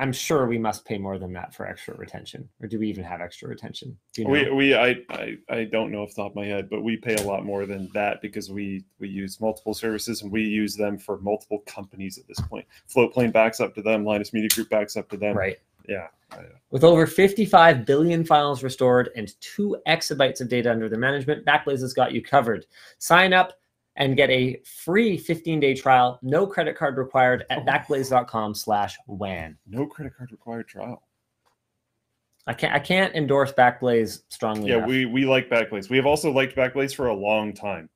I'm sure we must pay more than that for extra retention. Or do we even have extra retention? You know? We we I, I I don't know off the top of my head, but we pay a lot more than that because we we use multiple services and we use them for multiple companies at this point. Floatplane backs up to them, Linus Media Group backs up to them. right. Yeah. Uh. With over 55 billion files restored and two exabytes of data under their management, Backblaze has got you covered. Sign up and get a free 15-day trial, no credit card required at Oh. backblaze.com slash WAN. No credit card required trial. I can't I can't endorse Backblaze strongly Yeah, enough. we we like Backblaze. We have also liked Backblaze for a long time.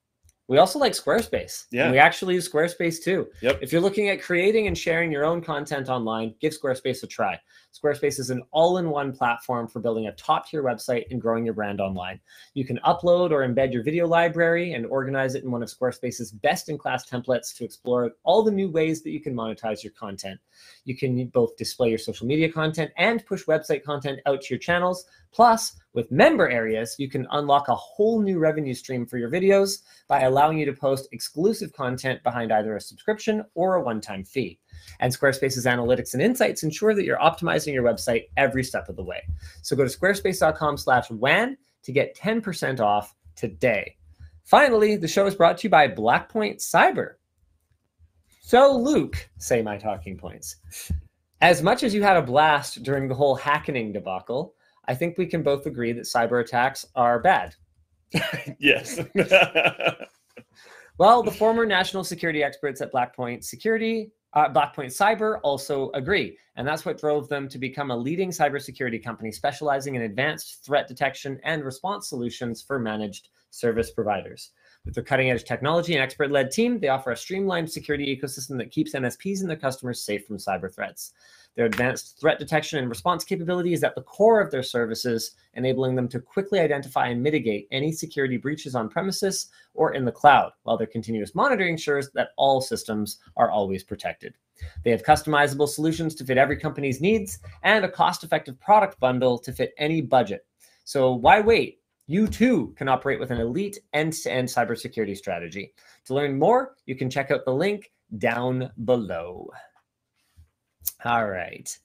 We also like Squarespace. Yeah. We actually use Squarespace too. Yep. If you're looking at creating and sharing your own content online, give Squarespace a try. Squarespace is an all in one platform for building a top tier website and growing your brand online. You can upload or embed your video library and organize it in one of Squarespace's best in class templates to explore all the new ways that you can monetize your content. You can both display your social media content and push website content out to your channels. Plus, with member areas, you can unlock a whole new revenue stream for your videos by allowing you to post exclusive content behind either a subscription or a one time fee. And Squarespace's analytics and insights ensure that you're optimizing your website every step of the way. So go to squarespace.com slash WAN to get 10% off today. Finally, the show is brought to you by Blackpoint Cyber. So, Luke, say my talking points. As much as you had a blast during the whole hackening debacle, I think we can both agree that cyber attacks are bad. yes. Well, the former national security experts at Blackpoint Security, uh, Blackpoint Cyber also agree. And that's what drove them to become a leading cybersecurity company specializing in advanced threat detection and response solutions for managed service providers. With their cutting edge technology and expert led team, they offer a streamlined security ecosystem that keeps MSPs and their customers safe from cyber threats. Their advanced threat detection and response capability is at the core of their services, enabling them to quickly identify and mitigate any security breaches on premises or in the cloud, while their continuous monitoring ensures that all systems are always protected. They have customizable solutions to fit every company's needs and a cost effective product bundle to fit any budget. So why wait? You too can operate with an elite end to end cybersecurity strategy. To learn more, you can check out the link down below. All right.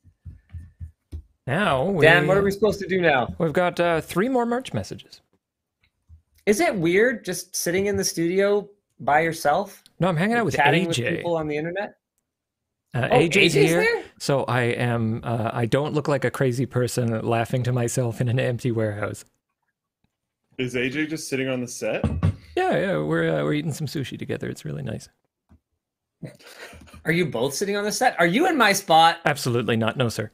Now, we, Dan, what are we supposed to do now? We've got uh, three more merch messages. Is it weird just sitting in the studio by yourself, No, I'm hanging out with chatting with AJ. people on the internet? Uh, Oh, AJ's, here, there? so I am. Uh, I don't look like a crazy person laughing to myself in an empty warehouse. Is AJ just sitting on the set? Yeah, yeah, we're uh, we're eating some sushi together. It's really nice. Are you both sitting on the set? Are you in my spot? Absolutely not. No, sir.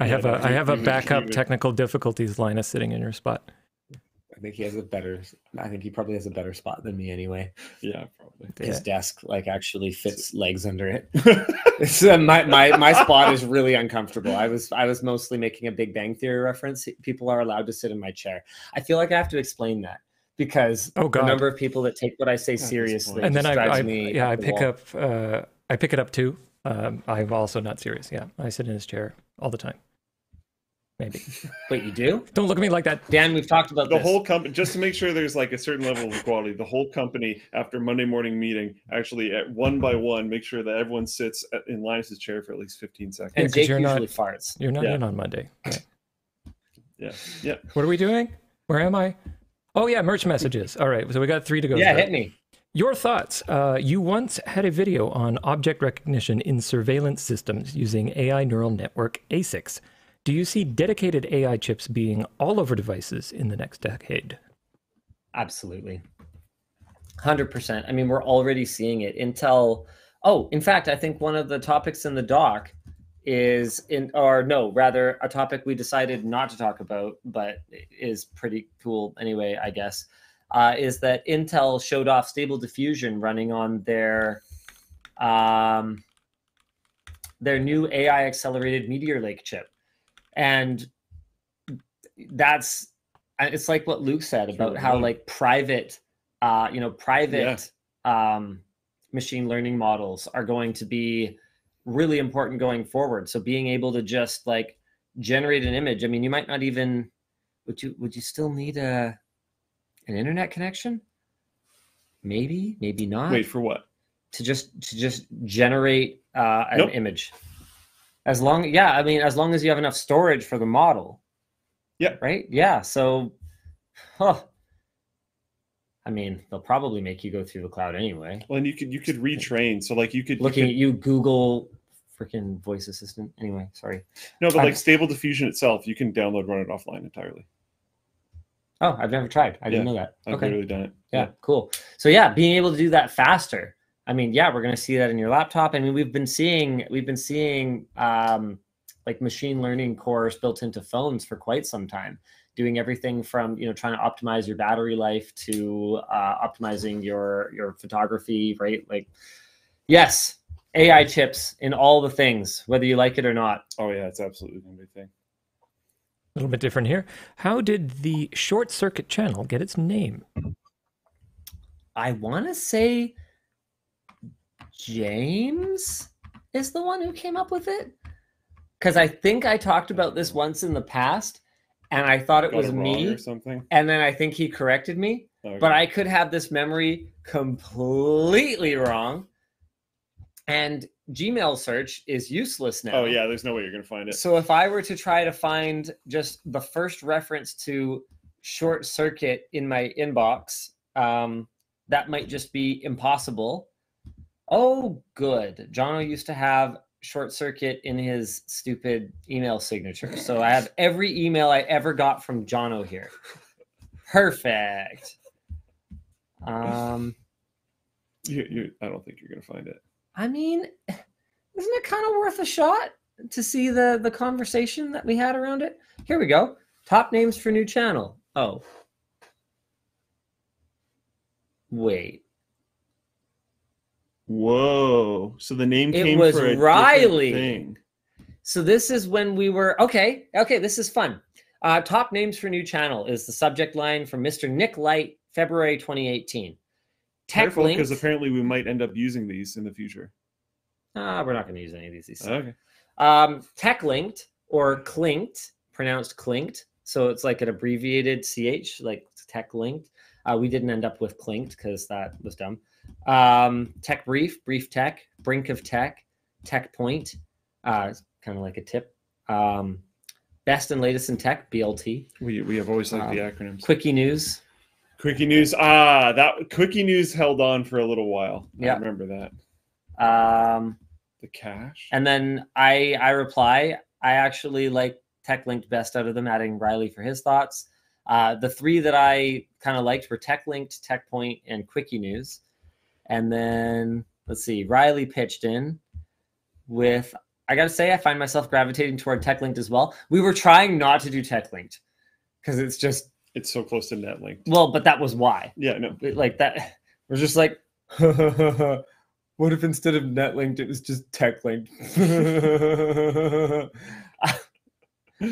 I have a no, I you- have a backup technical difficulties Linus sitting in your spot. I think he has a better. I think he probably has a better spot than me anyway. Yeah, probably. His Yeah. desk like actually fits legs under it. It's, uh, my my my spot is really uncomfortable. I was I was mostly making a Big Bang Theory reference. People are allowed to sit in my chair. I feel like I have to explain that because Oh, the number of people that take what I say seriously and then just I, drives I me yeah I pick wall. up uh, I pick it up too. Um, I'm also not serious. Yeah, I sit in his chair all the time. Maybe. Wait, you do? Don't look at me like that. Dan, we've talked about the this. whole company just to make sure there's like a certain level of equality the whole company after monday morning meeting actually at one by one make sure that everyone sits at, in linus's chair for at least 15 seconds and 'cause Jake you're usually not- farts. You're not Yeah. in on Monday. Yeah. yeah yeah What are we doing? Where am I? Oh yeah, merch messages. All right, so we got three to go. Yeah, through. hit me. Your thoughts. Uh, you once had a video on object recognition in surveillance systems using AI neural network ASICs. Do you see dedicated AI chips being all over devices in the next decade? Absolutely. 100%. I mean, we're already seeing it. Intel, oh, in fact, I think one of the topics in the doc is in, or no, rather, a topic we decided not to talk about, but is pretty cool anyway, I guess, uh, is that Intel showed off stable diffusion running on their. Um, their new AI accelerated Meteor Lake chip. And that's it's like what Luke said about how like private uh you know private um machine learning models are going to be really important going forward. So being able to just like generate an image. I mean, you might not even would you would you still need a an internet connection? Maybe, maybe not. Wait for what? to just to just generate uh, an Nope. image. As long, yeah, I mean, as long as you have enough storage for the model. Yeah. Right. Yeah. So, huh. I mean, they'll probably make you go through the cloud anyway. Well, and you could you could retrain. So like you could you Looking could- at you, Google freaking voice assistant. Anyway, sorry. no, but I'm- like Stable Diffusion itself, you can download, run it offline entirely. Oh, I've never tried. I didn't know that. I've okay. literally done it. yeah, cool. So yeah, being able to do that faster. I mean, yeah, we're going to see that in your laptop. I mean, we've been seeing we've been seeing um, like machine learning cores built into phones for quite some time, doing everything from you know trying to optimize your battery life to uh, optimizing your your photography, right? Like, yes, AI chips in all the things, whether you like it or not. Oh yeah, it's absolutely gonna be a thing. A little bit different here. How did the short circuit channel get its name? I want to say James is the one who came up with it. Because I think I talked about this once in the past and I thought it Got was it me. or something. And then I think he corrected me. Okay. But I could have this memory completely wrong. And Gmail search is useless now. Oh yeah, there's no way you're gonna find it. So if I were to try to find just the first reference to short circuit in my inbox, um, that might just be impossible. Oh, good. Jono used to have short circuit in his stupid email signature. So I have every email I ever got from Jono here. Perfect. Um, You, you, I don't think you're gonna find it. I mean, isn't it kind of worth a shot to see the the conversation that we had around it? Here we go. Top names for new channel. Oh. Wait. Whoa! So the name It came was for a Riley. thing. So this is when we were okay. Okay, this is fun. Uh, top names for new channel is the subject line from Mr. Nick Light, February 2018. Tech Careful, because apparently we might end up using these in the future. Ah, we're not going to use any of these. these Okay. Um, tech linked or clinked, pronounced clinked. So it's like an abbreviated ch, like tech linked. Uh, we didn't end up with clinked because that was dumb. Um, tech brief, brief tech, brink of tech, tech point, uh, kind of like a tip. Um, best and latest in tech, BLT. We we have always liked the Um, acronyms. Quickie news. Quickie news. Ah, that quickie news held on for a little while. Yeah. Remember that. Um, The cash. and then I I reply. I actually like tech linked best out of them, adding Riley for his thoughts. Uh, the three that I kind of liked were tech linked, tech point, and quickie news. And then let's see, Riley pitched in with I gotta say, I find myself gravitating toward tech linked as well. We were trying not to do tech linked because it's just it's so close to netlink. well, but that was why. Yeah, no. Like that we're just like what if instead of net linked it was just tech linked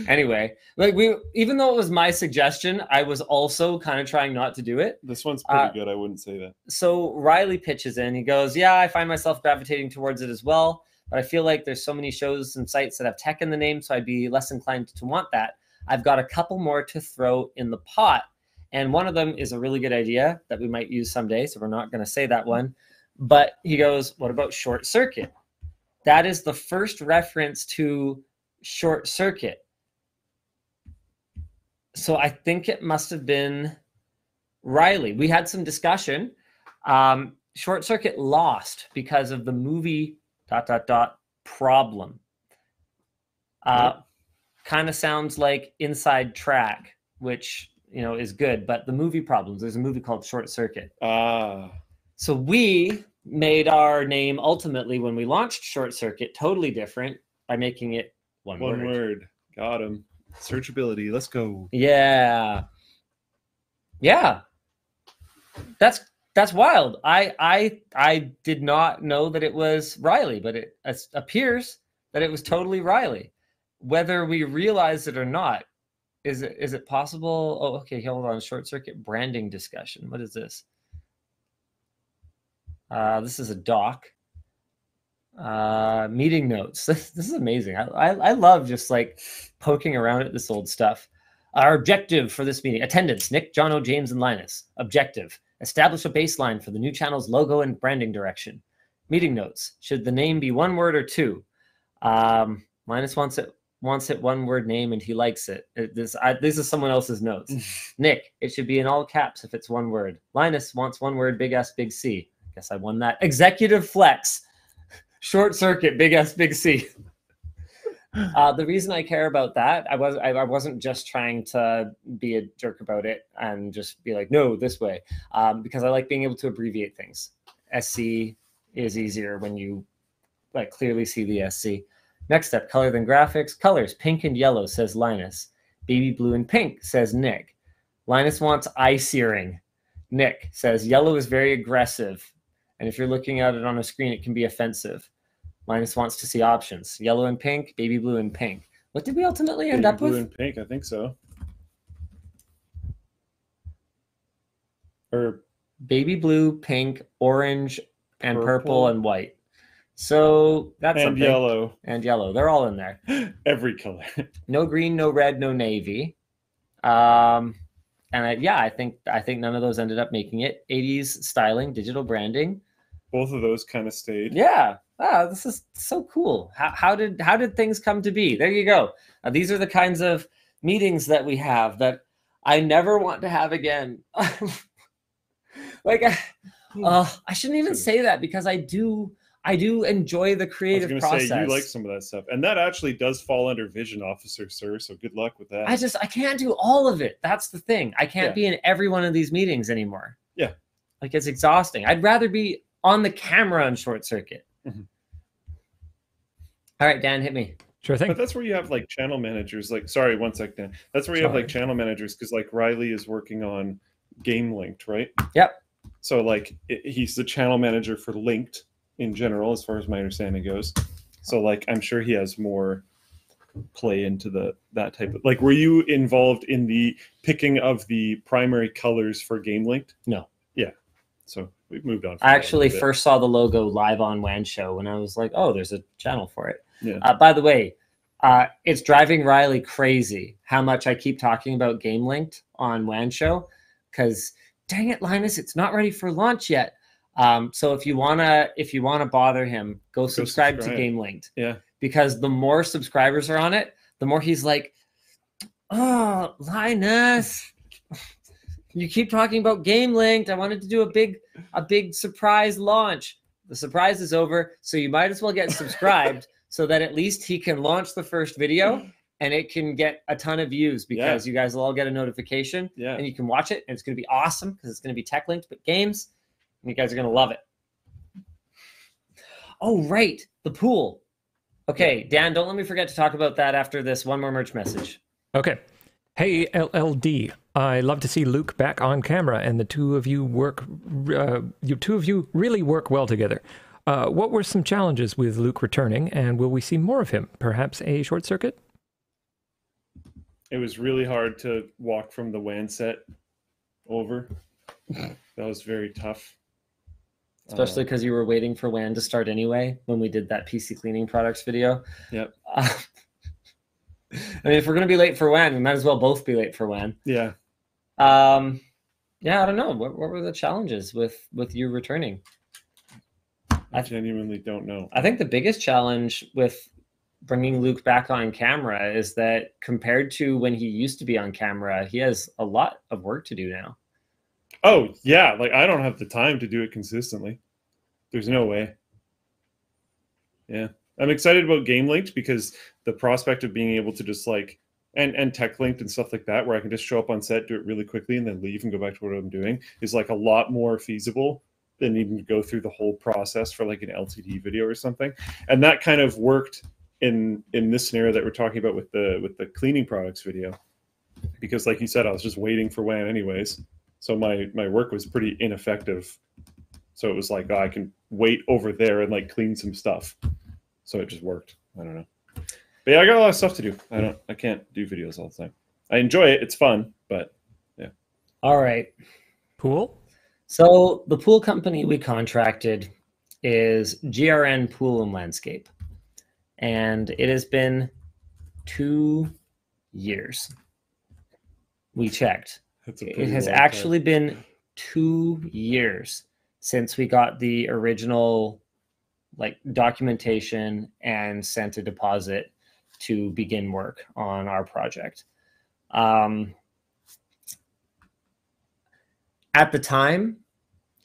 anyway like we even though it was my suggestion i was also kind of trying not to do it. This one's pretty Uh, good. I wouldn't say that. so riley pitches in. He goes yeah i find myself gravitating towards it as well but i feel like there's so many shows and sites that have tech in the name so i'd be less inclined to want that. I've got a couple more to throw in the pot and one of them is a really good idea that we might use someday so we're not going to say that one. But he goes what about short circuit? That is the first reference to short circuit so i think it must have been riley. We had some discussion. Um, short circuit lost because of the movie dot dot dot problem. Uh, kind of sounds like inside track which you know is good but the movie problems. There's a movie called short circuit. Ah, so we made our name ultimately when we launched short circuit totally different by making it one, one word. word. Got him. Searchability. Let's go. Yeah. Yeah. That's that's wild. I I I did not know that it was Riley, but it appears that it was totally Riley. Whether we realize it or not, is it is it possible? Oh, okay, hold on. Short circuit branding discussion. What is this? Uh, this is a doc. Uh, meeting notes. This, this is amazing. I, I, I love just like poking around at this old stuff. Our objective for this meeting attendance Nick, Jono, James, and Linus. Objective establish a baseline for the new channel's logo and branding direction. Meeting notes should the name be one word or two? Um, Linus wants it wants it one word name and he likes it. it this I, this is someone else's notes. Nick, it should be in all caps if it's one word. Linus wants one word, big S, big C. Guess I won that. Executive flex, short circuit, big S, big C. Uh, the reason I care about that, I was I, I, wasn't just trying to be a jerk about it and just be like, no, this way, um, because I like being able to abbreviate things. SC is easier when you like clearly see the SC. Next up, color than graphics. Colors, pink and yellow, says Linus. Baby blue and pink, says Nick. Linus wants eye searing. Nick says yellow is very aggressive. And if you're looking at it on a screen, it can be offensive. Linus wants to see options. Yellow and pink, baby blue and pink. What did we ultimately end baby up blue with? and pink, I think so. Or Baby blue, pink, orange, and purple, Purple. and white. So that's and something. yellow. And yellow. They're all in there. Every color. no green, no red, no navy. Um, and I, yeah, I think I think none of those ended up making it. 80s styling, digital branding. Both of those kind of stayed. Yeah, ah, this is so cool. How, how did how did things come to be? There you go. Uh, these are the kinds of meetings that we have that I never want to have again. like, I, uh, I shouldn't even say that because I do I do enjoy the I was creative process. say you like some of that stuff, and that actually does fall under vision officer, sir. So good luck with that. I just I can't do all of it. That's the thing. I can't Yeah. be in every one of these meetings anymore. Yeah. Like it's exhausting. I'd rather be on the camera on short circuit. Mhm. All right, Dan, hit me. Sure thing. But that's where you have like channel managers. Like, sorry, one sec, Dan. That's where you have like channel managers because like Riley is working on Game Linked, right? Yep. So like i he's the channel manager for Linked in general, as far as my understanding goes. So like I'm sure he has more play into the that type of like. Were you involved in the picking of the primary colors for Game Linked? No. So we've moved on. I actually first saw the logo live on WAN show when I was like, oh, there's a channel for it. Yeah. Uh, by the way, uh, it's driving Riley crazy how much I keep talking about Game Linked on WAN show because dang it, Linus, it's not ready for launch yet. Um, so if you wanna if you wanna bother him, go subscribe, to subscribe. Game Linked Yeah. because the more subscribers are on it, the more he's like, oh, Linus. You keep talking about Game Linked. I wanted to do a big, a big surprise launch. The surprise is over, so you might as well get subscribed so that at least he can launch the first video and it can get a ton of views because you guys will all get a notification Yeah. and you can watch it and it's going to be awesome because it's going to be tech linked but games and you guys are going to love it. Oh, right, the pool. Okay, Dan, don't let me forget to talk about that after this one more merch message. Okay. Hey, LLD. I love to see Luke back on camera, and the two of you work. Uh, you two of you really work well together. Uh, what were some challenges with Luke returning, and will we see more of him? Perhaps a short circuit? it was really hard to walk from the WAN set over. that was very tough. especially Uh, because you were waiting for WAN to start anyway when we did that PC cleaning products video. Yep. Uh, I mean, if we're gonna be late for WAN, we might as well both be late for WAN. yeah, Um, yeah, I don't know. What, what were the challenges with with you returning? I I- genuinely don't know. I think the biggest challenge with bringing Luke back on camera is that compared to when he used to be on camera, he has a lot of work to do now. Oh yeah, like I don't have the time to do it consistently. There's no way. Yeah, I'm excited about Game Linked because the prospect of being able to just like and and Tech Linked and stuff like that, where I can just show up on set, do it really quickly, and then leave and go back to what I'm doing, is like a lot more feasible than needing to go through the whole process for like an LTT video or something. And that kind of worked in in this scenario that we're talking about with the with the cleaning products video, because like you said, I was just waiting for WAN anyways. So my my work was pretty ineffective. So it was like oh, i can wait over there and like clean some stuff. So it just worked. I don't know but yeah i got a lot of stuff to do i don't i can't do videos all the time i enjoy it it's fun but yeah. All right. Pool? So the pool company we contracted is GRN Pool and Landscape. And it has been two years. We checked. It has long time. actually been two years since we got the original like documentation and sent a deposit to begin work on our project. Um, at the time,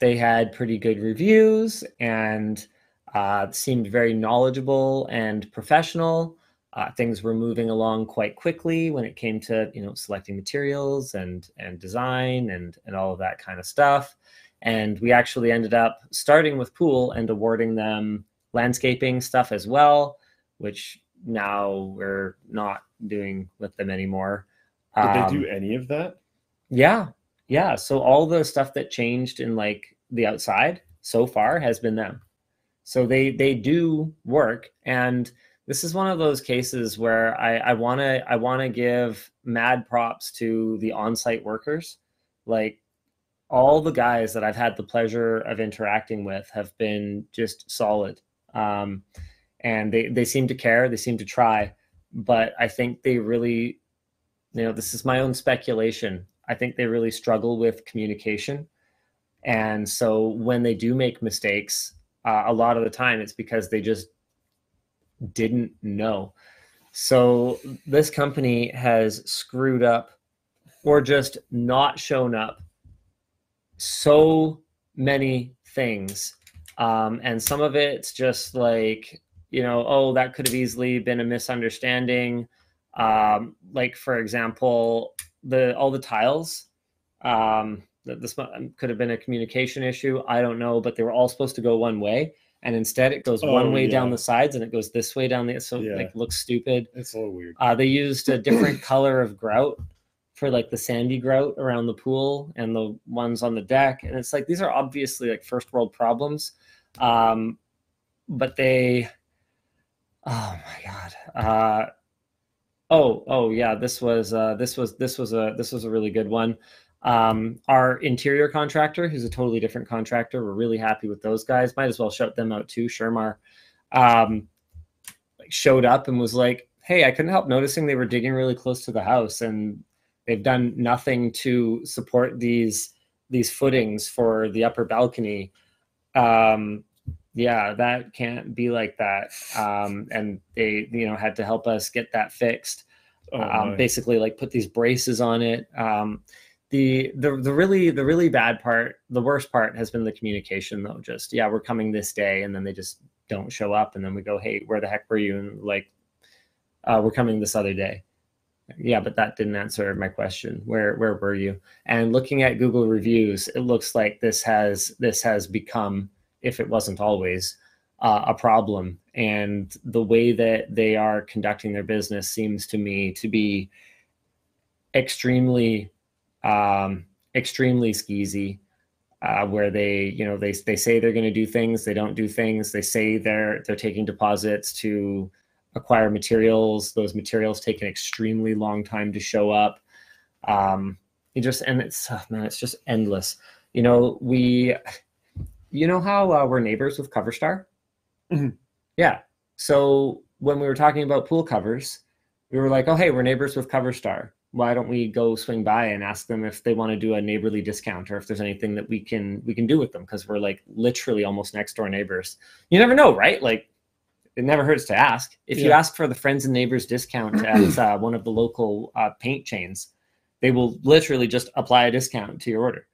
they had pretty good reviews and uh, seemed very knowledgeable and professional. Uh, things were moving along quite quickly when it came to you know selecting materials and and design and and all of that kind of stuff. And we actually ended up starting with pool and awarding them landscaping stuff as well, which now we're not doing with them anymore. Did they Um, do any of that? yeah. Yeah. So all the stuff that changed in like the outside so far has been them. So they they do work and this is one of those cases where I, I wanna I wanna give mad props to the on-site workers. Like all the guys that I've had the pleasure of interacting with have been just solid. Um, and they, they seem to care, they seem to try, but I think they really you know this is my own speculation. I think they really struggle with communication. And so when they do make mistakes uh, a lot of the time it's because they just didn't know. So this company has screwed up or just not shown up so many things. Um, and some of it's just like you know oh that could have easily been a misunderstanding um, like for example the all the tiles um, this could have been a communication issue i don't know but they were all supposed to go one way and instead it goes one Oh, way down the sides and it goes this way down the so Yeah. like looks stupid It's a little weird. uh, they used a different color of grout for like the sandy grout around the pool and the ones on the deck. And it's like these are obviously like first world problems. Um, but they, oh my god. Uh, oh oh yeah, this was uh, this was this was a this was a really good one. Um, our interior contractor, who's a totally different contractor, we're really happy with those guys. Might as well shout them out too. Shermar um, showed up and was like, "Hey, I couldn't help noticing they were digging really close to the house, and they've done nothing to support these these footings for the upper balcony." Um, yeah, that can't be like that. Um, and they, you know, had to help us get that fixed Oh, um, basically like put these braces on it. Um, the the the really the really bad part, the worst part has been the communication though. Just yeah, we're coming this day, and then they just don't show up, and then we go, hey, where the heck were you? And like, uh, we're coming this other day. Yeah, but that didn't answer my question. Where where were you? And looking at Google reviews, it looks like this has this has become, if it wasn't always, uh, a problem. And the way that they are conducting their business seems to me to be extremely, um, extremely skeezy. Uh, where they, you know, they they say they're going to do things, they don't do things. They say they're they're taking deposits to acquire materials. Those materials take an extremely long time to show up. Um, you just and it's oh, man, it's just endless. You know, we, you know how uh, we're neighbors with CoverStar. Mhm. Yeah. So when we were talking about pool covers, we were like, "Oh, hey, we're neighbors with CoverStar. Why don't we go swing by and ask them if they want to do a neighborly discount or if there's anything that we can we can do with them because we're like literally almost next door neighbors. You never know, right? Like it never hurts to ask. If you ask for the friends and neighbors discount at uh, one of the local uh, paint chains, they will literally just apply a discount to your order.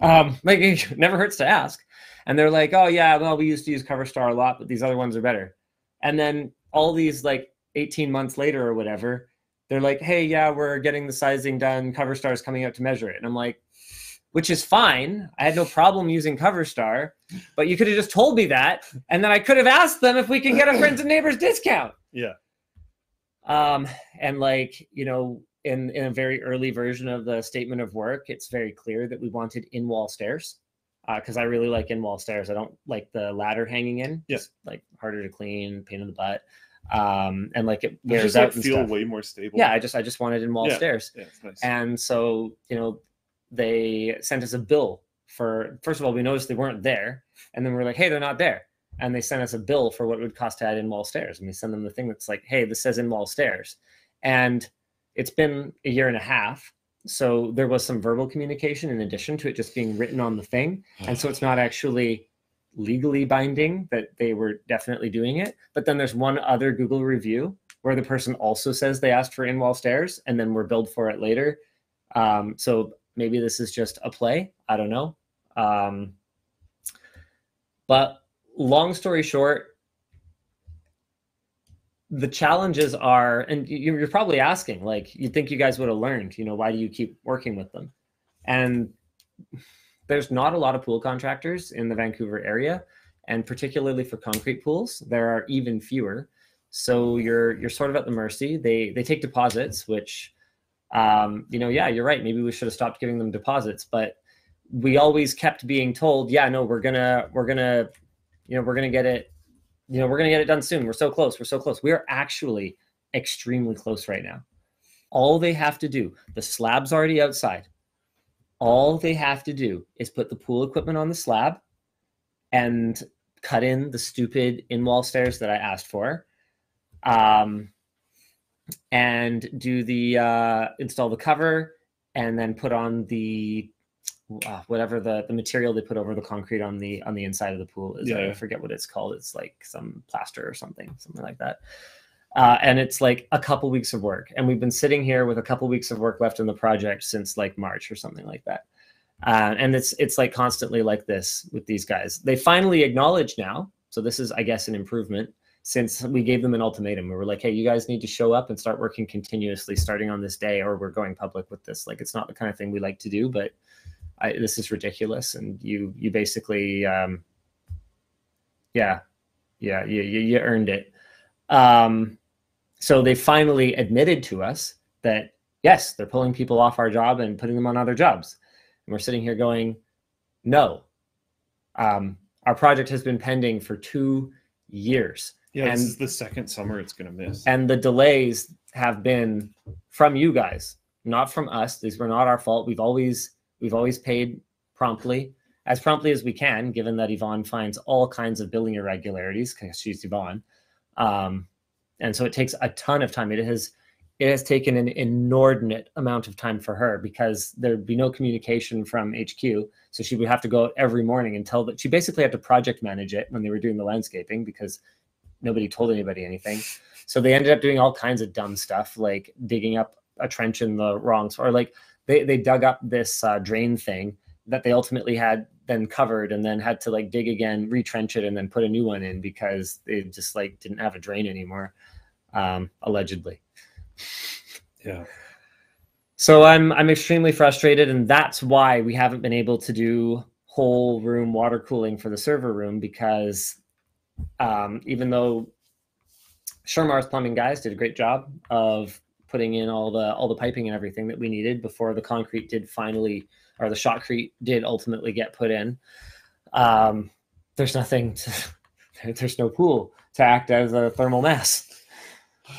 Um, like it never hurts to ask. And they're like, oh yeah, well we used to use CoverStar a lot, but these other ones are better. And then all these like 18 months later or whatever, they're like, hey yeah, we're getting the sizing done. CoverStar is coming out to measure it, and I'm like, which is fine. I had no problem using CoverStar, but you could have just told me that, and then I could have asked them if we can get a friends and neighbors discount. Yeah. Um, and like, you know, in, in a very early version of the statement of work, it's very clear that we wanted in wall stairs. Because I really like in wall stairs. I don't like the ladder hanging in. Yeah. Like harder to clean, pain in the butt. Um, and like it wears just out like feel stuff. way more stable. Yeah, I just I just wanted in wall Yeah. stairs. Yeah, it's nice. And so, you know, they sent us a bill for first of all, we noticed they weren't there. And then we're like, hey, they're not there. And they sent us a bill for what it would cost to add in wall stairs. And we send them the thing that's like, hey, this says in wall stairs. And it's been a year and a half. So there was some verbal communication in addition to it just being written on the thing. And so it's not actually legally binding that they were definitely doing it. But then there's one other Google review where the person also says they asked for in wall stairs and then we're billed for it later. Um, so maybe this is just a play. I don't know. Um, but long story short, the challenges are, and you- you're probably asking, like, you think you guys would have learned, you know, why do you keep working with them? And there's not a lot of pool contractors in the Vancouver area, and particularly for concrete pools, there are even fewer. So you're you're sort of at the mercy. They they take deposits, which, um, you know, yeah, you're right. Maybe we should have stopped giving them deposits, but we always kept being told, yeah, no, we're gonna we're gonna, you know, we're gonna get it you know, we're going to get it done soon. We're so close. We're so close. We are actually extremely close right now. All they have to do, the slab's already outside. All they have to do is put the pool equipment on the slab and cut in the stupid in wall stairs that I asked for. Um, and do the uh, install the cover and then put on the uh, whatever the, the material they put over the concrete on the on the inside of the pool is. I forget what it's called. It's like some plaster or something, something like that. Uh, and it's like a couple weeks of work, and we've been sitting here with a couple weeks of work left in the project since like March or something like that. Uh, and it's it's like constantly like this with these guys. They finally acknowledge now, so this is I guess an improvement since we gave them an ultimatum. We were like, hey, you guys need to show up and start working continuously starting on this day, or we're going public with this. Like it's not the kind of thing we like to do, but I, this is ridiculous. And you you basically um, yeah yeah you, you, you earned it. Um, so they finally admitted to us that yes, they're pulling people off our job and putting them on other jobs. And we're sitting here going, no. Um, our project has been pending for two years Yeah, And- this is the second summer it's gonna miss. and the delays have been from you guys not from us these were not our fault we've always we've always paid promptly as promptly as we can given that yvonne finds all kinds of billing irregularities because she's yvonne. Um, and so it takes a ton of time. It has it has taken an inordinate amount of time for her because there'd be no communication from hq so she would have to go out every morning and tell that she basically had to project manage it when they were doing the landscaping because nobody told anybody anything. So they ended up doing all kinds of dumb stuff, like digging up a trench in the wrong or like they, they dug up this uh, drain thing that they ultimately had then covered and then had to like dig again, retrench it, and then put a new one in because they just like didn't have a drain anymore, um, allegedly. yeah. So I'm I'm extremely frustrated, and that's why we haven't been able to do whole room water cooling for the server room because um, even though Shermar's plumbing guys did a great job of putting in all the all the piping and everything that we needed before the concrete did finally or the shotcrete did ultimately get put in. Um, there's nothing to, there's no pool to act as a thermal mass.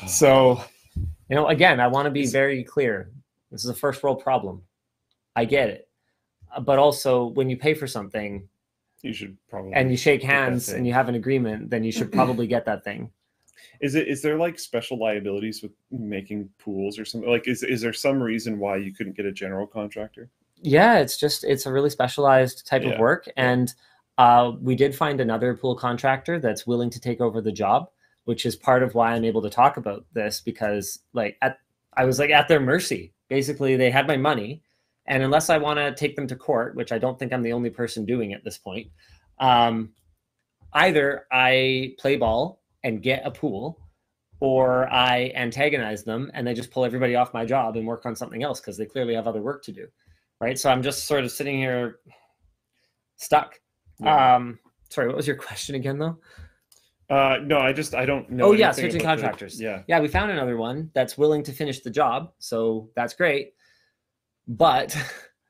So, you know, again, I want to be very clear. This is a first world problem. I get it. Uh, But also, when you pay for something you should probably and you shake hands and you have an agreement, then you should probably get that thing. Is it is there like special liabilities with making pools or something? Like is is there some reason why you couldn't get a general contractor? Yeah, it's just it's a really specialized type Yeah, of work, and uh, we did find another pool contractor that's willing to take over the job, which is part of why I'm able to talk about this because like at I was like at their mercy. Basically, they had my money, and unless I want to take them to court, which I don't think I'm the only person doing at this point, um, either I play ball and get a pool, or I antagonize them and they just pull everybody off my job and work on something else because they clearly have other work to do right? So I'm just sort of sitting here stuck. Yeah. Um, sorry, what was your question again, though? Uh, no, I just I don't know. Oh, yeah, switching about the- contractors. yeah, Yeah, we found another one that's willing to finish the job, so that's great. But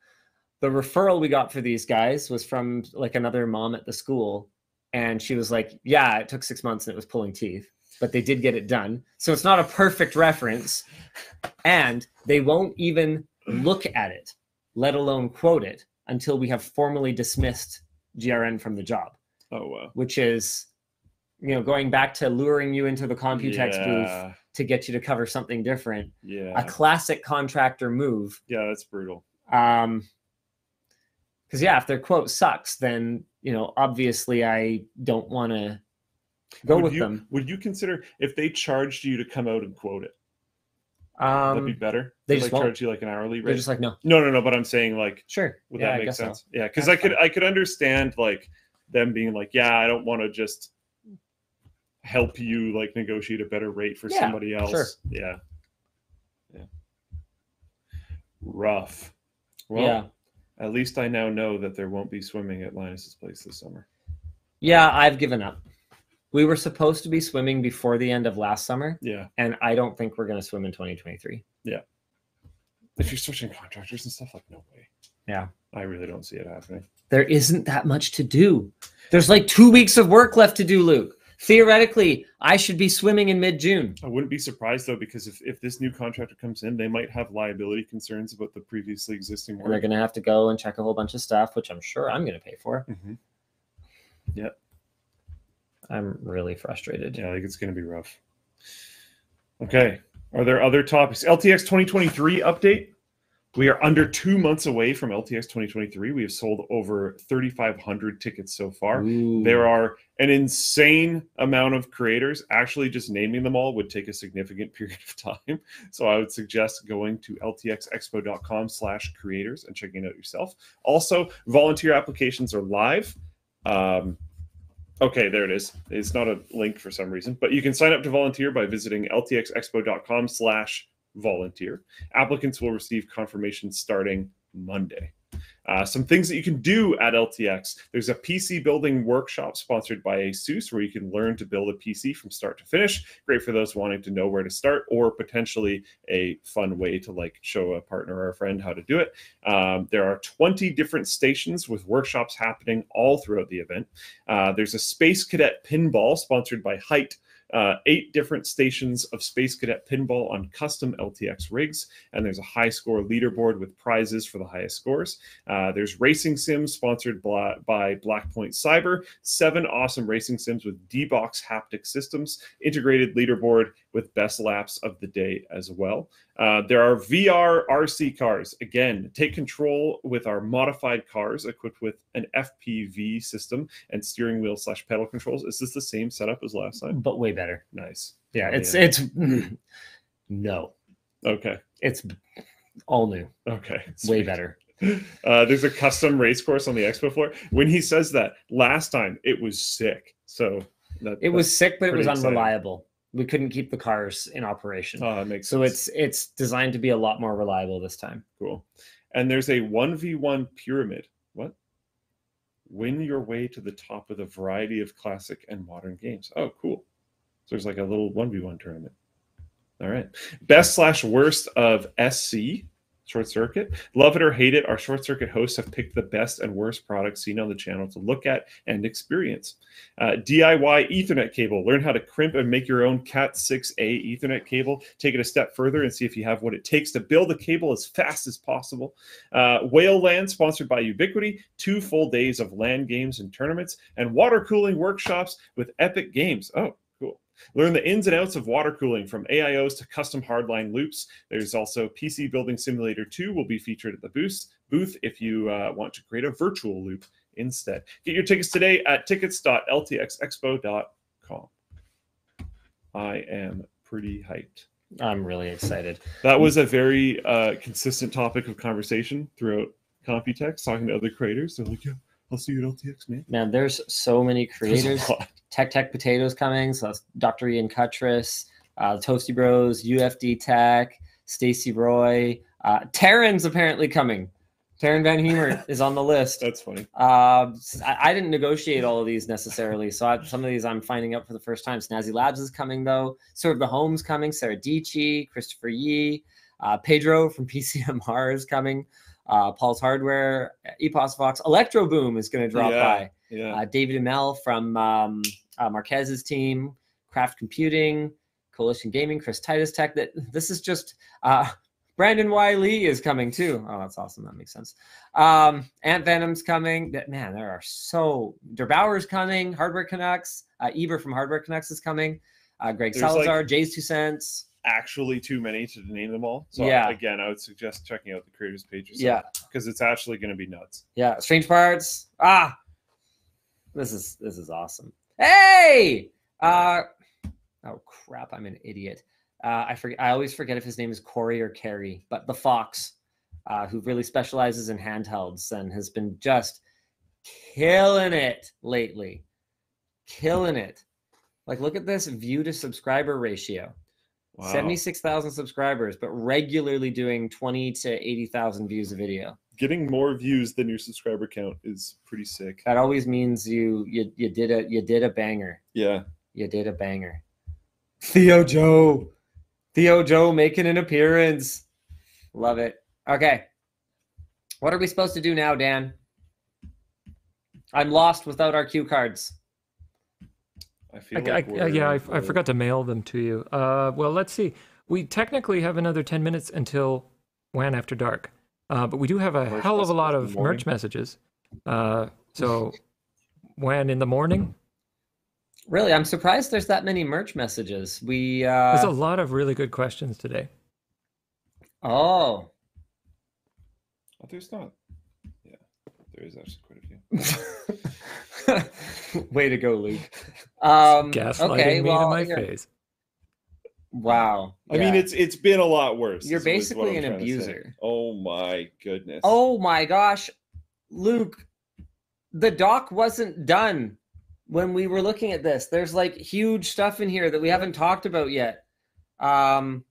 the referral we got for these guys was from like another mom at the school, and she was like, "Yeah, it took six months and it was pulling teeth, but they did get it done." So it's not a perfect reference, and they won't even look at it, let alone quote it, until we have formally dismissed GRN from the job. Oh wow. which is, you know, going back to luring you into the Computex booth to get you to cover something different. Yeah. A classic contractor move. yeah, that's brutal. Um, because yeah, if their quote sucks, then you know, obviously, I don't want to go would with you, them. Would you consider if they charged you to come out and quote it? That'd be Um, better. they just like won't. charge you like an hourly rate. they're just like, no, no, no, no. But I'm saying like, sure. would yeah, that make guess so. sense? Yeah, because I could I could understand like them being like, yeah, I don't want to just help you like negotiate a better rate for Yeah, somebody else. sure. Yeah. Yeah. Rough. Well, yeah, at least I now know that there won't be swimming at Linus's place this summer. yeah. I've given up. We were supposed to be swimming before the end of last summer, Yeah. and I don't think we're going to swim in 2023. Yeah. If you're switching contractors and stuff, like no way. Yeah. I really don't see it happening. There isn't that much to do. There's like two weeks of work left to do, Luke. Theoretically, I should be swimming in mid June. I wouldn't be surprised though, because if, if this new contractor comes in, they might have liability concerns about the previously existing And they're going to have to go and check a whole bunch of stuff, which I'm sure I'm going to pay for. Mhm. I'm really frustrated. Yeah, I think it's going to be rough. Okay. Are there other topics? LTX 2023 update. We are under two months away from LTX 2023. We have sold over 3,500 tickets so far. Ooh. There are an insane amount of creators. Actually, just naming them all would take a significant period of time. So I would suggest going to ltxexpo.com slash creators and checking it out yourself. Also, volunteer applications are live. Um, okay, there it is. It's not a link for some reason, but you can sign up to volunteer by visiting ltxexpo.com slash volunteer. Applicants will receive confirmation starting Monday. Uh, some things that you can do at LTX. There's a PC building workshop sponsored by ASUS where you can learn to build a PC from start to finish. Great for those wanting to know where to start, or potentially a fun way to like show a partner or a friend how to do it. Um, there are 20 different stations with workshops happening all throughout the event. Uh, there's a Space Cadet pinball sponsored by Hyte. Uh, eight different stations of Space Cadet pinball on custom LTX rigs, and there's a high score leaderboard with prizes for the highest scores. Uh, there's racing sims sponsored by, Blackpoint Cyber, seven awesome racing sims with D-Box haptic systems, integrated leaderboard with best laps of the day as well. Uh, there are VR RC cars. Again, take control with our modified cars equipped with an FPV system and steering wheel slash pedal controls. Is this the same setup as last time? but way better. Nice. Yeah, it's yeah. it's no, Okay. it's all new, Okay. way Sweet. better. Uh, there's a custom race course on the expo floor. When he says that last time, it was sick. So that, It was sick, but it was exciting. unreliable. We couldn't keep the cars in operation, Oh, that makes so sense. it's it's designed to be a lot more reliable this time. cool. And there's a 1v1 pyramid. What? Win your way to the top with a variety of classic and modern games. Oh, cool. So there's like a little 1v1 tournament. All right. Best slash worst of SC, Short Circuit. Love it or hate it, our Short Circuit hosts have picked the best and worst products seen on the channel to look at and experience. Uh, DIY Ethernet cable. Learn how to crimp and make your own Cat 6A Ethernet cable. Take it a step further and see if you have what it takes to build a cable as fast as possible. Uh, Whale Land, sponsored by Ubiquiti. Two full days of land games and tournaments, and water cooling workshops with Epic Games. Oh. Learn the ins and outs of water cooling from AIOs to custom hardline loops. There's also PC Building Simulator 2 will be featured at the booth, booth if you uh, want to create a virtual loop instead. Get your tickets today at tickets.ltxexpo.com. I am pretty hyped. I'm really excited. That was a very uh, consistent topic of conversation throughout Computex, talking to other creators. They're like, yeah, See you at LTX, man. Man, there's so many creators. Tech Tech Potatoes coming. So that's Dr. Ian Cutress, uh, Toasty Bros, UFD Tech, Stacy Roy. Uh, Taran's apparently coming. Taran Van Hemert is on the list. That's funny. Um, I, I didn't negotiate all of these necessarily, so I, some of these I'm finding out for the first time. Snazzy Labs is coming though. Serve the Home's coming. Sara Dietschy, Christopher Yee, uh, Pedro from PCMR is coming. Uh, Paul's Hardware, Epos Vox, Electro Boom is going to drop Yeah. by. Yeah. Uh, David Imel from um, uh, Marques's team, Craft Computing, Coalition Gaming, Chris Titus Tech. That this is just uh, Brandon Wiley is coming too. Oh, that's awesome. That makes sense. Um, Ant Venom's coming. That- Man, there are so. der8auer's coming. Hardware Canucks. Uh, Eber from Hardware Canucks is coming. Uh, Greg There's, Salazar. like- JayzTwoCents. Actually, too many to name them all. So Yeah. again, I would suggest checking out the creators pages. Yeah, because it's actually going to be nuts. yeah. Strange parts. Ah, this is this is awesome. Hey, uh, oh crap! I'm an idiot. Uh, I forget. I always forget if his name is Corey or Carrie, but the Phawx, uh, who really specializes in handhelds and has been just killing it lately, killing it. Like, look at this view to subscriber ratio. Wow. 76,000 subscribers, but regularly doing 20 to 80,000 views a video. Getting more views than your subscriber count is pretty sick. That always means you you you did a you did a banger. Yeah. You did a banger. ThioJoe. Theo Joe making an appearance. Love it. Okay. What are we supposed to do now, Dan? I'm lost without our cue cards. I feel I, like I- we're- yeah, I, I we're- forgot to mail them to you. Uh, well, let's see. We technically have another 10 minutes until WAN After Dark. Uh, but we do have a Merch hell of a lot of the merch messages. Uh, so WAN in the morning, Really, I'm surprised there's that many merch messages. We uh there's a lot of really good questions today. oh. Oh, there's not. Yeah, there is actually quite a few. Way to go, Luke. Um, Gaslighting okay, me well, to my here- face. wow. I mean, it's it's been a lot worse. You're is- is what basically an trying to say. abuser. Oh my goodness. Oh my gosh, Luke, the doc wasn't done when we were looking at this. There's like huge stuff in here that we haven't talked about yet. Um,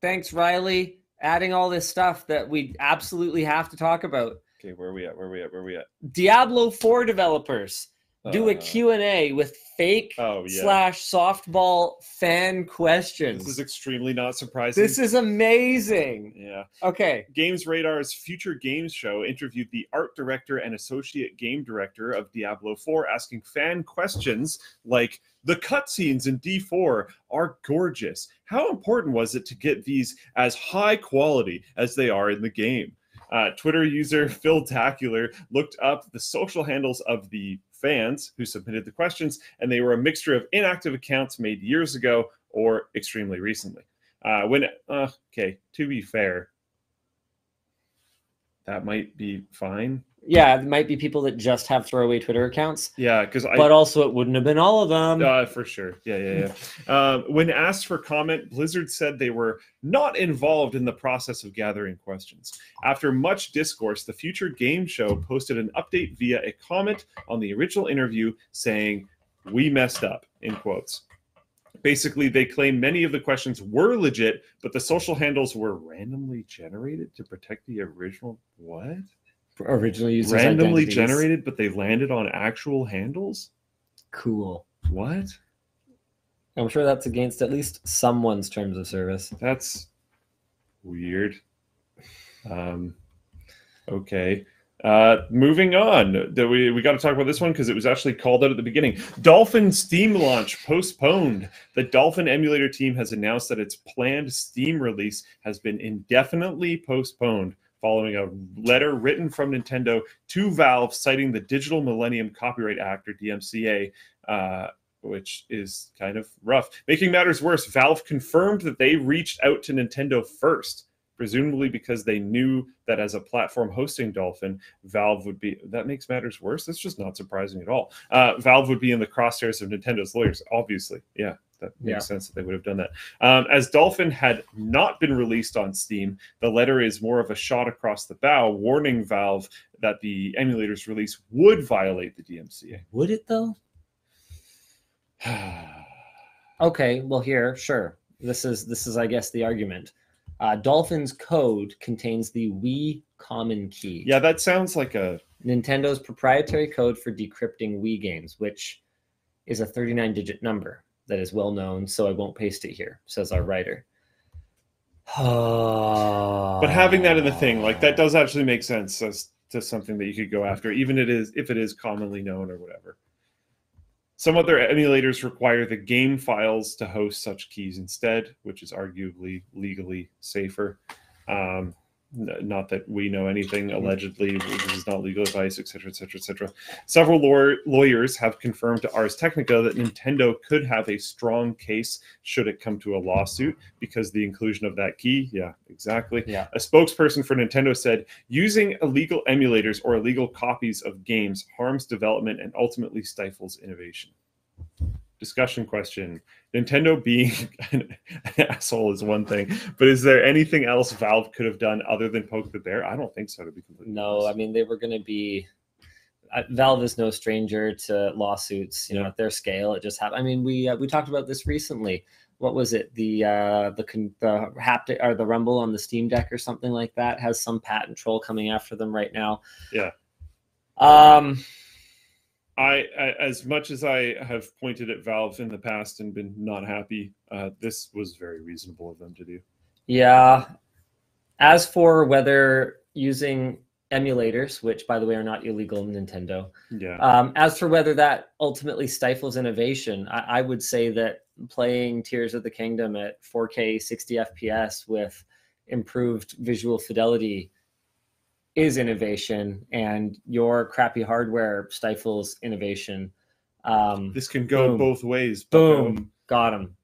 thanks, Riley, adding all this stuff that we absolutely have to talk about. Okay, where are we at? Where are we at? Where are we at? Diablo 4 developers do a Uh, Q&A with fake Oh yeah. slash softball fan questions. This is extremely not surprising. This is amazing. yeah. Okay. Games Radar's Future Games Show interviewed the art director and associate game director of Diablo 4, asking fan questions like The cutscenes in D4 are gorgeous. How important was it to get these as high quality as they are in the game? Uh, Twitter user Phil Tacular looked up the social handles of the fans who submitted the questions, and they were a mixture of inactive accounts made years ago or extremely recently. Uh, when uh, okay, to be fair, that might be fine. Yeah, it might be people that just have throwaway Twitter accounts, Yeah, because I but also it wouldn't have been all of them. Uh, for sure. Yeah, yeah, yeah. um, when asked for comment, Blizzard said they were not involved in the process of gathering questions. After much discourse, the Future Game Show posted an update via a comment on the original interview saying, We messed up, in quotes. Basically, they claim many of the questions were legit, but the social handles were randomly generated to protect the original. What? Original users randomly generated, but they landed on actual handles? Cool. What? I'm sure that's against at least someone's terms of service. That's weird. Um, okay. Uh, moving on. We we got to talk about this one because it was actually called out at the beginning. Dolphin Steam launch postponed. The Dolphin emulator team has announced that its planned Steam release has been indefinitely postponed following a letter written from Nintendo to Valve citing the Digital Millennium Copyright Act or DMCA. Uh, which is kind of rough. Making matters worse, Valve confirmed that they reached out to Nintendo first, presumably because they knew that as a platform hosting Dolphin, Valve would be. That makes matters worse. That's just not surprising at all. Uh, Valve would be in the crosshairs of Nintendo's lawyers, obviously. Yeah, that makes Yeah. sense that they would have done that. Um, as Dolphin had not been released on Steam, the letter is more of a shot across the bow, warning Valve that the emulator's release would violate the DMCA. Would it though? Okay, well here, sure. This is this is I guess the argument. Uh, Dolphin's code contains the Wii common key. yeah, that sounds like a Nintendo's proprietary code for decrypting Wii games, which is a 39 digit number that is well known, so I won't paste it here, says our writer. but but having that in the thing like that does actually make sense as to something that you could go after even it is if it is commonly known or whatever Some other emulators require the game files to host such keys instead, which is arguably legally safer. Um, n- not that we know anything. Mm-hmm. Allegedly, this is not legal advice, etc., etc., etc. Several law- lawyers have confirmed to Ars Technica that Nintendo could have a strong case should it come to a lawsuit because the inclusion of that key. Yeah, exactly. Yeah. A spokesperson for Nintendo said using illegal emulators or illegal copies of games harms development and ultimately stifles innovation. Discussion question Nintendo being an asshole is one thing, but is there anything else Valve could have done other than poke the bear? I don't think so, to be completely No, I mean they were going to be. Uh, Valve is no stranger to lawsuits. You know, at their scale, it just happened. I mean, we uh, we talked about this recently. What was it? The uh, the con- the haptic or the Rumble on the Steam Deck or something like that has some patent troll coming after them right now. Yeah. Um. I, I, as much as I have pointed at Valve in the past and been not happy, uh, this was very reasonable of them to do. Yeah. As for whether using emulators, which by the way are not illegal in Nintendo, Yeah, Um, as for whether that ultimately stifles innovation, I, I would say that playing Tears of the Kingdom at 4K 60 FPS with improved visual fidelity is innovation, and your crappy hardware stifles innovation. Um, this can go boom. both ways. bucko. boom, got him,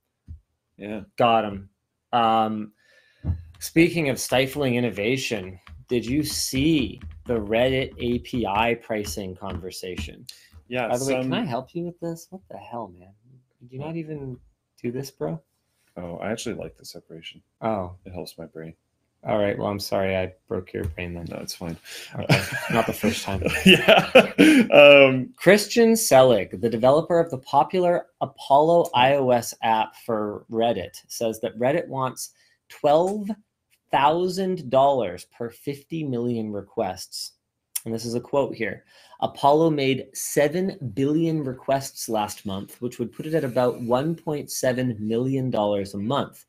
Yeah. got him. Um, speaking of stifling innovation, did you see the Reddit API pricing conversation? Yeah. By the way, can I help you with this? What the hell, man? Did you not even do this, bro? Oh, I actually like the separation. Oh, It helps my brain. All right. Well, I'm sorry I broke your brain then. No, it's fine. Okay. Not the first time. yeah. um, Christian Selig, the developer of the popular Apollo iOS app for Reddit, says that Reddit wants $12,000 per 50 million requests. And this is a quote here. Apollo made 7 billion requests last month, which would put it at about $1.7 million a month.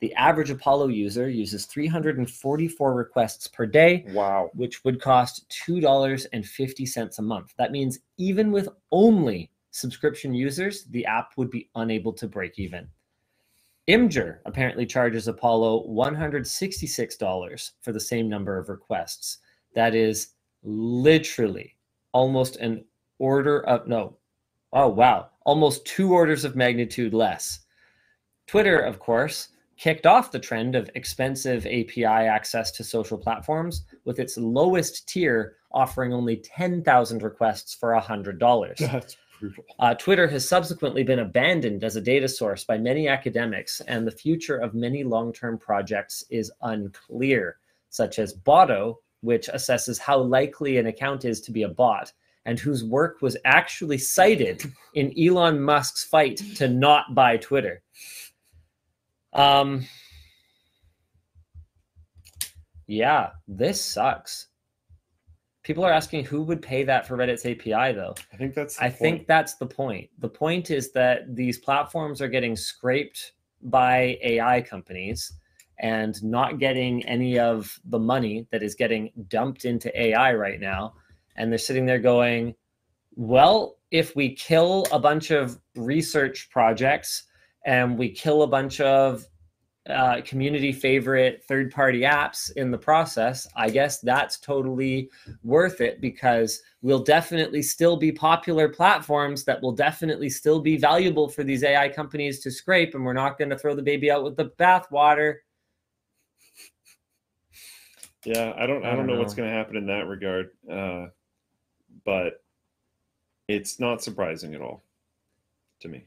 The average Apollo user uses 344 requests per day, wow. which would cost $2.50 a month. That means even with only subscription users, the app would be unable to break even. Imgur apparently charges Apollo $166 for the same number of requests. That is literally almost an order of no. Oh wow, almost two orders of magnitude less. Twitter, of course, kicked off the trend of expensive API access to social platforms with its lowest tier offering only 10,000 requests for $100. That's brutal. Uh, Twitter has subsequently been abandoned as a data source by many academics, and the future of many long term projects is unclear, such as Botto, which assesses how likely an account is to be a bot, and whose work was actually cited in Elon Musk's fight to not buy Twitter. Um, yeah, this sucks. People are asking who would pay that for Reddit's API, though. I think that's. I think that's the point. The point is that these platforms are getting scraped by AI companies and not getting any of the money that is getting dumped into AI right now. And they're sitting there going, well, if we kill a bunch of research projects and we kill a bunch of uh, community favorite third party apps in the process, I guess that's totally worth it because we'll definitely still be popular platforms that will definitely still be valuable for these AI companies to scrape, and we're not going to throw the baby out with the bathwater. Yeah, I don't. I, I don't don't know, what's going to happen in that regard, uh, but it's not surprising at all to me.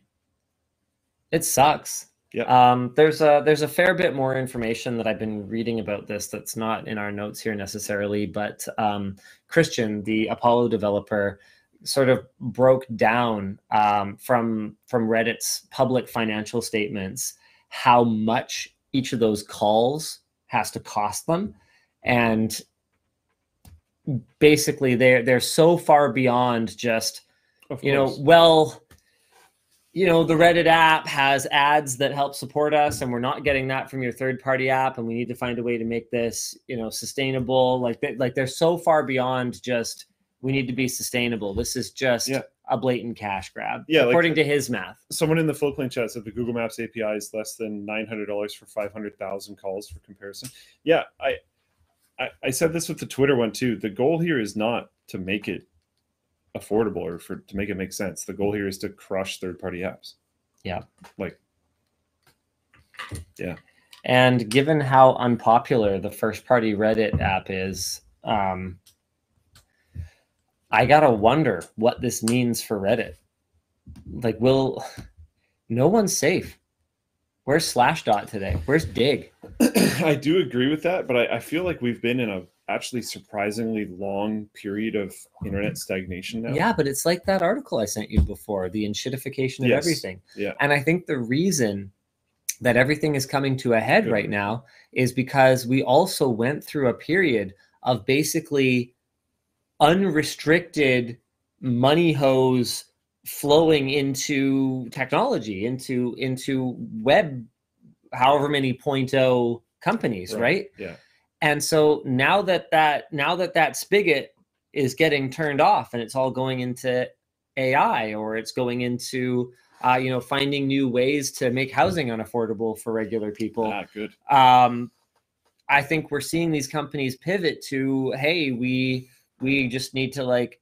It sucks. Yeah. Um, there's a there's a fair bit more information that I've been reading about this that's not in our notes here necessarily, but um, Christian, the Apollo developer, sort of broke down um, from from Reddit's public financial statements how much each of those calls has to cost them, and basically they're they're so far beyond just you know well you know the reddit app has ads that help support us and we're not getting that from your third party app and we need to find a way to make this you know sustainable like they, like they're so far beyond just we need to be sustainable this is just Yeah. a blatant cash grab. Yeah, like- according to his math. Someone in the Floatplane chat said the Google Maps API is less than nine hundred dollars for five hundred thousand calls for comparison. Yeah, I, I I said this with the Twitter one too. The goal here is not to make it affordable or for to make it make sense. The goal here is to crush third party apps. Yeah. Like yeah. And given how unpopular the first party Reddit app is, um, I gotta wonder what this means for Reddit. Like, will no one's safe? Where's Slashdot today? Where's Digg? I do agree with that, but I, I feel like we've been in a actually surprisingly long period of internet stagnation now. Yeah, but it's like that article I sent you before, the enshittification of Yes. everything. Yeah. And I think the reason that everything is coming to a head Good. right now is because we also went through a period of basically unrestricted money hose flowing into technology, into into web however many point oh companies, right? Yeah. And so now that that now that that spigot is getting turned off and it's all going into ai or it's going into uh, you know finding new ways to make housing unaffordable for regular people Ah, good. um, i think we're seeing these companies pivot to hey we we just need to like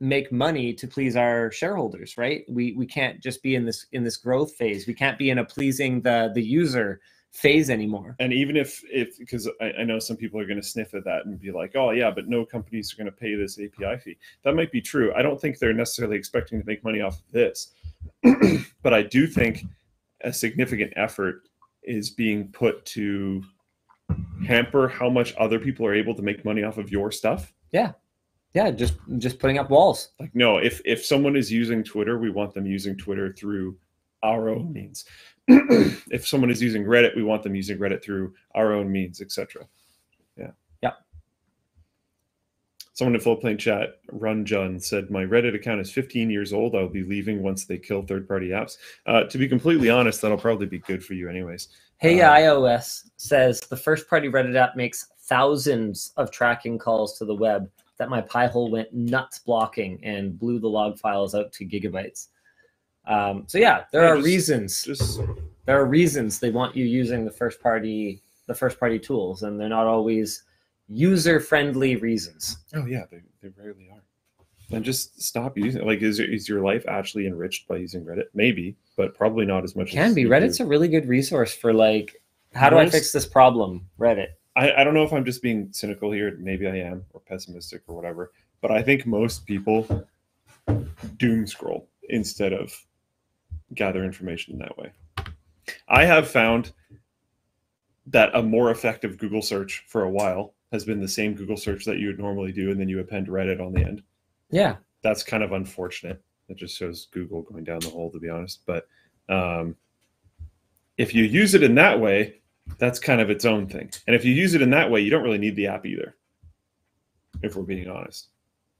make money to please our shareholders right we we can't just be in this in this growth phase we can't be in a pleasing the the user phase anymore And even if if because I, I know some people are going to sniff at that and be like, oh yeah, but no companies are going to pay this API fee. That might be true. I don't think they're necessarily expecting to make money off of this, but I do think a significant effort is being put to hamper how much other people are able to make money off of your stuff. yeah Yeah, just just putting up walls Like, no, if if someone is using Twitter, we want them using Twitter through our own means. if someone is using Reddit, we want them using Reddit through our own means, etc. Yeah. Yeah. Someone in Floatplane chat, Run Jun, said, My Reddit account is 15 years old. I'll be leaving once they kill third party apps. Uh, to be completely honest, that'll probably be good for you, anyways. Hey Uh, iOS says the first party Reddit app makes thousands of tracking calls to the web that my Pi-hole went nuts blocking and blew the log files out to gigabytes. Um, so yeah, there Yeah, are just- reasons. Just There are reasons they want you using the first party the first party tools, and they're not always user friendly reasons. Oh yeah, they, they rarely are. Then just stop using. Like, is is your life actually enriched by using Reddit? Maybe, but probably not as much. As can as be Reddit's do. a really good resource for like how do I fix this problem? Reddit. I, I don't know if I'm just being cynical here. Maybe I am, or pessimistic, or whatever. But I think most people doom scroll instead of gather information in that way. I have found that a more effective Google search for a while has been the same Google search that you would normally do, and then you append Reddit on the end. Yeah. that's kind of unfortunate. It just shows Google going down the hole, to be honest. But um, if you use it in that way, that's kind of its own thing. And if you use it in that way, you don't really need the app either. If we're being honest.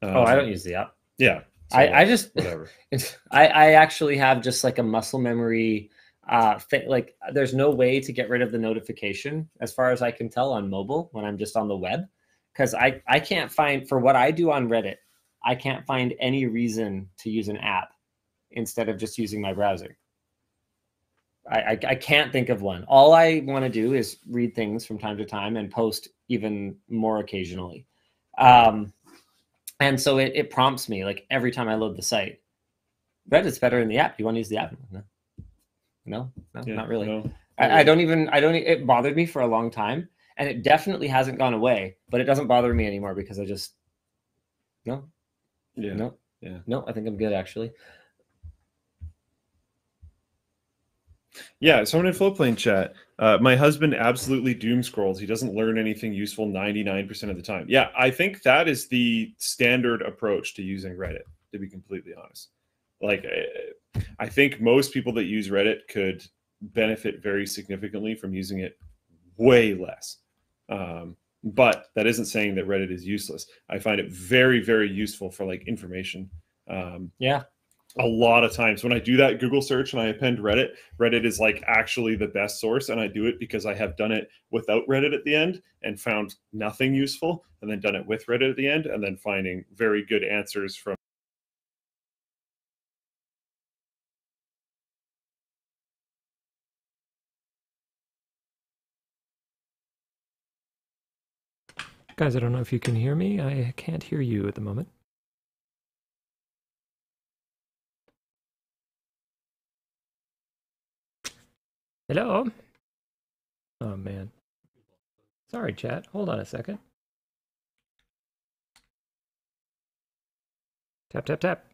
oh, I Um, don't use the app. Yeah. So I, I just whatever. I, I actually have just like a muscle memory uh thi- like there's no way to get rid of the notification as far as i can tell on mobile when i'm just on the web because i i can't find for what i do on reddit i can't find any reason to use an app instead of just using my browser. I i, I can't think of one. All i want to do is read things from time to time and post even more occasionally. Um and so it, it prompts me like every time i load the site Reddit's better in the app. You want to use the app? No, no, no Yeah, not really. no. I, I don't even. I don't. It bothered me for a long time, and it definitely hasn't gone away. But it doesn't bother me anymore because I just no, Yeah. no, yeah. no. I think I'm good actually. Yeah, someone in Floatplane chat. Uh, my husband absolutely doom scrolls. He doesn't learn anything useful 99% of the time. Yeah, I think that is the standard approach to using Reddit, to be completely honest. Like, I- I think most people that use Reddit could benefit very significantly from using it way less. Um, but that isn't saying that Reddit is useless. I find it very, very useful for like information. Um, Yeah, a lot of times when I do that Google search and I append Reddit, Reddit is like actually the best source. And I do it because I have done it without Reddit at the end and found nothing useful, and then done it with Reddit at the end, and then finding very good answers from. Guys, I don't know if you can hear me. I can't hear you at the moment. Hello? Oh, man. Sorry, chat. Hold on a second. Tap, tap, tap.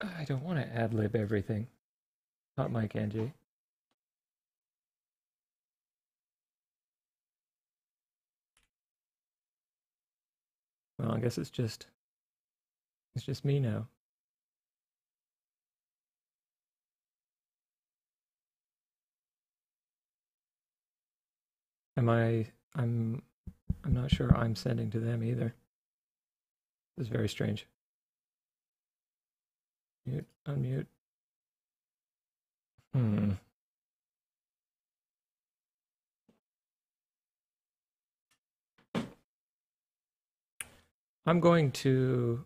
I don't want to ad lib everything. Not Mike Angie. Well, I guess it's just it's just me now. Am I I'm I'm not sure I'm sending to them either. It's very strange. Mute, unmute. Hmm. I'm going to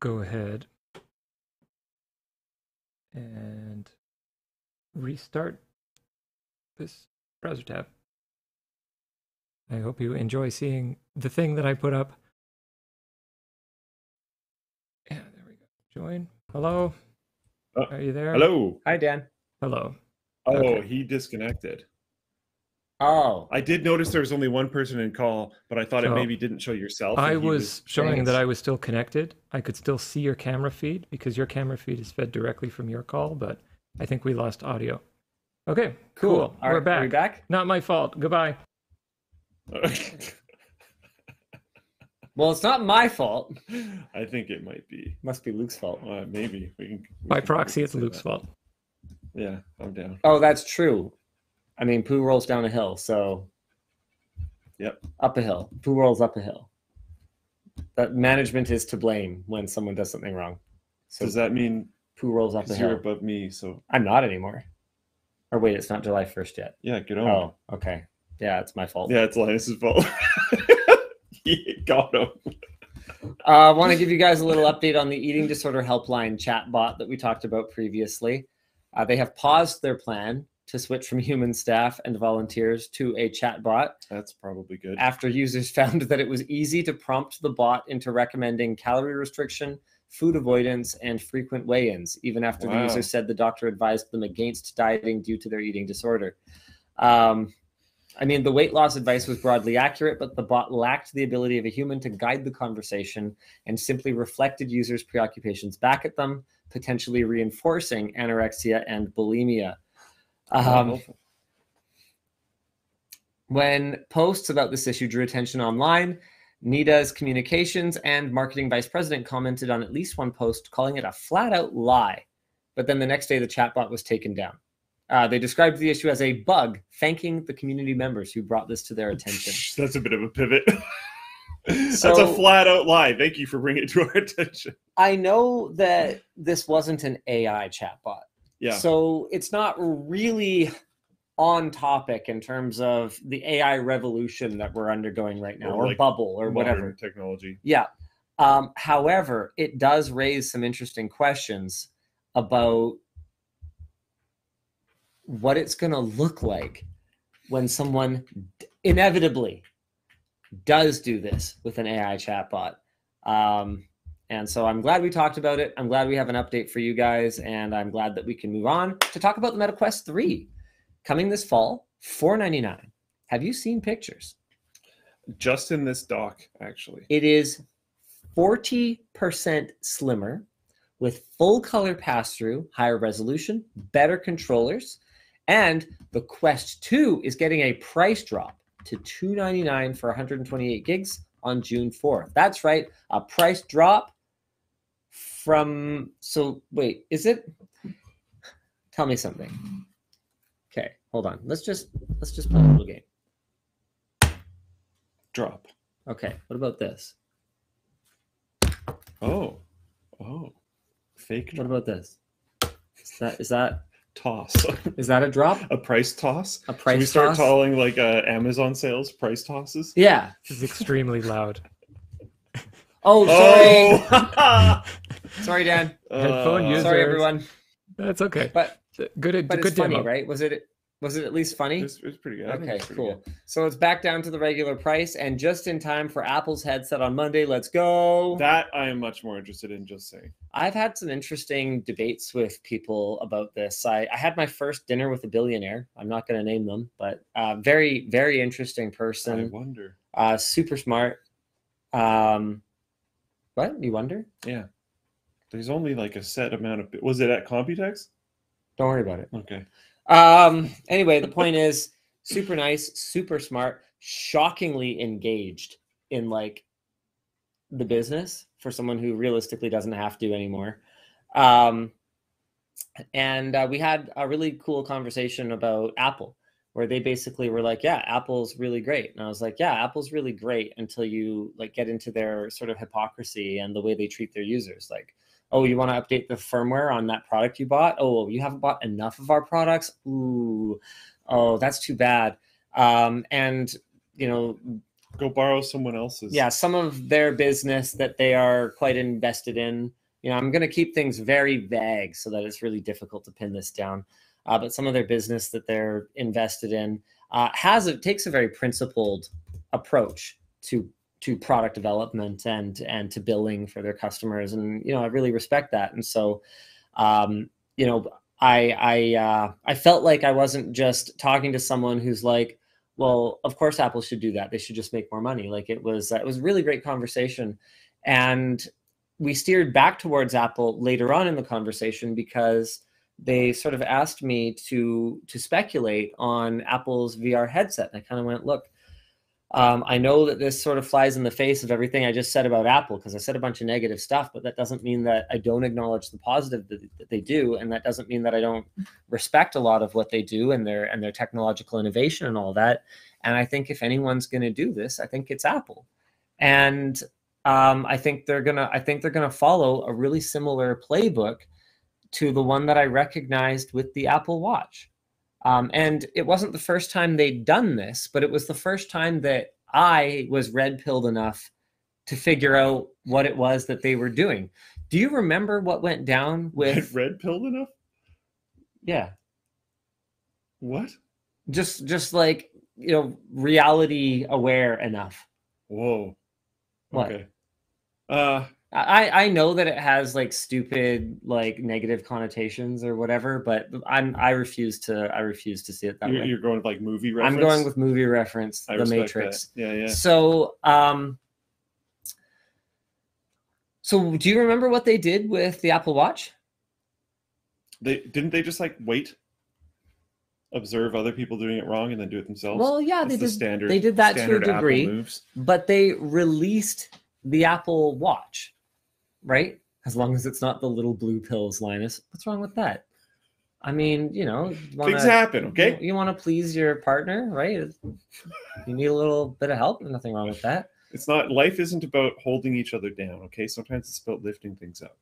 go ahead and restart this browser tab. I hope you enjoy seeing the thing that I put up. Yeah, there we go. Join. Hello. Oh, Are you there? Hello. Hi, Dan. Hello. Oh, Okay. he disconnected. Oh, I did notice there was only one person in call, but I thought it maybe didn't show yourself. I and he was showing Thanks. that I was still connected. I could still see your camera feed because your camera feed is fed directly from your call, but I think we lost audio. Okay, cool. cool. All We're right, back. Are we back? Not my fault. Goodbye. Well, it's not my fault. I think it might be. Must be Luke's fault. Uh, maybe we can. we By can- proxy, it's Luke's that. fault. Yeah, I'm down. Oh, that's true. I mean, poo rolls down a hill, so Yep. up a hill. Poo rolls up a hill. That management is to blame when someone does something wrong. So Does that mean poo rolls up a because you're hill. above me? So I'm not anymore. Or wait, it's not July 1st yet. yeah, get on. Oh, okay. Yeah, it's my fault. Yeah, it's Linus's fault. he got him. I uh, want to give you guys a little update on the eating disorder helpline chatbot that we talked about previously. Uh, they have paused their plan to switch from human staff and volunteers to a chatbot That's probably good. after users found that it was easy to prompt the bot into recommending calorie restriction, food avoidance, and frequent weigh ins, even after the user said the doctor advised them against dieting due to their eating disorder. Um, I mean, the weight loss advice was broadly accurate, but the bot lacked the ability of a human to guide the conversation and simply reflected users' preoccupations back at them, potentially reinforcing anorexia and bulimia. Um, when posts about this issue drew attention online, NEDA's communications and marketing vice president commented on at least one post calling it a flat out lie. But then the next day, the chatbot was taken down. Uh, they described the issue as a bug, thanking the community members who brought this to their attention. That's a bit of a pivot. That's a flat out lie. Thank you for bringing it to our attention. I know that this wasn't an AI chatbot. Yeah. So it's not really on topic in terms of the AI revolution that we're undergoing right now, Or or like bubble, or whatever. technology. Yeah. Um, however, it does raise some interesting questions about what it's going to look like when someone inevitably does do this with an AI chatbot. Um, and so I'm glad we talked about it. I'm glad we have an update for you guys, and I'm glad that we can move on to talk about the MetaQuest 3 coming this fall, 499. Have you seen pictures? Just in this doc, actually. It is 40% slimmer with full color pass through, higher resolution, better controllers, and the Quest 2 is getting a price drop to 299 for 128 gigs on June 4th. That's right, a price drop from so wait, is it Tell me something. Okay, hold on. Let's just let's just play a little game. Drop. Okay, what about this? Oh. Oh. Fake What about this? Is that is that toss. Is that a drop? a price toss. A price. Should price we start toss? calling like uh, Amazon sales price tosses? Yeah. This is extremely loud. Oh, sorry. Oh, Sorry, Dan. Headphone Uh, user. Sorry, everyone. That's okay. But Good, but good it's funny, demo. right? Was it was it at least funny? It's, it's pretty good. Okay, pretty cool. good. So it's back down to the regular price and just in time for Apple's headset on Monday. Let's go. That I am much more interested in. Just saying. I've had some interesting debates with people about this. I, I had my first dinner with a billionaire. I'm not going to name them, but uh, very, very interesting person. I wonder. Uh, super smart. Um, what you wonder? Yeah. There's only like a set amount of. Was it at Computex? Don't worry about it. Okay. Um, anyway, the point is super nice, super smart, shockingly engaged in like the business for someone who realistically doesn't have to anymore. Um, and uh, we had a really cool conversation about Apple, where they basically were like, "Yeah, Apple's really great," and I was like, "Yeah, Apple's really great until you like get into their sort of hypocrisy and the way they treat their users, like." Oh you want to update the firmware on that product you bought? Oh you haven't bought enough of our products? Ooh. Oh that's too bad. Um, and you know Go borrow someone else's. yeah some of their business that they are quite invested in. You know i'm going to keep things very vague so that it's really difficult to pin this down. Uh, but some of their business that they're invested in uh, has it takes a very principled approach to to product development and and to billing for their customers. And you know i really respect that. And so um you know i i uh i felt like i wasn't just talking to someone who's like well of course apple should do that. They should just make more money. Like it was it was a really great conversation. And we steered back towards apple later on in the conversation because they sort of asked me to to speculate on apple's vr headset. And i kind of went look um, I know that this sort of flies in the face of everything I just said about Apple because I said a bunch of negative stuff, but that doesn't mean that I don't acknowledge the positive that, that they do, and that doesn't mean that I don't respect a lot of what they do and their and their technological innovation and all that. And I think if anyone's going to do this, I think it's Apple, and um, I think they're gonna I think they're gonna follow a really similar playbook to the one that I recognized with the Apple Watch. Um, and it wasn't the first time they'd done this, but it was the first time that I was red pilled enough to figure out what it was that they were doing. Do you remember what went down with? red pilled enough. Yeah, What? just just like you know, reality aware enough. Whoa. What? Okay. Uh, I I know that it has like stupid like negative connotations or whatever, but I'm I refuse to I refuse to see it that you're, way. you're going with like movie reference. I'm going with movie reference, I The Matrix. that. Yeah, yeah. So, um, so do you remember what they did with the Apple Watch? They didn't they just like wait, observe other people doing it wrong, and then do it themselves. Well, yeah, That's they the did. standard. they did that to a degree. but they released the Apple Watch, right? As long as it's not the little blue pills, Linus. What's wrong with that? I mean, you know, you wanna, Things happen, okay? You, want to please your partner, right? You need a little bit of help. Nothing wrong with that. It's not. Life isn't about holding each other down. Okay, sometimes it's about lifting things up.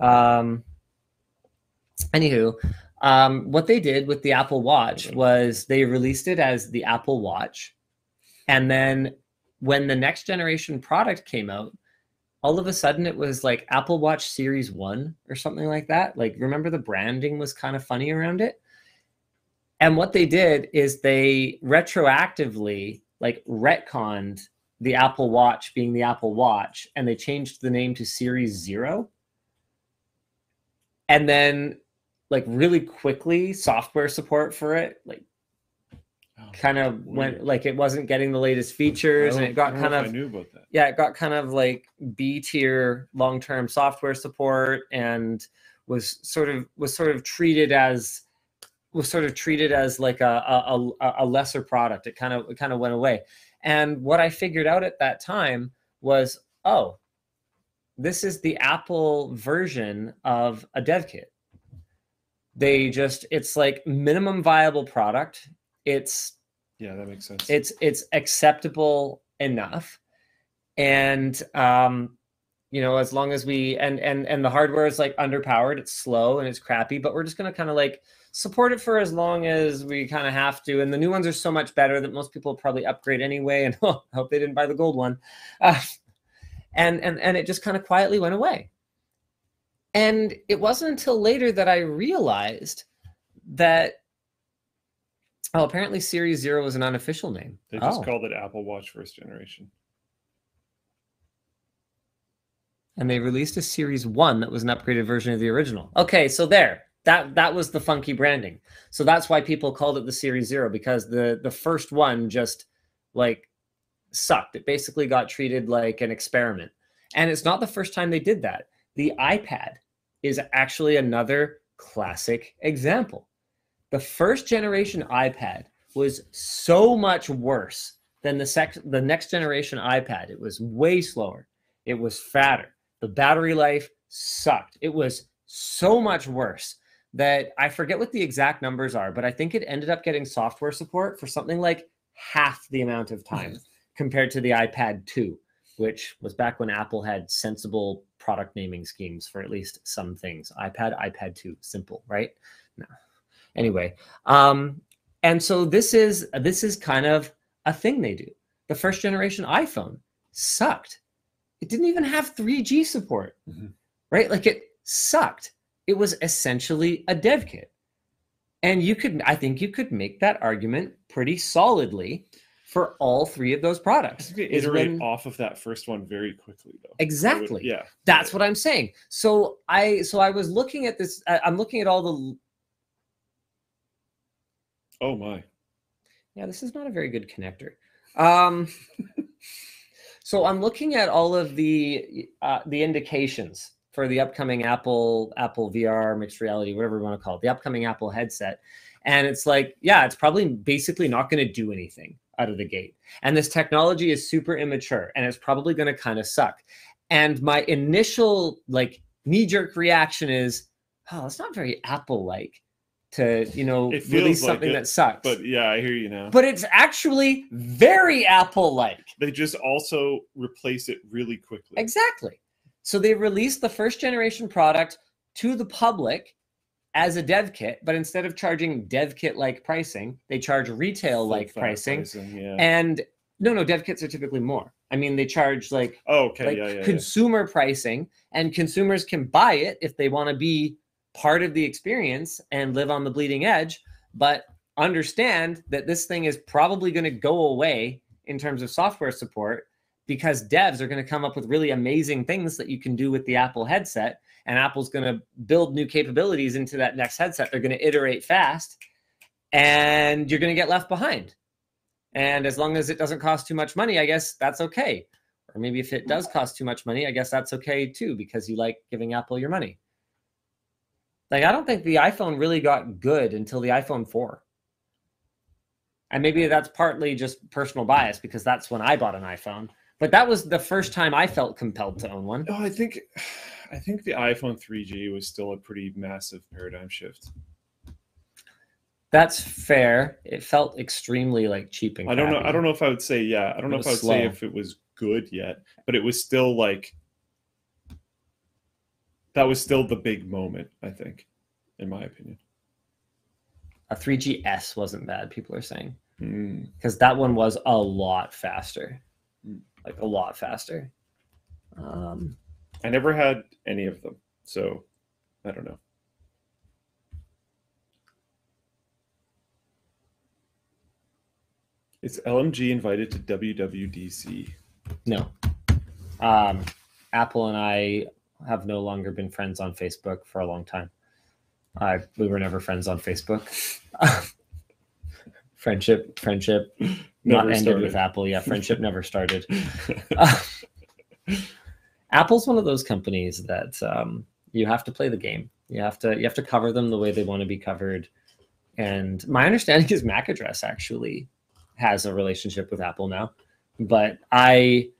Um, anywho, um, what they did with the Apple Watch was they released it as the Apple Watch, and then when the next generation product came out, all of a sudden it was like Apple Watch Series One or something like that. Like, remember the branding was kind of funny around it. And what they did is they retroactively like retconned the Apple Watch being the Apple Watch, and they changed the name to Series Zero and then like really quickly software support for it like Oh, kind of went like it wasn't getting the latest features and it got kind of I knew about that. yeah it got kind of like b tier long-term software support and was sort of was sort of treated as was sort of treated as like a a, a, a lesser product. It kind of it kind of went away. And what i figured out at that time was oh this is the apple version of a dev kit. They just it's like minimum viable product it's Yeah, that makes sense. it's it's acceptable enough and um you know, as long as we and and and the hardware is like underpowered, it's slow and it's crappy, but we're just gonna kind of like support it for as long as we kind of have to. And the new ones are so much better that most people probably upgrade anyway. And oh, I hope they didn't buy the gold one. Uh, and and and it just kind of quietly went away. And it wasn't until later that I realized that oh, apparently Series Zero is an unofficial name. They just oh. called it Apple Watch first generation. and they released a series one that was an upgraded version of the original. Okay, so there. That that was the funky branding. So that's why people called it the series zero, because the the first one just like sucked. It basically got treated like an experiment. And it's not the first time they did that. The iPad is actually another classic example. The first generation iPad was so much worse than the sec- the next generation iPad. It was way slower. It was fatter. The battery life sucked. It was so much worse that I forget what the exact numbers are, but I think it ended up getting software support for something like half the amount of time compared to the iPad 2, which was back when Apple had sensible product naming schemes for at least some things. iPad, iPad 2, simple, right? No. Anyway, um, and so this is this is kind of a thing they do. The first generation iPhone sucked. It didn't even have 3G support, Mhm. right? Like it sucked. It was essentially a dev kit. And you could, I think you could make that argument pretty solidly for all three of those products. iterate when- off of that first one very quickly, though. I would- Exactly. yeah. That's what I'm saying. So I, so I was looking at this. I'm looking at all the. Oh my. Yeah, this is not a very good connector. Um, so I'm looking at all of the uh, the indications for the upcoming Apple Apple VR mixed reality, whatever you want to call it, the upcoming Apple headset, and it's like, yeah, it's probably basically not going to do anything out of the gate, and this technology is super immature, and it's probably going to kind of suck. And my initial like knee jerk reaction is, oh, it's not very Apple like to you know release like something it, that sucks But yeah, I hear you now. but it's actually very Apple like. they just also replace it really quickly. Exactly. So they released the first generation product to the public as a dev kit, but instead of charging dev kit like pricing, they charge retail like fat pricing. yeah. And no, no, dev kits are typically more. I mean, they charge like oh, okay. like yeah, yeah, yeah. consumer pricing, and consumers can buy it if they want to be part of the experience and live on the bleeding edge. But understand that this thing is probably going to go away in terms of software support because devs are going to come up with really amazing things that you can do with the Apple headset. And Apple's going to build new capabilities into that next headset. They're going to iterate fast, and you're going to get left behind. And as long as it doesn't cost too much money, I guess that's okay. Or maybe if it does cost too much money, I guess that's okay too, because you like giving Apple your money. Like, I don't think the iPhone really got good until the iPhone 4. And maybe that's partly just personal bias because that's when I bought an iPhone. But that was the first time I felt compelled to own one. Oh, I think, I think the iPhone 3G was still a pretty massive paradigm shift. That's fair. It felt extremely like cheap and I don't know. I don't know if I would say yeah. I don't It know if I would say if it was good yet, but it was still like that was still the big moment. I think, in my opinion. A 3GS wasn't bad, people are saying. Hmm. because that one was a lot faster, Mm. like a lot faster. Um, I never had any of them, so I don't know. Is LMG invited to WWDC? no, um, Apple and I have no longer been friends on Facebook for a long time. I we were never friends on Facebook. friendship, friendship, not Never ended with. Apple. Yeah, friendship never started. Apple's one of those companies that um, you have to play the game. You have to you have to cover them the way they want to be covered. And my understanding is Mac Address actually has a relationship with Apple now. But I,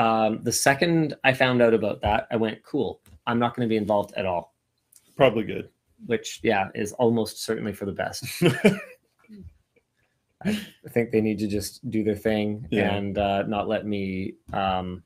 um, the second I found out about that, I went, cool. I'm not going to be involved at all. Probably good. Which, yeah, is almost certainly for the best. I think they need to just do their thing Yeah. and uh, not let me um,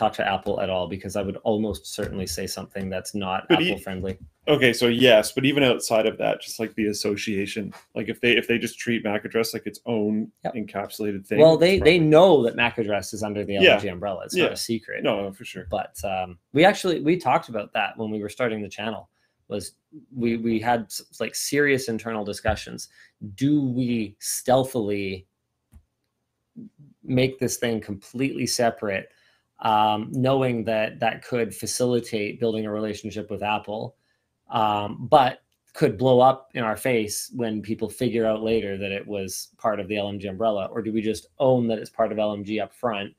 talk to Apple at all because I would almost certainly say something that's not But e- Apple friendly. Okay, so yes, but even outside of that, just like the association, like if they if they just treat MAC address like its own Yep. encapsulated thing. Well, they they know that Mac address is under the Yeah. LMG umbrella. It's Yeah. not a secret. no, no, for sure. but um, we actually we talked about that when we were starting the channel was we we had like serious internal discussions do we stealthily make this thing completely separate um, knowing that that could facilitate building a relationship with apple um, but could blow up in our face when people figure out later that it was part of the lmg umbrella or do we just own that it's part of lmg up front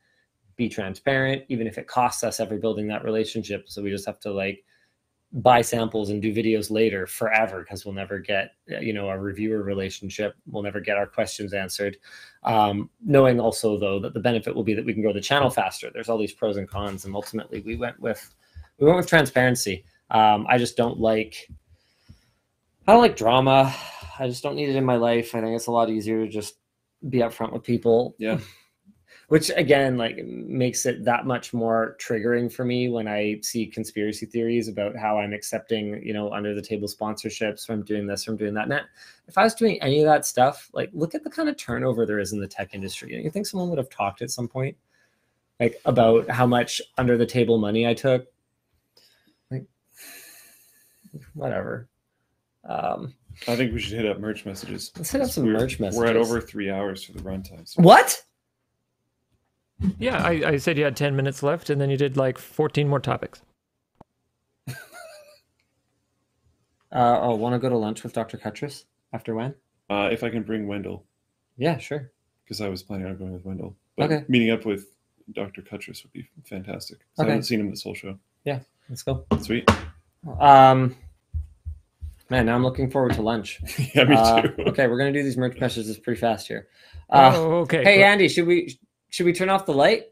be transparent, even if it costs us ever building that relationship. So we just have to like buy samples and do videos later forever because we'll never get uh, you know a reviewer relationship. We'll never get our questions answered. Um, knowing also though that the benefit will be that we can grow the channel faster. There's all these pros and cons, and ultimately we went with we went with transparency. Um, I just don't like I don't like drama. I just don't need it in my life. I think it's a lot easier to just be upfront with people Yeah. Which again like makes it that much more triggering for me when i see conspiracy theories about how i'm accepting you know under the table sponsorships from doing this from doing that. And that, if i was doing any of that stuff like look at the kind of turnover there is in the tech industry. You think someone would have talked at some point like about how much under the table money i took? Like whatever. Um I think we should hit up merch messages. let's hit up some merch messages We're at over three hours for the runtime. So what Yeah, I, I said you had 10 minutes left, and then you did like 14 more topics. uh oh want to go to lunch with dr Cutress after when uh, if I can bring Wendell, yeah sure because I was planning on going with Wendell. But Okay. meeting up with Dr. Cutress would be fantastic. 'cause I haven't seen him this whole show. Yeah, let's go Sweet. Um, man, now I'm looking forward to lunch. yeah, me Uh, too. okay, we're gonna do these merch messages pretty fast here. Uh, oh, okay. hey, cool. Andy, should we should we turn off the light?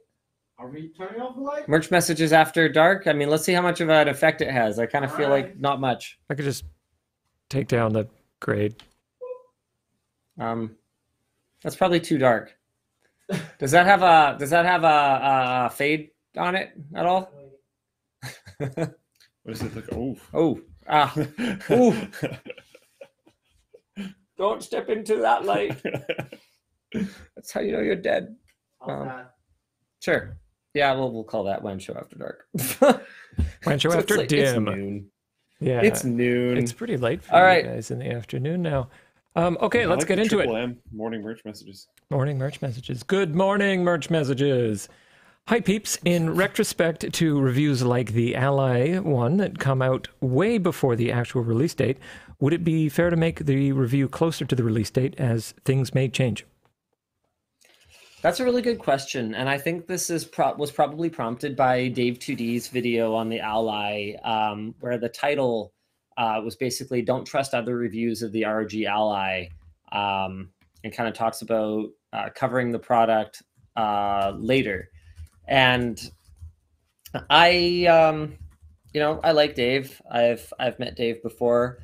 Are we turning off the light? Merch messages after dark. I mean, let's see how much of an effect it has. I kind of feel like not much. I could just take down the grade. Um, that's probably too dark. Does that have a Does that have a, a fade on it at all? What is it like? Oh. oh, ah, Ooh. don't step into that light. That's how you know you're dead. How's Um. Sure. Yeah, we'll we'll call that one show after dark. WAN show So after it's like- it's dim. noon. yeah, It's noon. it's pretty late for All you right. guys in the afternoon now. Um, okay, I let's like get the into it. Triple M morning merch messages. Morning merch messages. Good morning, merch messages. Hi, peeps. In retrospect to reviews like the Ally one that come out way before the actual release date, would it be fair to make the review closer to the release date as things may change? That's a really good question, and I think this is pro- was probably prompted by Dave 2D's video on the Ally, um, where the title uh, was basically "Don't trust other reviews of the ROG Ally," um, and kind of talks about uh, covering the product uh, later. And I, um, you know, I like Dave. I've I've met Dave before,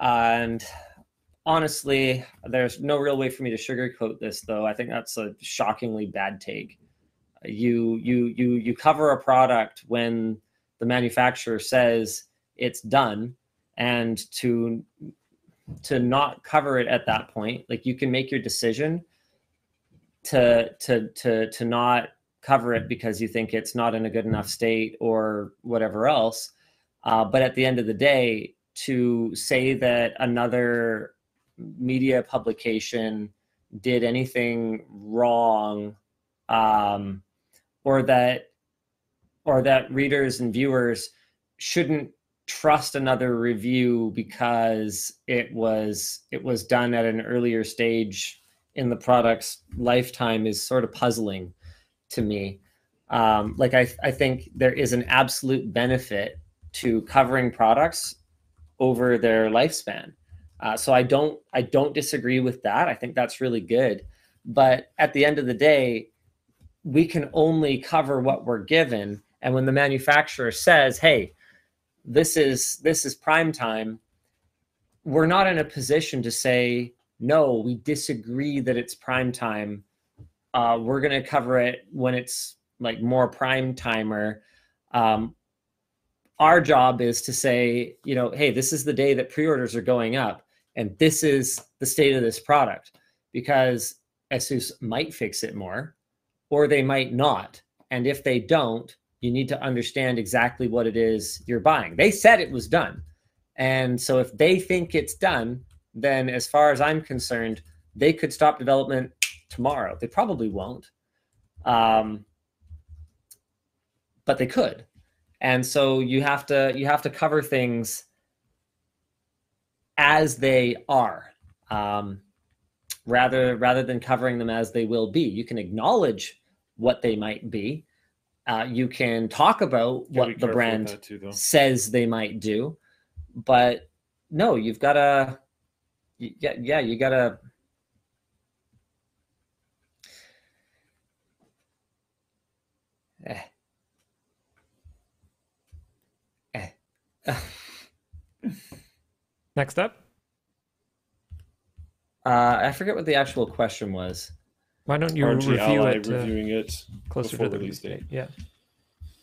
and honestly, there's no real way for me to sugarcoat this, though. I think that's a shockingly bad take. You you you you cover a product when the manufacturer says it's done, and to to not cover it at that point, like you can make your decision to to to to not cover it because you think it's not in a good enough state or whatever else. Uh, but at the end of the day, to say that another media publication did anything wrong um, or that or that readers and viewers shouldn't trust another review because it was it was done at an earlier stage in the product's lifetime is sort of puzzling to me. Um, like I, I think there is an absolute benefit to covering products over their lifespan uh, so I don't I don't disagree with that. I think that's really good. But at the end of the day, we can only cover what we're given. And when the manufacturer says, "Hey, this is this is prime time," we're not in a position to say, "No, we disagree that it's prime time. Uh, we're going to cover it when it's like more prime timer. Um, our job is to say, you know, hey, this is the day that pre-orders are going up, and this is the state of this product, because ASUS might fix it more, or they might not. And if they don't, you need to understand exactly what it is you're buying. They said it was done. And so if they think it's done, then as far as I'm concerned, they could stop development tomorrow. They probably won't. Um, but they could. And so you have to you have to cover things as they are. Um, rather rather than covering them as they will be. You can acknowledge what they might be. Uh, you can talk about Gotta what the brand too, says they might do, but no, you've got to, yeah, yeah, you got to. Eh. Eh. Next up, Uh, I forget what the actual question was. why don't you RG review Ally it uh, reviewing it closer to the release release date. date? Yeah.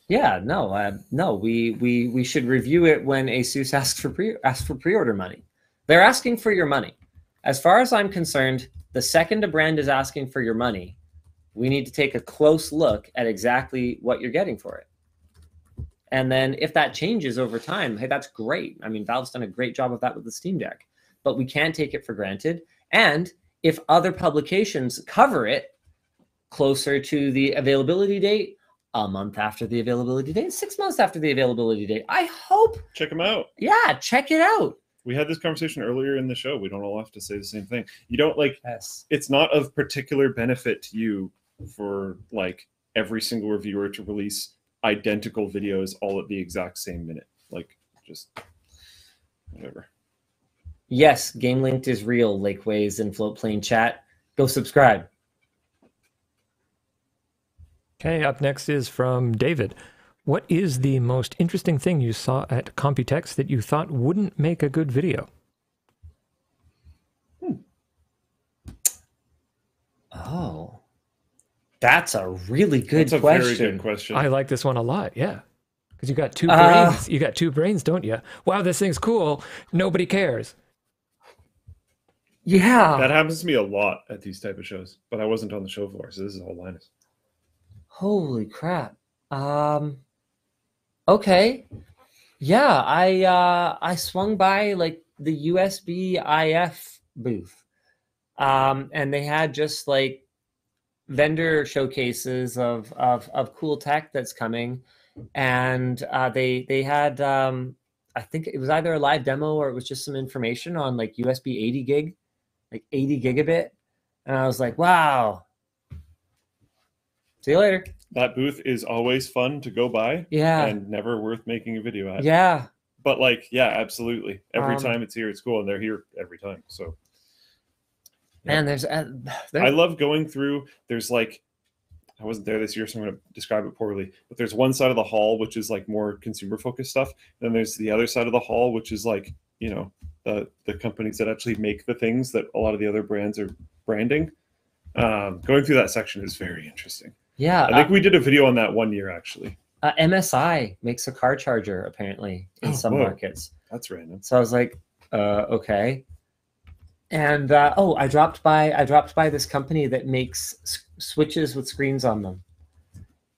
Yeah, no, uh, no. We we we should review it when ASUS asks for pre asks for pre-order money. They're asking for your money. As far as I'm concerned, the second a brand is asking for your money, we need to take a close look at exactly what you're getting for it. And then if that changes over time, hey, that's great. I mean, Valve's done a great job of that with the Steam Deck, but we can't take it for granted. And if other publications cover it closer to the availability date, a month after the availability date, six months after the availability date, I hope, Check them out. yeah, check it out. We had this conversation earlier in the show. We don't all have to say the same thing. You don't like Yes. it's not of particular benefit to you for like every single reviewer to release identical videos all at the exact same minute. Like just whatever. Yes, Game Linked is real, Lakeways and Floatplane chat. Go subscribe. Okay, up next is from David. What is the most interesting thing you saw at Computex that you thought wouldn't make a good video? Hmm. Oh, that's a really good That's a question. very good question. I like this one a lot. Yeah. Because you got two Uh, brains. You got two brains, don't you? Wow, this thing's cool. Nobody cares. Yeah. that happens to me a lot at these type of shows, but I wasn't on the show floor, so this is all Linus. Holy crap. Um okay. Yeah, I uh I swung by like the USB IF booth. Um and they had just like vendor showcases of of of cool tech that's coming and uh they they had um I think it was either a live demo or it was just some information on like USB 80 gig, like 80 gigabit. And I was like, wow. See you later. That booth is always fun to go by Yeah. and never worth making a video at. yeah. But like, yeah, absolutely. Every Um, time it's here, it's cool, and they're here every time. So Man, there's uh, there, I love going through. There's like, I wasn't there this year, so I'm going to describe it poorly. But there's one side of the hall which is like more consumer focused stuff. And Then there's the other side of the hall which is like, you know, the the companies that actually make the things that a lot of the other brands are branding. Um, going through that section is very interesting. yeah. I think we did a video on that one year actually. uh, uh, MSI makes a car charger apparently in Oh, some whoa. markets. That's random. So I was like, uh, okay. And uh, oh, I dropped by. I dropped by this company that makes s- switches with screens on them,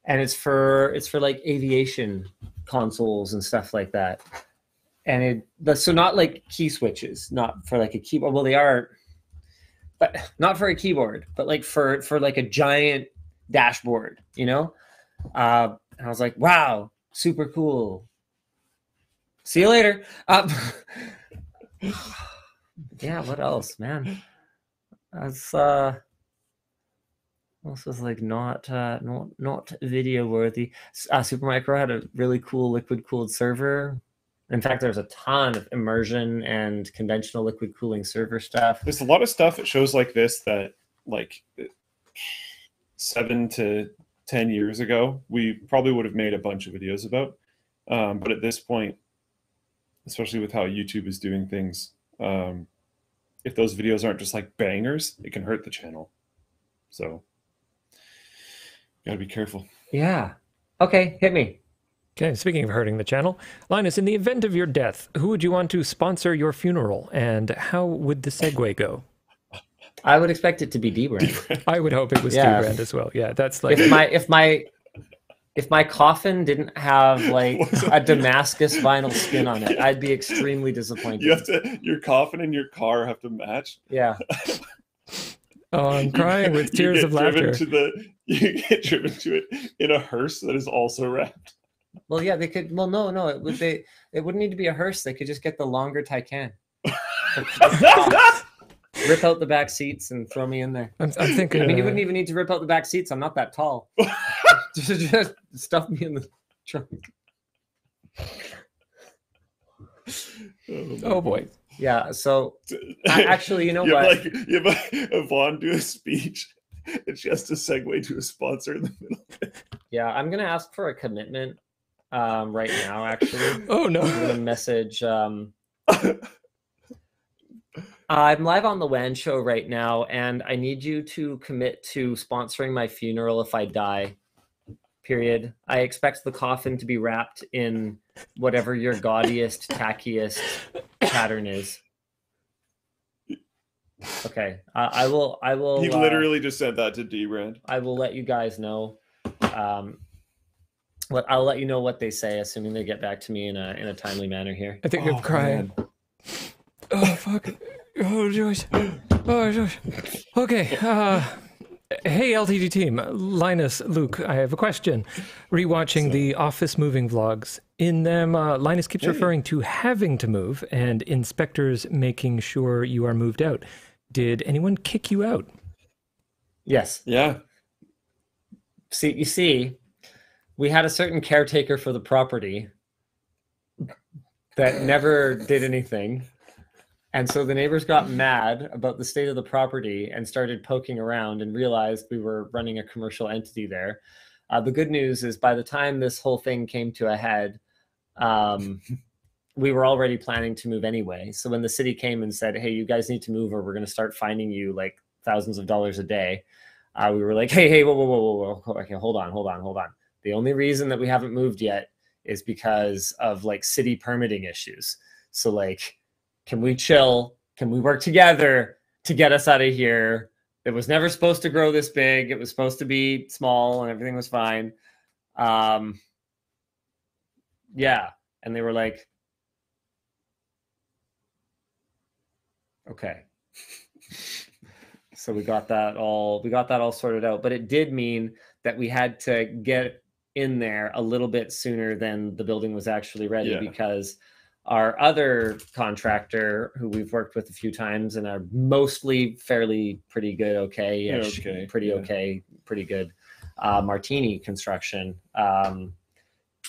and it's for it's for like aviation consoles and stuff like that. And it the, so not like key switches, not for like a keyboard. Well, they are, but not for a keyboard, but like for for like a giant dashboard, you know. Uh, and I was like, wow, super cool. See you later. Um, yeah, what else, man? That's uh this was like not uh not not video worthy. Uh, Supermicro had a really cool liquid cooled server. In fact, there's a ton of immersion and conventional liquid cooling server stuff. There's a lot of stuff at shows like this that, like, seven to ten years ago, we probably would have made a bunch of videos about. Um, but at this point, especially with how YouTube is doing things, um, if those videos aren't just like bangers, it can hurt the channel. So, gotta be careful. Yeah. Okay, hit me. Okay, speaking of hurting the channel, Linus, in the event of your death, who would you want to sponsor your funeral and how would the segue go? I would expect it to be dbrand. I would hope it was Yeah. dbrand as well. Yeah, that's like if my if my if my coffin didn't have like a Damascus vinyl skin on it, I'd be extremely disappointed. You have to your coffin and your car have to match. Yeah. Oh, I'm crying get- with you tears get of driven laughter. To the, you get driven to it in a hearse that is also wrapped. Well, yeah, they could. Well, no, no, it would. They it wouldn't need to be a hearse. They could just get the longer Taycan, rip out the back seats, and throw me in there. I'm, I'm thinking. I mean, you wouldn't even need to rip out the back seats. I'm not that tall. just, just stuff me in the trunk. oh boy. Yeah. So I, actually, you know you what? have like you have a, Yvonne do a speech, and she has to segue to a sponsor in the middle. yeah, I'm gonna ask for a commitment um, right now. Actually, Oh no. I'm no. gonna message. Um, I'm live on the WAN show right now, and I need you to commit to sponsoring my funeral if I die. Period. I expect the coffin to be wrapped in whatever your gaudiest, tackiest pattern is. Okay, I I will. I will. he uh, literally just sent that to dbrand. I will let you guys know. Um, what I'll let you know what they say, assuming they get back to me in a in a timely manner here. I think Oh, I'm crying. Oh fuck. Oh Joyce. Oh Joyce. Okay. Uh, hey LTT team, Linus, Luke. I have a question. Rewatching the Office moving vlogs. In them, uh, Linus keeps Hey. referring to having to move and inspectors making sure you are moved out. Did anyone kick you out? Yes. Yeah. See, you see, we had a certain caretaker for the property that never did anything. And so the neighbors got mad about the state of the property and started poking around and realized we were running a commercial entity there. Uh, the good news is by the time this whole thing came to a head, um, we were already planning to move anyway. So when the city came and said, hey, you guys need to move or we're going to start finding you like thousands of dollars a day, uh, we were like, hey, hey, whoa, whoa, whoa, whoa, whoa, okay, hold on, hold on, hold on. The only reason that we haven't moved yet is because of like city permitting issues. So like, can we chill? Can we work together to get us out of here? It was never supposed to grow this big. It was supposed to be small, and everything was fine. Um, yeah, and they were like, okay. so we got that all we got that all sorted out but it did mean that we had to get in there a little bit sooner than the building was actually ready Yeah. because our other contractor who we've worked with a few times and are mostly fairly pretty good okay Okay, pretty yeah. okay pretty good. Uh, martini construction um,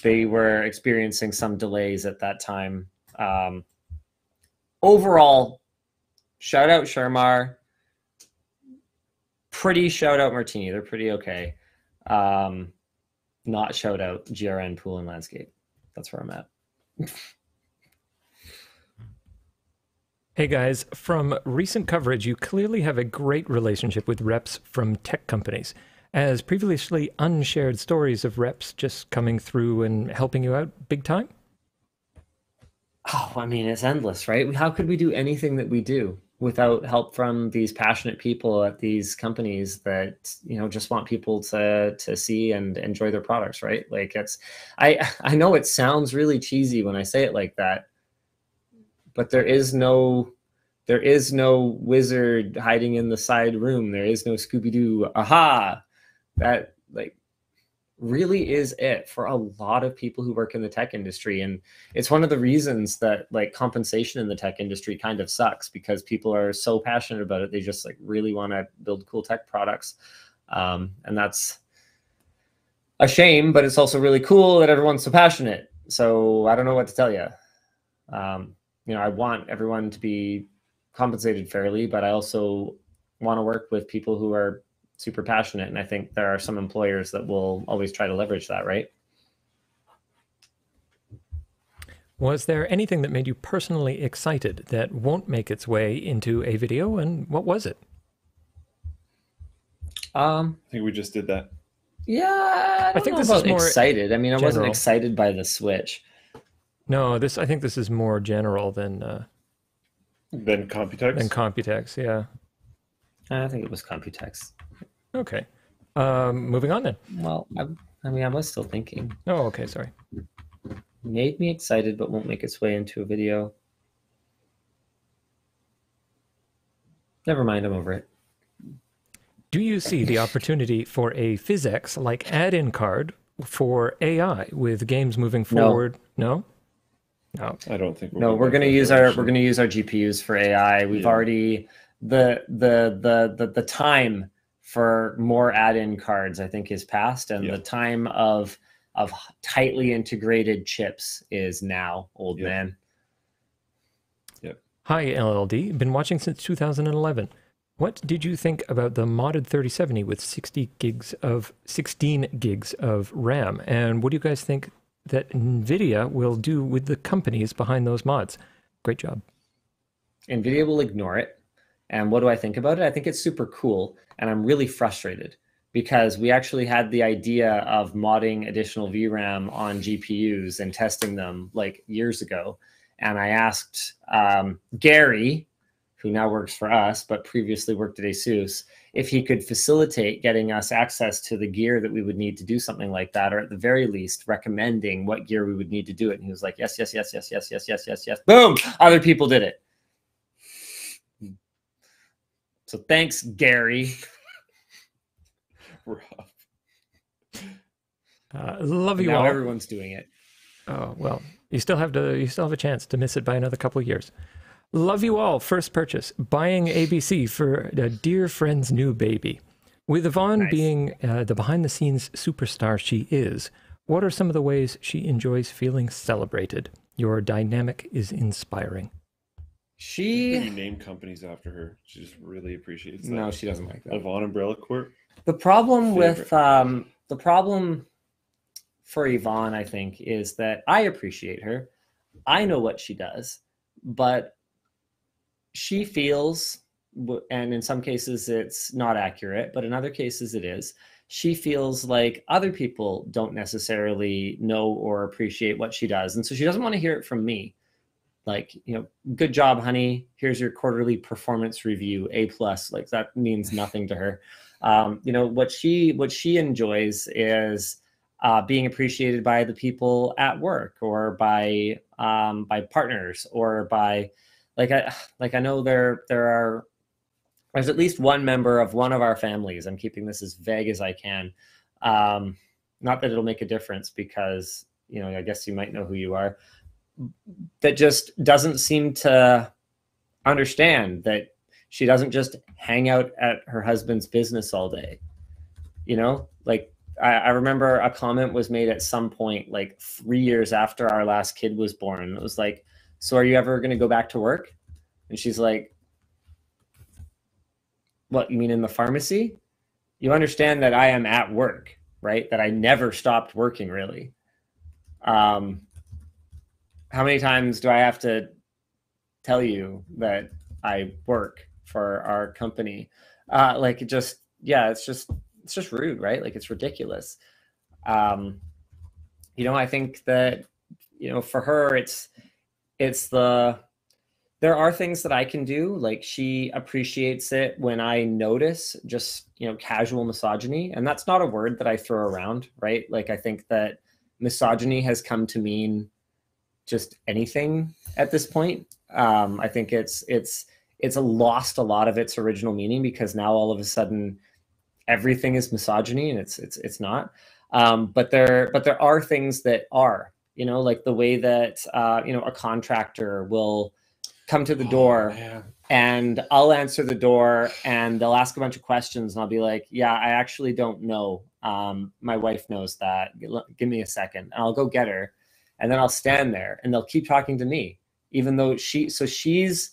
they were experiencing some delays at that time. Um, overall shout out sharmar. Pretty shout out martini they're pretty okay. Um, not shout out grn pool and landscape. That's where i'm at Hey guys, from recent coverage, you clearly have a great relationship with reps from tech companies. As previously unshared stories of reps just coming through and helping you out big time? Oh, I mean, it's endless, right? How could we do anything that we do without help from these passionate people at these companies that you know just want people to to see and enjoy their products, right? Like it's, I I know it sounds really cheesy when I say it like that, but there is no there is no wizard hiding in the side room. There is no Scooby Doo. Aha! That like really is it for a lot of people who work in the tech industry and it's one of the reasons that like compensation in the tech industry kind of sucks because people are so passionate about it they just like really want to build cool tech products um, and that's a shame but it's also really cool that everyone's so passionate so i don't know what to tell you um, you know i want everyone to be compensated fairly but i also want to work with people who are super passionate and i think there are some employers that will always try to leverage that right Was there anything that made you personally excited that won't make its way into a video, and what was it? um I think we just did that. Yeah, I, don't think know this about is more excited. I mean, I wasn't excited by the Switch. No, this I think this is more general than uh, Then Computex. than Computex. Yeah. I think it was Computex. Okay. Um, moving on then. Well, I, I mean, I was still thinking. Oh, okay. Sorry. Made me excited, but won't make its way into a video. Never mind, I'm over it. Do you see the opportunity for a PhysX like add-in card for AI with games moving No. forward? No. No. I don't think. No, going we're gonna use our we're gonna use our GPUs for AI. We've Yeah. already the, the the the the time for more add-in cards I think is past, and Yeah. the time of of tightly integrated chips is now, old Yeah. man. Hi, LTT. Been watching since 2011. What did you think about the modded 3070 with 60 gigs of 16 gigs of RAM? And what do you guys think that Nvidia will do with the companies behind those mods? Great job. NVIDIA will ignore it. And what do I think about it? I think it's super cool. And I'm really frustrated because we actually had the idea of modding additional VRAM on GPUs and testing them like years ago. And I asked um, Gary, who now works for us, but previously worked at ASUS, if he could facilitate getting us access to the gear that we would need to do something like that, or at the very least, recommending what gear we would need to do it. And he was like, yes, yes, yes, yes, yes, yes, yes, yes, yes. Boom! Other people did it. So thanks, Gary. Rough. Uh, love you now all. everyone's doing it. Oh well, you still have to. You still have a chance to miss it by another couple of years. Love you all. First purchase: buying ABC for a dear friend's new baby. With Yvonne Nice. being uh, the behind-the-scenes superstar she is, what are some of the ways she enjoys feeling celebrated? Your dynamic is inspiring. She name companies after her. She just really appreciates that. no, she doesn't like that. Avon Umbrella Corp. The problem with um, the problem for Yvonne, I think, is that I appreciate her. I know what she does, but she feels, and in some cases it's not accurate, but in other cases it is. She feels like other people don't necessarily know or appreciate what she does, and so she doesn't want to hear it from me. Like, you know, good job, honey. Here's your quarterly performance review, A plus. Like that means nothing to her um, you know what she what she enjoys is uh, being appreciated by the people at work or by um, by partners or by like I like I know there there are there's at least one member of one of our families. I'm keeping this as vague as I can. Um, not that it'll make a difference because you know I guess you might know who you are. That just doesn't seem to understand that she doesn't just hang out at her husband's business all day you know like I, I remember a comment was made at some point like three years after our last kid was born it was like so are you ever going to go back to work? And she's like what you mean in the pharmacy? You understand that i am at work right? That i never stopped working really. Um how many times do i have to tell you that i work for our company? Uh like it just yeah it's just it's just rude right? Like it's ridiculous. Um you know i think that you know for her it's it's the there are things that i can do like she appreciates it when i notice just you know casual misogyny and that's not a word that i throw around right? Like i think that misogyny has come to mean just anything at this point. Um i think it's it's it's lost a lot of its original meaning because now all of a sudden everything is misogyny and it's it's it's not. Um, but there but there are things that are you know like the way that uh, you know a contractor will come to the door Oh, man. and I'll answer the door and they'll ask a bunch of questions and I'll be like, yeah, I actually don't know. Um, my wife knows that. Give me a second. And I'll go get her. And then I'll stand there and they'll keep talking to me, even though she, so she's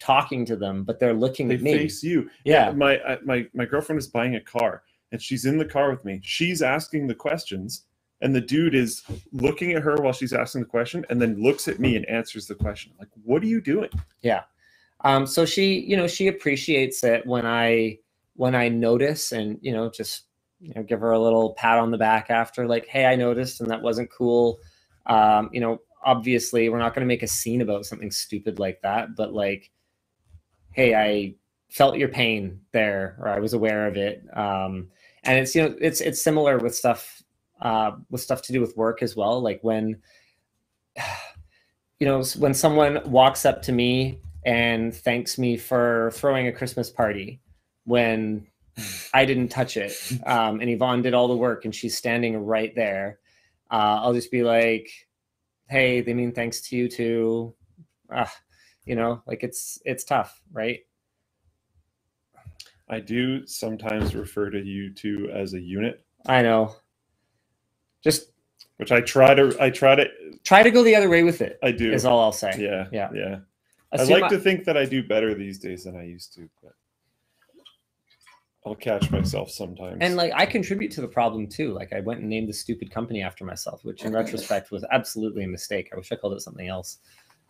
talking to them, but they're looking They at me. face you. Yeah. My uh, my my girlfriend is buying a car, and she's in the car with me. She's asking the questions, and the dude is looking at her while she's asking the question, and then looks at me and answers the question. Like, what are you doing? Yeah. Um, so she, you know, she appreciates it when I when I notice and you know just you know, give her a little pat on the back after, like, hey, I noticed and that wasn't cool. Um, you know, obviously, we're not going to make a scene about something stupid like that, but like, hey, I felt your pain there, or I was aware of it. Um, and it's you know, it's it's similar with stuff uh, with stuff to do with work as well. Like when, you know, when someone walks up to me and thanks me for throwing a Christmas party when I didn't touch it, um, and Yvonne did all the work, and she's standing right there. Uh, I'll just be like, "Hey, they mean thanks to you too." Uh, you know, like it's it's tough, right? I do sometimes refer to you two as a unit, I know. Just which I try to I try to try to go the other way with it. I do. Is all I'll say. Yeah. Yeah. Yeah. I Assume like to think that I do better these days than I used to, but I'll catch myself sometimes. and like I contribute to the problem too. Like I went and named the stupid company after myself, which in retrospect was absolutely a mistake. I wish I called it something else.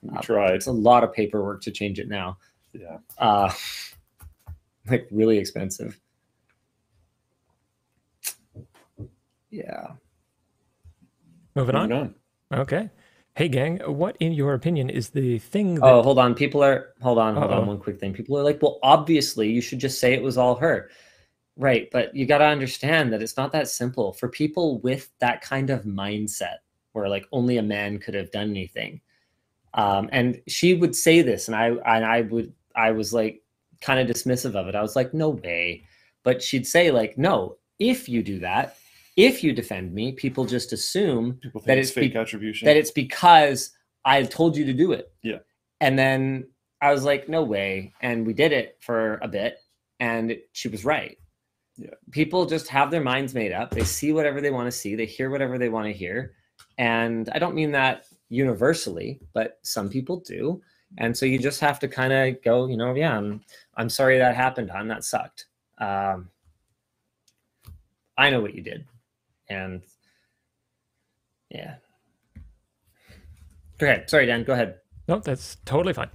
We tried. It's a lot of paperwork to change it now. Yeah. Uh, like really expensive. Yeah. Moving on. On. Okay. Hey, gang, what, in your opinion, is the thing that. Oh, hold on. People are hold on, hold Uh-oh. on. One quick thing. People are like, well, obviously, you should just say it was all her, right? But you got to understand that it's not that simple for people with that kind of mindset, where like only a man could have done anything. Um, and she would say this, and I and I would I was like kind of dismissive of it. I was like, no way. But she'd say like, no, if you do that, if you defend me, people just assume People That it's fake be- attribution. that it's because I told you to do it. Yeah. And then I was like, no way. And we did it for a bit and she was right. Yeah. People just have their minds made up. They see whatever they want to see, they hear whatever they want to hear. And I don't mean that universally, but some people do. And so you just have to kind of go, you know, yeah, I'm, I'm sorry that happened, hon. That sucked. Um, I know what you did. And yeah. Go ahead. Sorry, Dan. Go ahead. No, that's totally fine.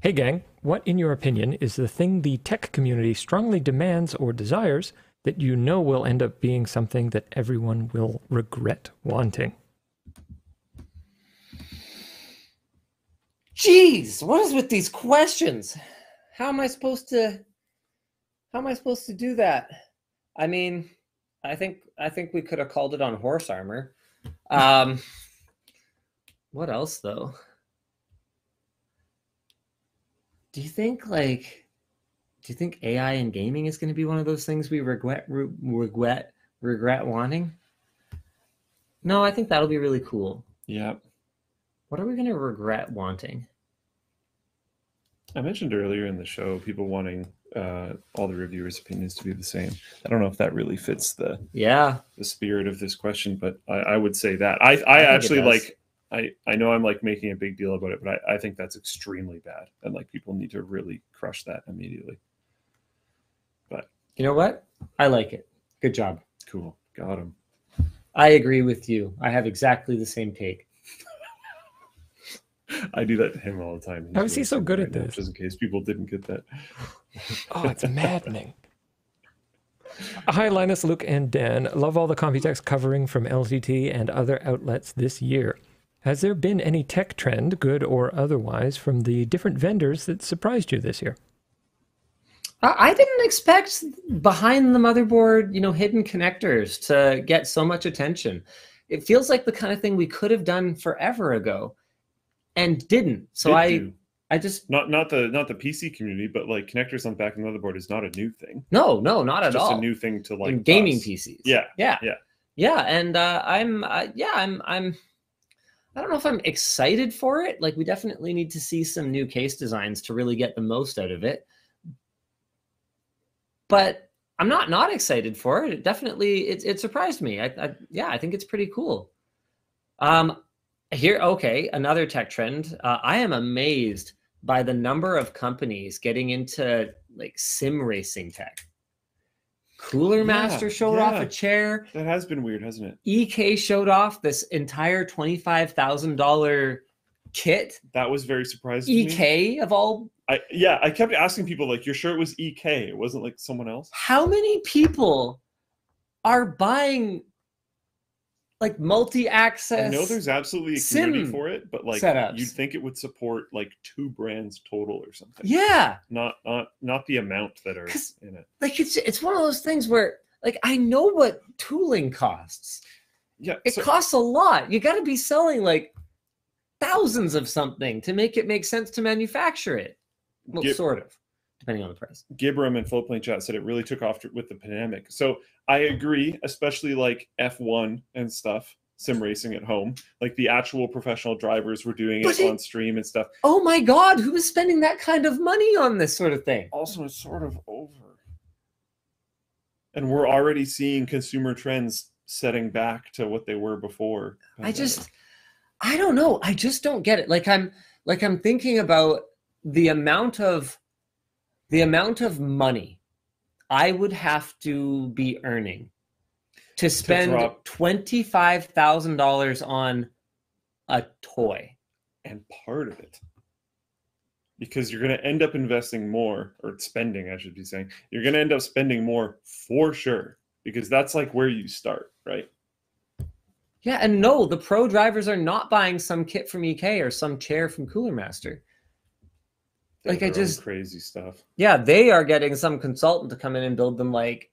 Hey, gang, what, in your opinion, is the thing the tech community strongly demands or desires that you know will end up being something that everyone will regret wanting? Jeez, what is with these questions? How am I supposed to how am I supposed to do that? I mean, I think I think we could have called it on horse armor. Um what else though? Do you think like do you think AI and gaming is going to be one of those things we regret re- regret regret wanting? No, I think that'll be really cool. yeah. What are we going to regret wanting? I mentioned earlier in the show people wanting uh, all the reviewers' opinions to be the same. I don't know if that really fits the Yeah, the spirit of this question, but I, I would say that I I, think it actually like I I know I'm like making a big deal about it, but I, I think that's extremely bad, and like people need to really crush that immediately. But you know what? I like it. Good job. Cool, got him. I agree with you. I have exactly the same take. I do that to him all the time. How is he so good right at now, this? Just in case people didn't get that. Oh, it's maddening. Hi, Linus, Luke, and Dan. Love all the Computex covering from LTT and other outlets this year. Has there been any tech trend, good or otherwise, from the different vendors that surprised you this year? I I didn't expect behind the motherboard, you know, hidden connectors to get so much attention. It feels like the kind of thing we could have done forever ago and didn't. So Did I do. I just not not the not the PC community, but like connectors on the back of the motherboard is not a new thing. no, no, not at just all. a new thing to like in gaming us. PCs. Yeah, yeah, yeah. yeah. And uh, I'm, uh, yeah, I'm, I'm. I don't know if I'm excited for it. Like, we definitely need to see some new case designs to really get the most out of it. But I'm not not excited for it. It definitely it, it surprised me. I, I yeah, I think it's pretty cool. Um, here, okay, another tech trend. Uh, I am amazed by the number of companies getting into like sim racing tech. Cooler Yeah, Master showed off a chair. That has been weird, hasn't it? EK showed off this entire twenty-five thousand dollar kit. That was very surprising. to me. EK of all. I yeah, I kept asking people like, "You're sure it was EK? It wasn't like someone else?" How many people are buying like multi-axis. I know there's absolutely a community sim for it, but like setups. you'd think it would support like two brands total or something. yeah, Not not not the amount that are in it. like it's it's one of those things where like I know what tooling costs. Yeah. It so- costs a lot. You got to be selling like thousands of something to make it make sense to manufacture it. Well, sort of, depending on the price. Gibram and Floatplane Chat said it really took off with the pandemic. So I agree, especially like F1 and stuff, sim racing at home. Like the actual professional drivers were doing it it- on stream and stuff. Oh my God, who is spending that kind of money on this sort of thing? Also, it's sort of over. And we're already seeing consumer trends setting back to what they were before. I just, I don't know. I just don't get it. Like I'm, like I'm thinking about the amount of, the amount of money I would have to be earning to spend twenty five thousand dollars on a toy. and part of it because you're going to end up investing more or spending i should be saying you're going to end up spending more for sure because that's like where you start right Yeah, and no, the pro drivers are not buying some kit from EK or some chair from Cooler Master. They Like, I just- crazy stuff Yeah, they are getting some consultant to come in and build them like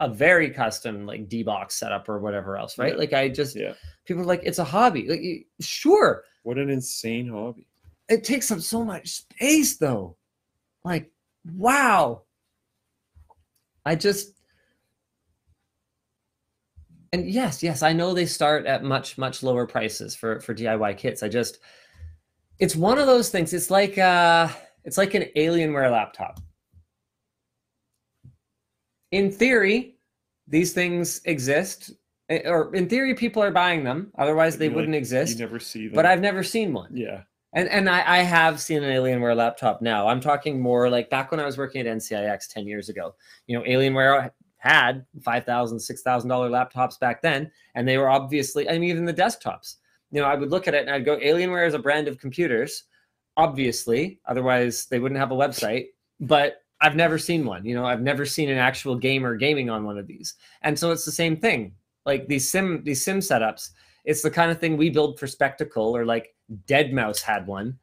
a very custom like D box setup or whatever else, right? Yeah. Like I just yeah people are like it's a hobby. Like sure, what an insane hobby it takes up so much space though. Like wow. I just and yes, yes, I know they start at much much lower prices for for DIY kits. I just it's one of those things. It's like uh it's like an Alienware laptop. In theory, these things exist, eh, or in theory, people are buying them. Otherwise, they like, wouldn't you exist. You never see them But I've never seen one. yeah And and I, I have seen an Alienware laptop now. I'm talking more like back when I was working at NCIX 10 years ago. You know, Alienware had $5,000, $6,000 laptops back then. And they were obviously, I mean, even the desktops. You know, I would look at it and I'd go, Alienware is a brand of computers, obviously. Otherwise, they wouldn't have a website. But I've never seen one. You know, I've never seen an actual gamer gaming on one of these. And so it's the same thing. Like these sim these sim setups, it's the kind of thing we build for spectacle or like deadmau5 had one.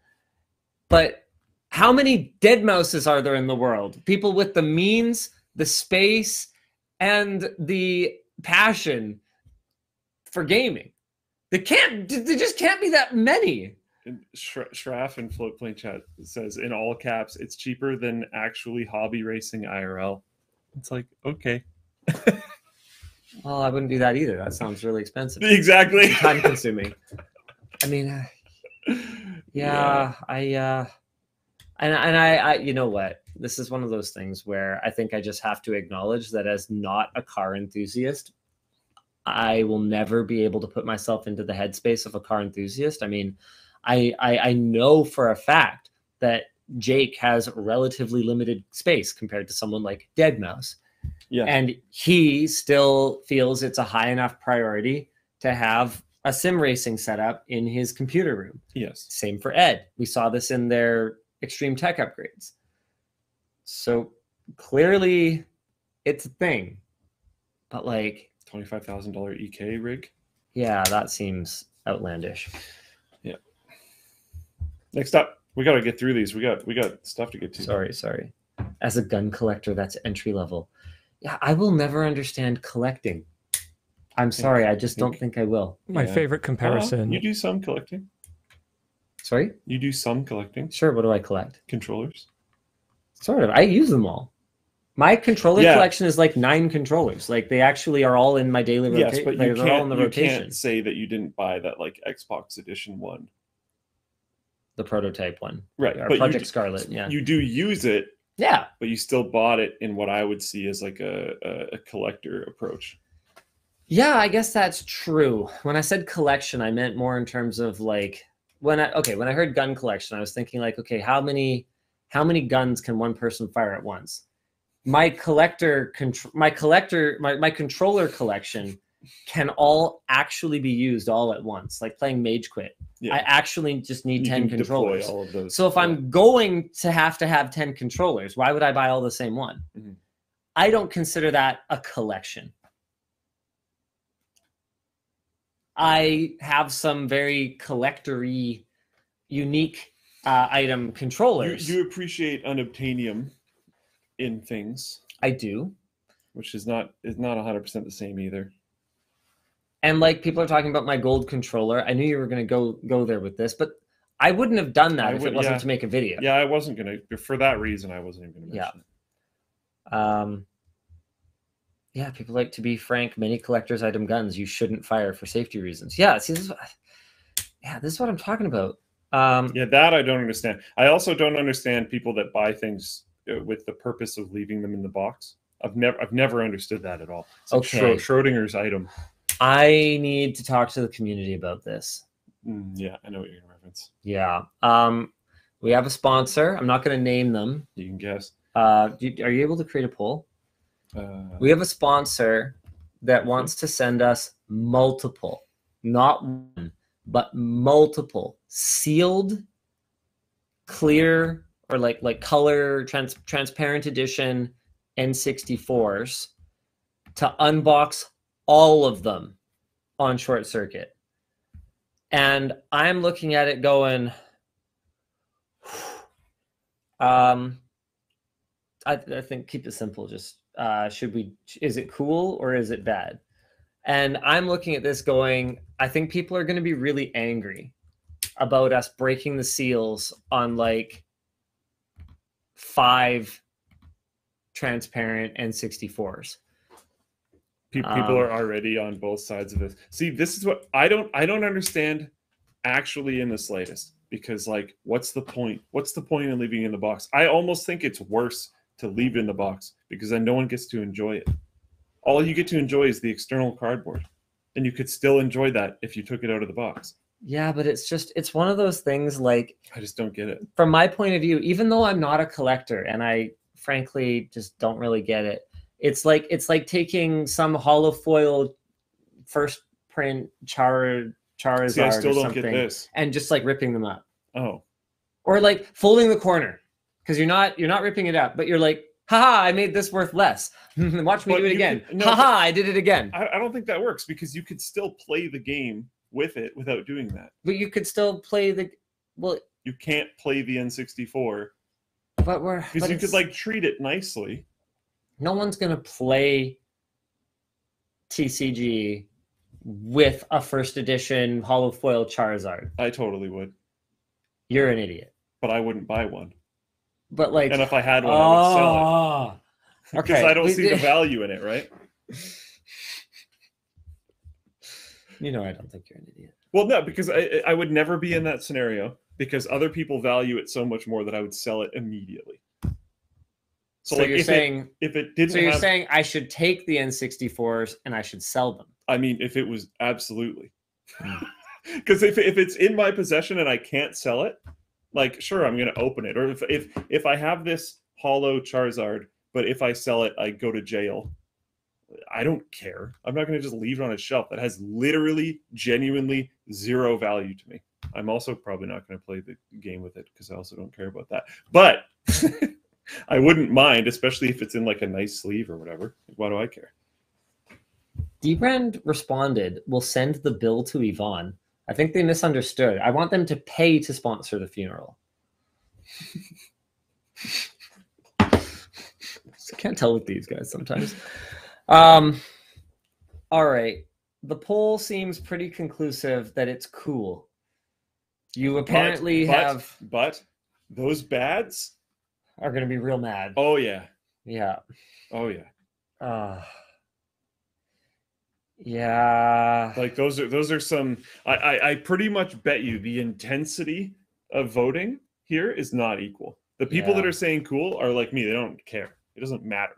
But how many dead mouses are there in the world? People with the means, the space, and the passion for gaming. They can't They just can't be that many. Shraff and Floatplane Chat says in all caps, it's cheaper than actually hobby racing IRL. It's like, okay. Well, I wouldn't do that either. That sounds really expensive. Exactly. Time consuming. I mean, uh, yeah, I uh and and I, I you know what? This is one of those things where I think I just have to acknowledge that as not a car enthusiast, I will never be able to put myself into the headspace of a car enthusiast. I mean, I I, I know for a fact that Jake has relatively limited space compared to someone like deadmau5 Yeah. and he still feels it's a high enough priority to have a sim racing setup in his computer room. yes. Same for Ed. We saw this in their extreme tech upgrades. So clearly it's a thing. But like, Twenty-five thousand dollar EK rig. yeah, that seems outlandish. Next up, we got to get through these. We got we got stuff to get to. Sorry, sorry. As a gun collector, that's entry level. Yeah, I will never understand collecting. I'm sorry, I just don't think I will. My Yeah. favorite Uh, comparison. you do some collecting. Sorry? You do some collecting. Sure, what do I collect? Controllers. Sort of. I use them all. My controller Yeah. collection is like nine controllers. Like they actually are all in my daily rotation. Yes, but you they're all in can't. the You rotation. can't say that you didn't buy that like Xbox Edition one. The prototype one. Right. Or but Project you, Scarlett. Yeah. you do use it, yeah. but you still bought it in what I would see as like a, a, a collector approach. Yeah, I guess that's true. When I said collection, I meant more in terms of like when I okay, when I heard gun collection, I was thinking like, okay, how many how many guns can one person fire at once? My collector contr- my collector my, my controller collection can all actually be used all at once, like playing MageQuit. Yeah. I actually just need You 10 can controllers. those. So if Yeah. I'm going to have to have 10 controllers, why would I buy all the same one? Mhm. I don't consider that a collection. I have some very collectory, unique uh, item You, controllers. you appreciate unobtainium in things, I do. which is not is not 100% the same either. And like people are talking about my gold controller. I knew you were going to go go there with this, but I wouldn't have done that I if would- it wasn't yeah. to make a video. Yeah, I wasn't going to for that reason I wasn't even going to Yeah. mention it. Um, yeah, people like to be frank. Many collectors' item guns you shouldn't fire for safety reasons. Yeah, see, this is what, yeah, this is what I'm talking about. Um, Yeah, that I don't understand. I also don't understand people that buy things uh, with the purpose of leaving them in the box. I've never I've never understood that at all. It's like Okay. Schrodinger's item. I need to talk to the community about this. Mm, yeah, I know what you're going to reference. Yeah. Um, we have a sponsor. I'm not going to name them. You can guess. Uh, do you- are you able to create a poll? Uh, We have a sponsor that wants to send us multiple, not one, but multiple sealed, clear or like like color trans, transparent edition N64s to unbox all of them on short circuit. And I'm looking at it going um I, I think keep it simple. Just uh, should we? Is it cool or is it bad? And I'm looking at this going. I think people are going to be really angry about us breaking the seals on like five transparent N64s. Pe- people Um, are already on both sides of this. See, this is what I don't I don't understand actually in the slightest because like what's the point? What's the point in leaving in the box? I almost think it's worse to leave in the box because then no one gets to enjoy it. All you get to enjoy is the external cardboard. And you could still enjoy that if you took it out of the box. Yeah, but it's just it's one of those things like I just don't get it. from my point of view, even though I'm not a collector and I frankly just don't really get it, it's like it's like taking some hollow foil first print Char Charizard See, I still or don't something get this. and just like ripping them up. Oh, Or like folding the corner. Because you're not you're not ripping it up, but you're like, haha, I made this worth less. Watch me But do it again. could- no, haha, I did it again. I, I don't think that works because you could still play the game with it without doing that. But you could still play the well, You can't play the N64 but we're because you could like treat it nicely. No one's gonna play TCG with a first edition hollow foil Charizard. I totally would, You're an idiot. but I wouldn't buy one. But like, And if I had one, I would sell it oh, because okay. I don't see the value in it. Right? You know, I don't think you're an idiot. Well, no, because I I would never be in that scenario because other people value it so much more that I would sell it immediately. So, So, like you're if saying, it if it didn't so you're have, saying I should take the N64s and I should sell them. I mean, if it was absolutely, Hmm. because if if it's in my possession and I can't sell it, like sure I'm gonna open it. Or if if if I have this hollow Charizard, but if I sell it, I go to jail. I don't care. I'm not gonna just leave it on a shelf that has literally, genuinely zero value to me. I'm also probably not gonna play the game with it because I also don't care about that. But I wouldn't mind, especially if it's in like a nice sleeve or whatever. Why do I care? Dbrand responded, "We'll send the bill to Yvonne." I think they misunderstood. I want them to pay to sponsor the funeral. Can't tell with these guys sometimes. Um, all right. The poll seems pretty conclusive that it's cool. You But- apparently but, have but those bads are going to be real mad. oh yeah. Yeah. oh yeah. Uh, yeah. like those are those are some I, I i pretty much bet you the intensity of voting here is not equal. The people that are saying cool are like me they don't care. It doesn't matter.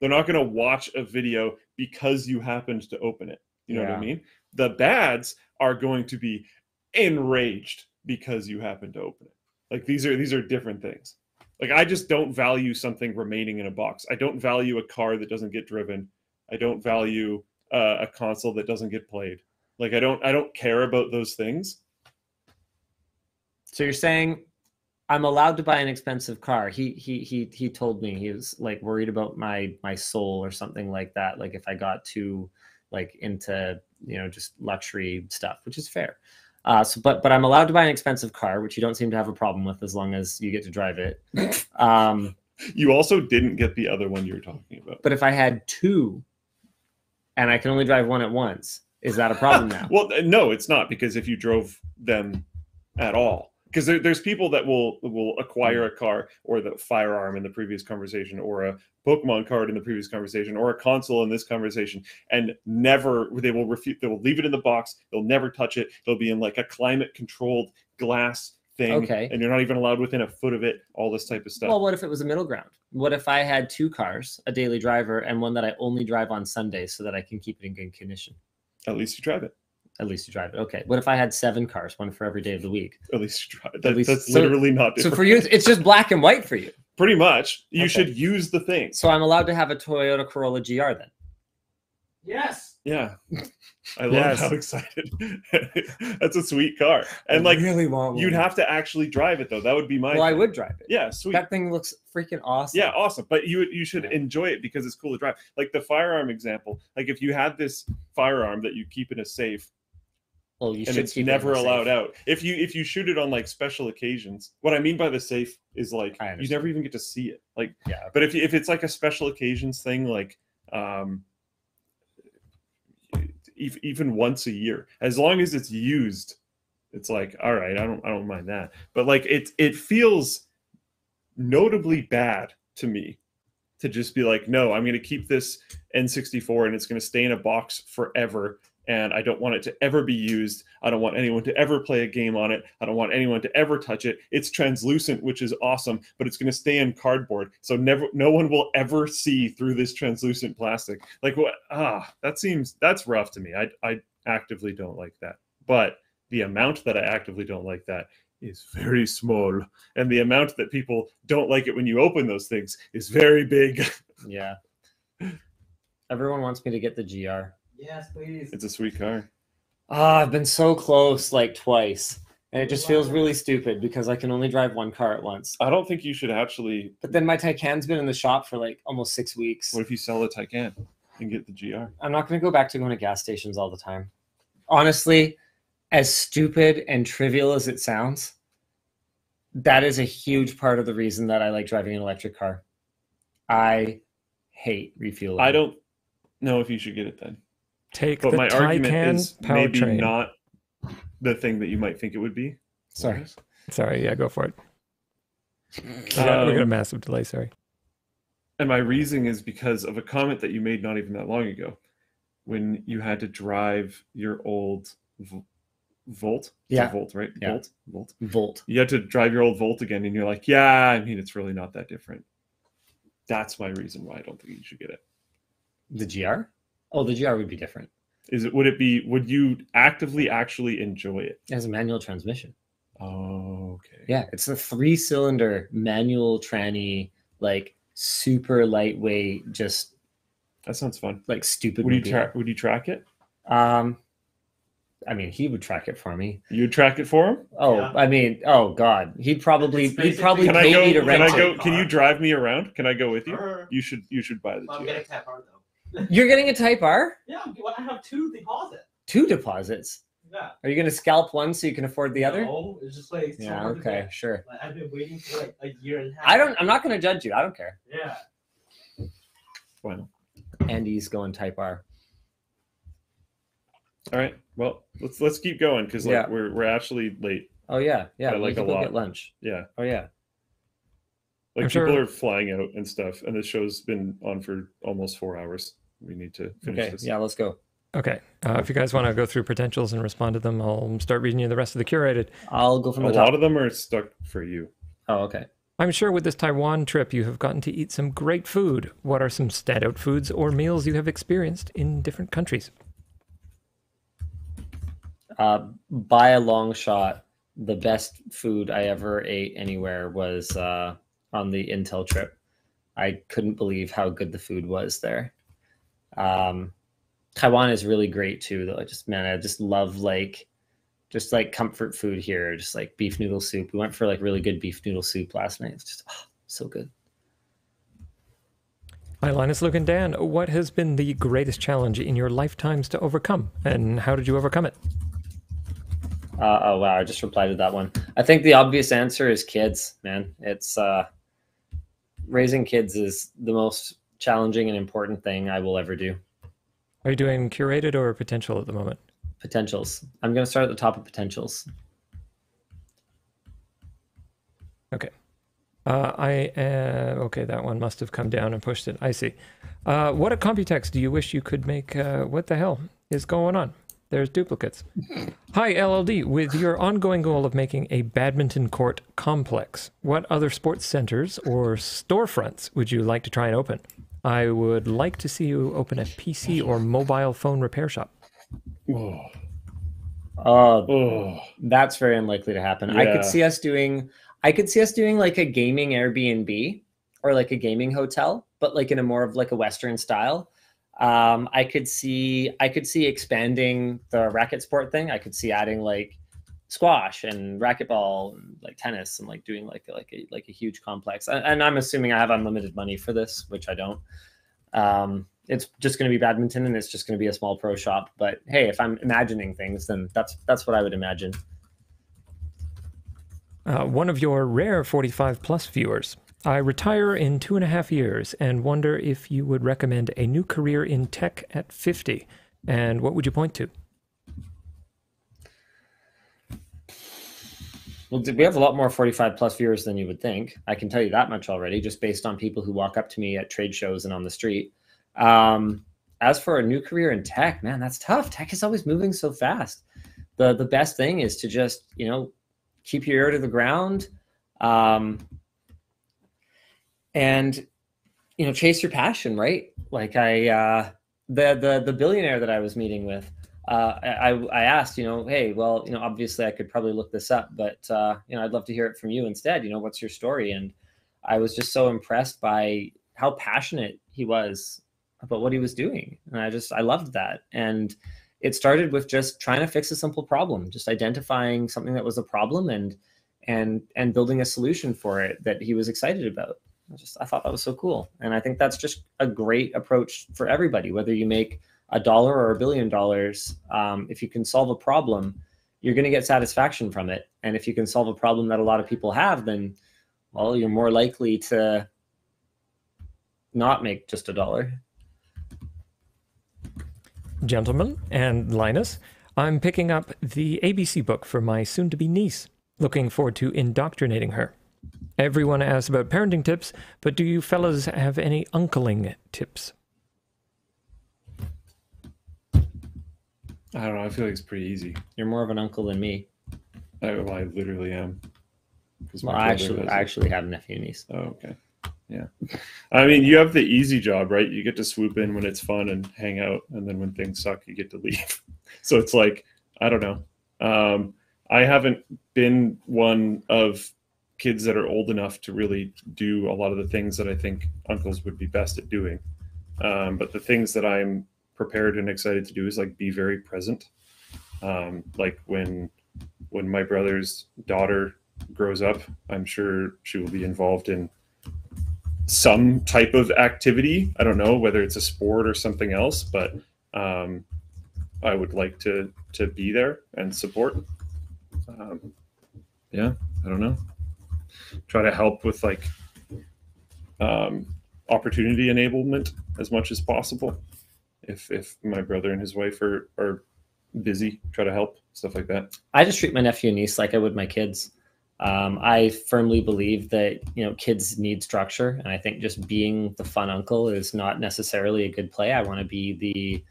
They're not going to watch a video because you happened to open it. You know what i mean? The bads are going to be enraged because you happened to open it. Like these are these are different things like i just don't value something remaining in a box i don't value a car that doesn't get driven i don't value uh, a console that doesn't get played like i don't i don't care about those things So you're saying I'm allowed to buy an expensive car. He he he he told me he was like worried about my my soul or something like that. Like if I got too like into you know just luxury stuff, which is fair. Uh, so, but but I'm allowed to buy an expensive car, which you don't seem to have a problem with as long as you get to drive it. Um, You also didn't get the other one you were talking about. but if I had two, and I can only drive one at once, is that a problem now? Well, no, it's not because if you drove them at all, because there, there's people that will will acquire hmm. a car or the firearm in the previous conversation, or a Pokemon card in the previous conversation, or a console in this conversation, and never they will refute. They will leave it in the box. They'll never touch it. They'll be in like a climate controlled glass thing, Okay. and you're not even allowed within a foot of it. All this type of stuff. Well, what if it was a middle ground? What if I had two cars, a daily driver, and one that I only drive on Sundays so that I can keep it in good condition? at least you drive it. At least you drive it. Okay. What if I had seven cars, one for every day of the week? At least you drive it. That, least- that's so- literally not So for you, it's just black and white for you. Pretty much, you Okay. should use the thing. So I'm allowed to have a Toyota Corolla GR then. Yes. Yeah. I love Yes. how excited. That's a sweet car. And like really want you'd have to actually drive it though. That would be my Well, I would drive it. Yeah, sweet. That thing looks freaking awesome. yeah, awesome. But you you should Yeah. enjoy it because it's cool to drive. Like the firearm example. Like if you had this firearm that you keep in a safe Well, you and should it's keep it in never allowed safe. out. If you if you shoot it on like special occasions, what I mean by the safe is like you never even get to see it. Like Yeah. but if if it's like a special occasions thing, like um, ev- even once a year, as long as it's used, it's like all right. I don't I don't mind that. But like it it feels notably bad to me to just be like, no, I'm going to keep this N64 and it's going to stay in a box forever. And I don't want it to ever be used. I don't want anyone to ever play a game on it. I don't want anyone to ever touch it. It's translucent, which is awesome, but it's going to stay in cardboard. So never, no one will ever see through this translucent plastic. Like what? Ah, that seems that's rough to me. I I actively don't like that. But the amount that I actively don't like that is very small, and the amount that people don't like it when you open those things is very big. Yeah. Everyone wants me to get the GR. Yes, please. it's a sweet car. Ah, I've been so close like twice. And it just feels really stupid because I can only drive one car at once. I don't think you should actually. But then my Taycan's been in the shop for like almost six weeks. What if you sell the Taycan and get the GR? I'm not going to go back to going to gas stations all the time. Honestly, as stupid and trivial as it sounds, that is a huge part of the reason that I like driving an electric car. I hate refueling. I don't know if you should get it then. Take But the my argument Taycan is maybe powertrain. not the thing that you might think it would be. Sorry. Sorry, yeah, go for it. We got, we got a Um, massive delay. Sorry. And my reasoning is because of a comment that you made not even that long ago, when you had to drive your old Vo- Volt. It's Yeah. Volt, right? Yeah. Volt. Volt. Volt. You had to drive your old Volt again, and you're like, yeah, I mean, it's really not that different. That's my reason why I don't think you should get it. The GR? Oh, the GR would be different. Is it? Would it be? Would you actively actually enjoy it? It has a manual transmission. Oh, okay. Yeah, it's a three cylinder manual tranny, like super lightweight, just that sounds fun. like stupid. Would you track? Would you track it? Um, I mean, he would track it for me. You would track it for him? Oh, Yeah. I mean, oh god, he'd probably It's he'd probably Can I pay go? me to Can I go? Can you drive me around? Can I go with you? Err. You should. You should buy the I'm GR. getting Type R though. You're getting a Type R, Yeah, I'm- I have two deposits. two deposits. Yeah. Are you going to scalp one so you can afford the other? No, it's just like so yeah, hard to okay, sure. Like, I've been waiting for like a year and a half. I don't. I'm not going to judge you. I don't care. Yeah. Well, Andy's going Type R. All right. Well, let's let's keep going because like Yeah. we're we're actually late. Oh yeah, yeah. I like a lot. get lunch. Yeah. Oh yeah. Like I'm people sure- are flying out and stuff, and this show's been on for almost four hours. We need to finish Okay. this. Yeah, let's go. Okay. Uh, if you guys want to go through potentials and respond to them, I'll start reading you the rest of the curated. I'll go from A the top. lot of them are stuck for you. oh, okay. I'm sure with this Taiwan trip, you have gotten to eat some great food. What are some standout foods or meals you have experienced in different countries? Uh, by a long shot, the best food I ever ate anywhere was uh, on the Intel trip. I couldn't believe how good the food was there. Um, Taiwan is really great too, though. I just man, I just love like just like comfort food here, just like beef noodle soup. We went for like really good beef noodle soup last night. It's just oh, so good. Hi, Linus, Luke, and Dan. What has been the greatest challenge in your lifetimes to overcome, and how did you overcome it? Uh, oh wow, I just replied to that one. I think the obvious answer is kids, man. It's uh, raising kids is the most challenging and important thing I will ever do. Are you doing curated or potential at the moment? Potentials. I'm going to start at the top of potentials. Okay. Uh, I uh, okay. That one must have come down and pushed it. I see. Uh, what a Computex do you wish you could make? Uh, what the hell is going on? There's duplicates. Hi, LLD. With your ongoing goal of making a badminton court complex, what other sports centers or storefronts would you like to try and open? I would like to see you open a PC or mobile phone repair shop. Oh, oh. that's very unlikely to happen. Yeah. I could see us doing I could see us doing like a gaming Airbnb or like a gaming hotel, but like in a more of like a Western style. Um, I could see I could see expanding the racket sport thing. I could see adding like squash and racquetball and like tennis and like doing like like a like a huge complex. And, I'm assuming I have unlimited money for this, which I don't. Um, it's just going to be badminton and it's just going to be a small pro shop. But hey, if I'm imagining things, then that's that's what I would imagine. Uh, one of your rare 45 plus viewers. I retire in two and a half years and wonder if you would recommend a new career in tech at 50. And what would you point to? Well, we have a lot more 45 plus viewers than you would think. I can tell you that much already, just based on people who walk up to me at trade shows and on the street. Um, as for a new career in tech, man, that's tough. Tech is always moving so fast. The the best thing is to just you know keep your ear to the ground, um, and you know chase your passion. Right? Like I uh, the the the billionaire that I was meeting with uh, I, I asked, you know, hey, well, you know, obviously I could probably look this up, but uh, you know, I'd love to hear it from you instead. You know, what's your story? And I was just so impressed by how passionate he was about what he was doing, and I just I loved that. And it started with just trying to fix a simple problem, just identifying something that was a problem and and and building a solution for it that he was excited about. I just I thought that was so cool, and I think that's just a great approach for everybody, whether you make a dollar or a billion dollars, um, if you can solve a problem, you're going to get satisfaction from it. And if you can solve a problem that a lot of people have, then, well, you're more likely to not make just a dollar. Gentlemen and Linus, I'm picking up the ABC book for my soon to be niece. Looking forward to indoctrinating her. Everyone asks about parenting tips, but do you fellas have any uncling tips? I don't know. I feel like it's pretty easy. You're more of an uncle than me. I, well, I literally am. Well, I actually, I actually have nephew and niece. Oh, okay. Yeah. I mean, you have the easy job, right? You get to swoop in when it's fun and hang out, and then when things suck, you get to leave. so it's like, I don't know. Um, I haven't been one of kids that are old enough to really do a lot of the things that I think uncles would be best at doing. Um, but the things that I'm prepared and excited to do is like be very present. Um, like when when my brother's daughter grows up, I'm sure she will be involved in some type of activity. I don't know whether it's a sport or something else, but um, I would like to to be there and support. Um, yeah, I don't know. Try to help with like um, opportunity enablement as much as possible. If if my brother and his wife are are busy, try to help stuff like that. I just treat my nephew and niece like I would my kids. Um, I firmly believe that you know kids need structure, and I think just being the fun uncle is not necessarily a good play. I want to be the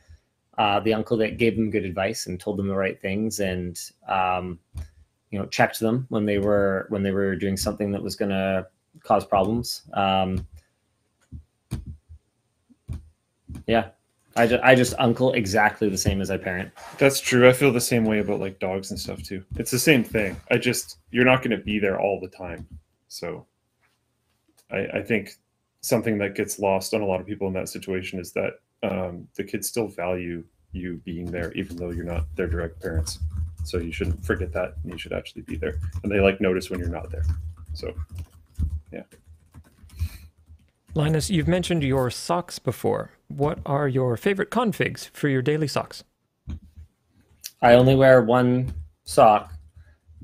uh, the uncle that gave them good advice and told them the right things, and um, you know checked them when they were when they were doing something that was going to cause problems. Um, yeah, I just, I just uncle exactly the same as I parent. That's true. I feel the same way about like dogs and stuff too. It's the same thing. I just you're not going to be there all the time. So I, I think something that gets lost on a lot of people in that situation is that um, the kids still value you being there, even though you're not their direct parents. So you shouldn't forget that. And you should actually be there, and they like notice when you're not there. So yeah. Linus, you've mentioned your socks before. What are your favorite configs for your daily socks? I only wear one sock.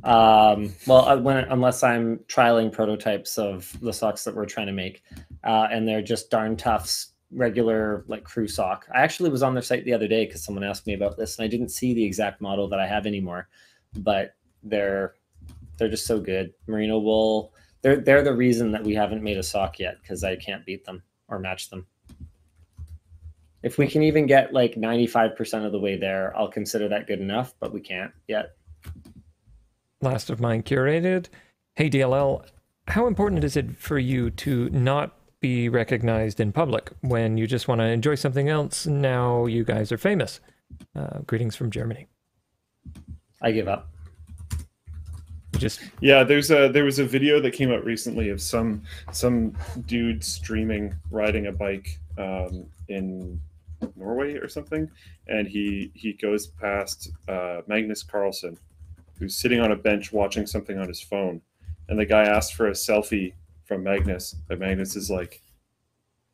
Um, well, uh, when, unless I'm trialing prototypes of the socks that we're trying to make, uh, and they're just darn toughs, regular like crew sock. I actually was on their site the other day because someone asked me about this, and I didn't see the exact model that I have anymore, but they're they're just so good. Merino wool. They're they're the reason that we haven't made a sock yet because I can't beat them or match them. If we can even get like 95% of the way there, I'll consider that good enough, but we can't yet. Last of mine curated. Hey DLL, how important is it for you to not be recognized in public when you just want to enjoy something else? Now you guys are famous. Uh, greetings from Germany. I give up. You just Yeah, there's a there was a video that came out recently of some some dude streaming riding a bike um, in Norway or something, and he he goes past uh, Magnus Carlsen, who's sitting on a bench watching something on his phone, and the guy asks for a selfie from Magnus, but Magnus is like,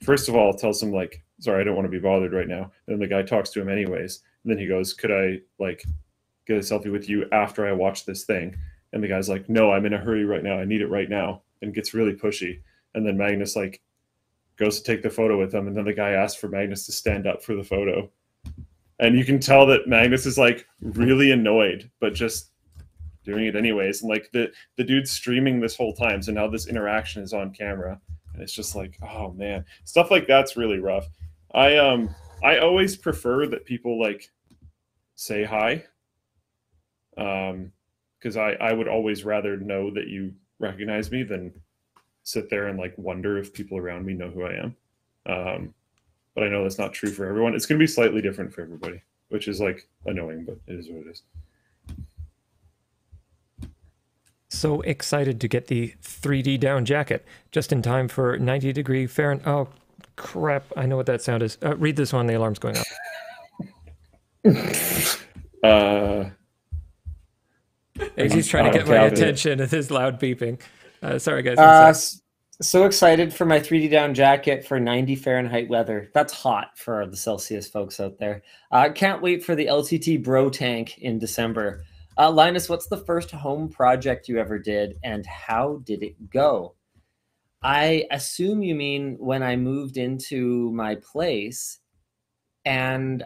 first of all, tells him like, sorry, I don't want to be bothered right now. And then the guy talks to him anyways, and then he goes, could I like get a selfie with you after I watch this thing? And the guy's like, no, I'm in a hurry right now. I need it right now. And gets really pushy. And then Magnus like goes to take the photo with him. And then the guy asks for Magnus to stand up for the photo. And you can tell that Magnus is like really annoyed, but just doing it anyways. And like the, the dude's streaming this whole time. So now this interaction is on camera. And it's just like, oh man. Stuff like that's really rough. I um I always prefer that people like say hi. Um because I, I would always rather know that you recognize me than sit there and like wonder if people around me know who I am. Um, but I know that's not true for everyone. It's going to be slightly different for everybody, which is like annoying, but it is what it is. so excited to get the 3D down jacket just in time for 90 degree Fahrenheit. Oh, crap. I know what that sound is. Uh, read this one. The alarm's going off. Uh, He's trying to get my attention with his loud beeping. Uh, sorry, guys. Uh, one sec. s- so excited for my 3D down jacket for 90 Fahrenheit weather. That's hot for the Celsius folks out there. I uh, can't wait for the LTT Bro Tank in December. Uh, Linus, what's the first home project you ever did, and how did it go? I assume you mean when I moved into my place, and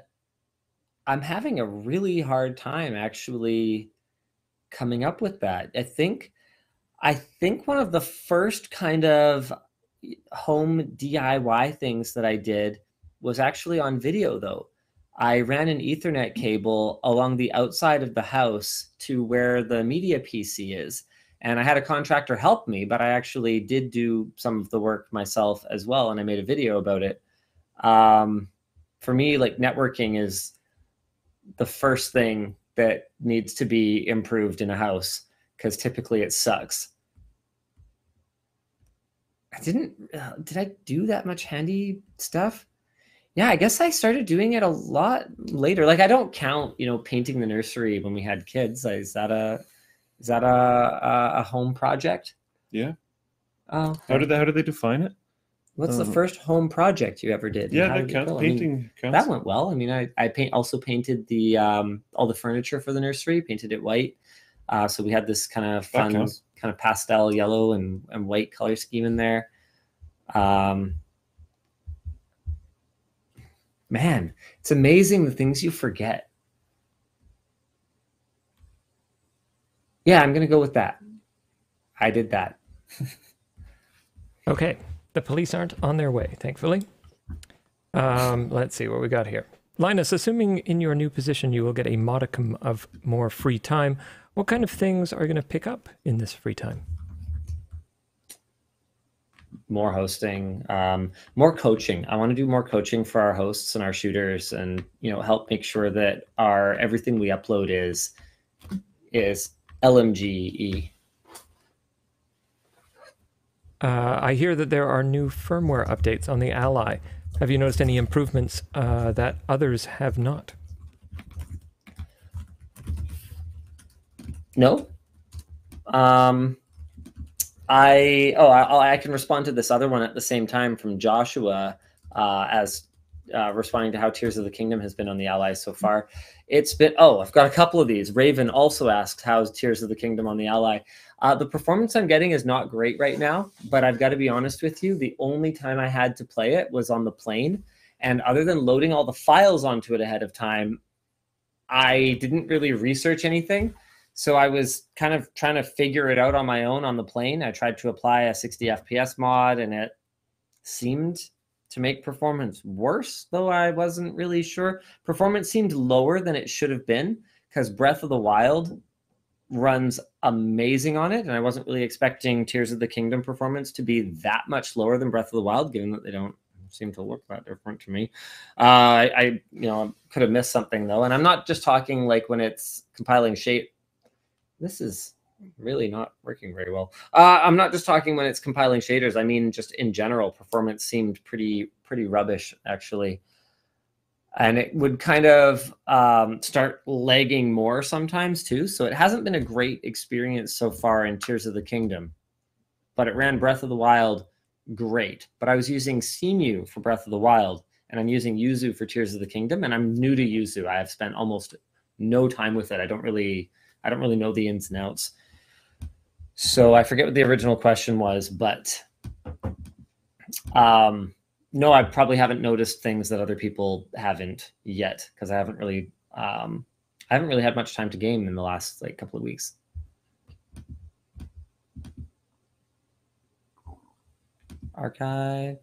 I'm having a really hard time actually coming up with that. I think I think one of the first kind of home DIY things that I did was actually on video though. I ran an Ethernet cable along the outside of the house to where the media PC is. And I had a contractor help me, but I actually did do some of the work myself as well. And I made a video about it. Um, for me, like networking is the first thing that needs to be improved in a house because typically it sucks. I didn't. Uh, did I do that much handy stuff? Yeah, I guess I started doing it a lot later. Like I don't count, you know, painting the nursery when we had kids. Is that a is that a a, a home project? Yeah. Oh, how did they, how did they define it? what's the uh, first home project you ever did? Yeah, that counts. go? I mean, Painting counts. that went well. I mean, I I paint also painted the um all the furniture for the nursery, painted it white. Uh, so we had this kind of fun. Kind of pastel yellow and and white color scheme in there. Um, man, it's amazing the things you forget. Yeah, I'm gonna go with that. I did that. Okay, the police aren't on their way, thankfully. Um, let's see what we got here. Linus, assuming in your new position you will get a modicum of more free time, what kind of things are you going to pick up in this free time? more hosting um, more coaching i want to do more coaching for our hosts and our shooters and you know help make sure that our everything we upload is is lmge Uh, I hear that there are new firmware updates on the Ally. Have you noticed any improvements uh, that others have not? No um I oh I, I can respond to this other one at the same time from Joshua uh, as uh, responding to how Tears of the Kingdom has been on the Allies so far. It's been oh I've got a couple of these. Raven also asks how's Tears of the Kingdom on the Ally. Uh, the performance I'm getting is not great right now, but I've got to be honest with you. The only time I had to play it was on the plane, and other than loading all the files onto it ahead of time, I didn't really research anything. So I was kind of trying to figure it out on my own on the plane. I tried to apply a 60 FPS mod and it seemed to make performance worse, though I wasn't really sure. Performance seemed lower than it should have been because Breath of the Wild runs amazing on it. And I wasn't really expecting Tears of the Kingdom performance to be that much lower than Breath of the Wild, given that they don't seem to look that different to me. Uh, I, I, you know, could have missed something though. And I'm not just talking like when it's compiling shape this is really not working very well. Uh, I'm not just talking when it's compiling shaders. I mean, just in general, performance seemed pretty pretty rubbish actually, and it would kind of um, start lagging more sometimes too. So it hasn't been a great experience so far in Tears of the Kingdom, but it ran Breath of the Wild great. But I was using Cemu for Breath of the Wild, and I'm using Yuzu for Tears of the Kingdom, and I'm new to Yuzu. I have spent almost no time with it. I don't really I don't really know the ins and outs. So I forget what the original question was, but um, no, I probably haven't noticed things that other people haven't yet because I haven't really um, I haven't really had much time to game in the last like couple of weeks. Archive.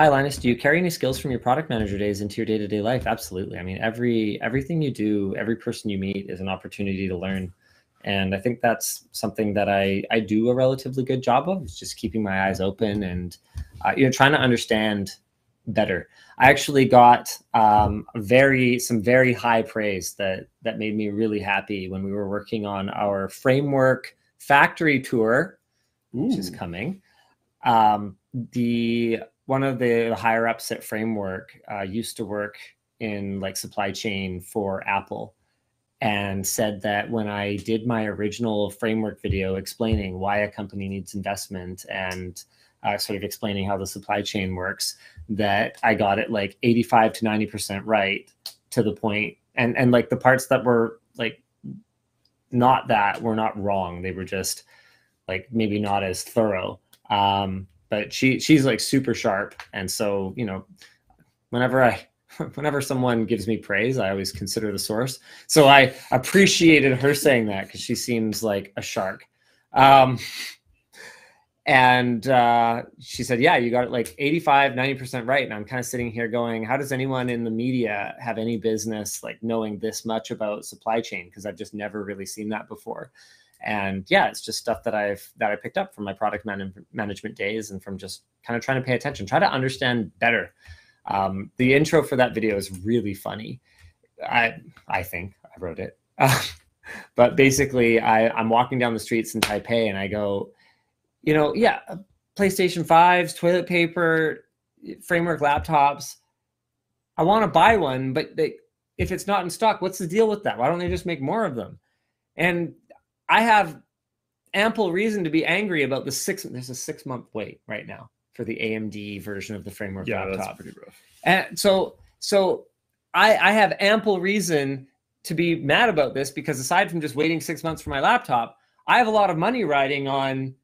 Hi Linus, do you carry any skills from your product manager days into your day-to-day life? Absolutely. I mean, every everything you do, every person you meet is an opportunity to learn. And I think that's something that I I do a relatively good job of, is just keeping my eyes open and uh, you know trying to understand better. I actually got um, very some very high praise that that made me really happy when we were working on our framework factory tour, which is coming. Um, the one of the higher ups at Framework uh, used to work in like supply chain for Apple and said that when I did my original framework video explaining why a company needs investment and uh, sort of explaining how the supply chain works, that I got it like 85 to 90% right to the point. And, and like the parts that were like not that were not wrong. They were just like maybe not as thorough. Um, but she she's like super sharp. And so you know whenever i whenever someone gives me praise i always consider the source. So i appreciated her saying that because she seems like a shark. Um, and uh, she said yeah you got it like 85 90% right. And i'm kind of sitting here going how does anyone in the media have any business like knowing this much about supply chain? Because i've just never really seen that before and yeah it's just stuff that i've that i picked up from my product man- management days and from just kind of trying to pay attention try to understand better. Um, the intro for that video is really funny. I i think i wrote it. But basically I, i'm walking down the streets in taipei and i go you know yeah playstation 5s toilet paper framework laptops. I want to buy one but they, if it's not in stock what's the deal with that why don't they just make more of them? And I have ample reason to be angry about the six. There's a six month wait right now for the AMD version of the framework Yeah, laptop. that's pretty rough. And so, so I, I have ample reason to be mad about this because aside from just waiting six months for my laptop, I have a lot of money riding on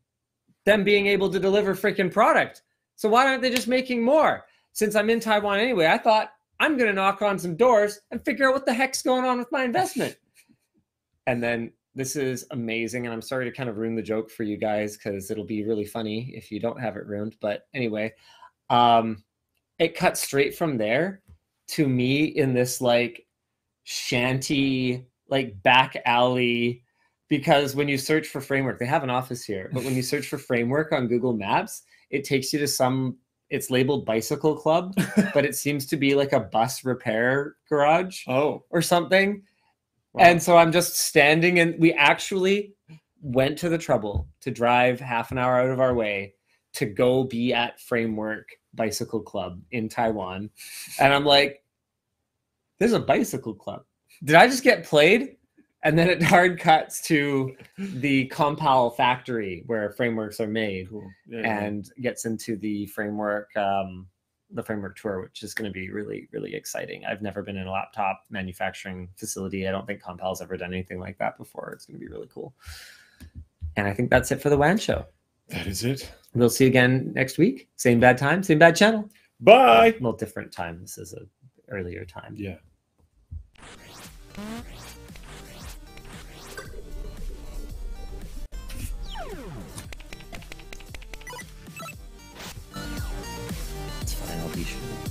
them being able to deliver freaking product. So why aren't they just making more? Since I'm in Taiwan anyway, I thought I'm going to knock on some doors and figure out what the heck's going on with my investment. And then this is amazing. And I'm sorry to kind of ruin the joke for you guys because it'll be really funny if you don't have it ruined. But anyway, um, it cuts straight from there to me in this like shanty, like back alley. Because when you search for framework, they have an office here, but when you search for framework on Google Maps, it takes you to some, it's labeled bicycle club, but it seems to be like a bus repair garage Oh, or something. Wow. And so I'm just standing and we actually went to the trouble to drive half an hour out of our way to go be at Framework Bicycle Club in Taiwan. And I'm like, there's a bicycle club. Did I just get played? and then it hard cuts to the Compal factory where frameworks are made, Cool. Yeah. and gets into the framework um, the framework tour, which is going to be really really exciting. I've never been in a laptop manufacturing facility. I don't think Compal's ever done anything like that before. It's going to be really cool. And I think that's it for the WAN show. that is it. We'll see you again next week. Same bad time, same bad channel. Bye. Well, different time. This is a earlier time. Yeah. Peace.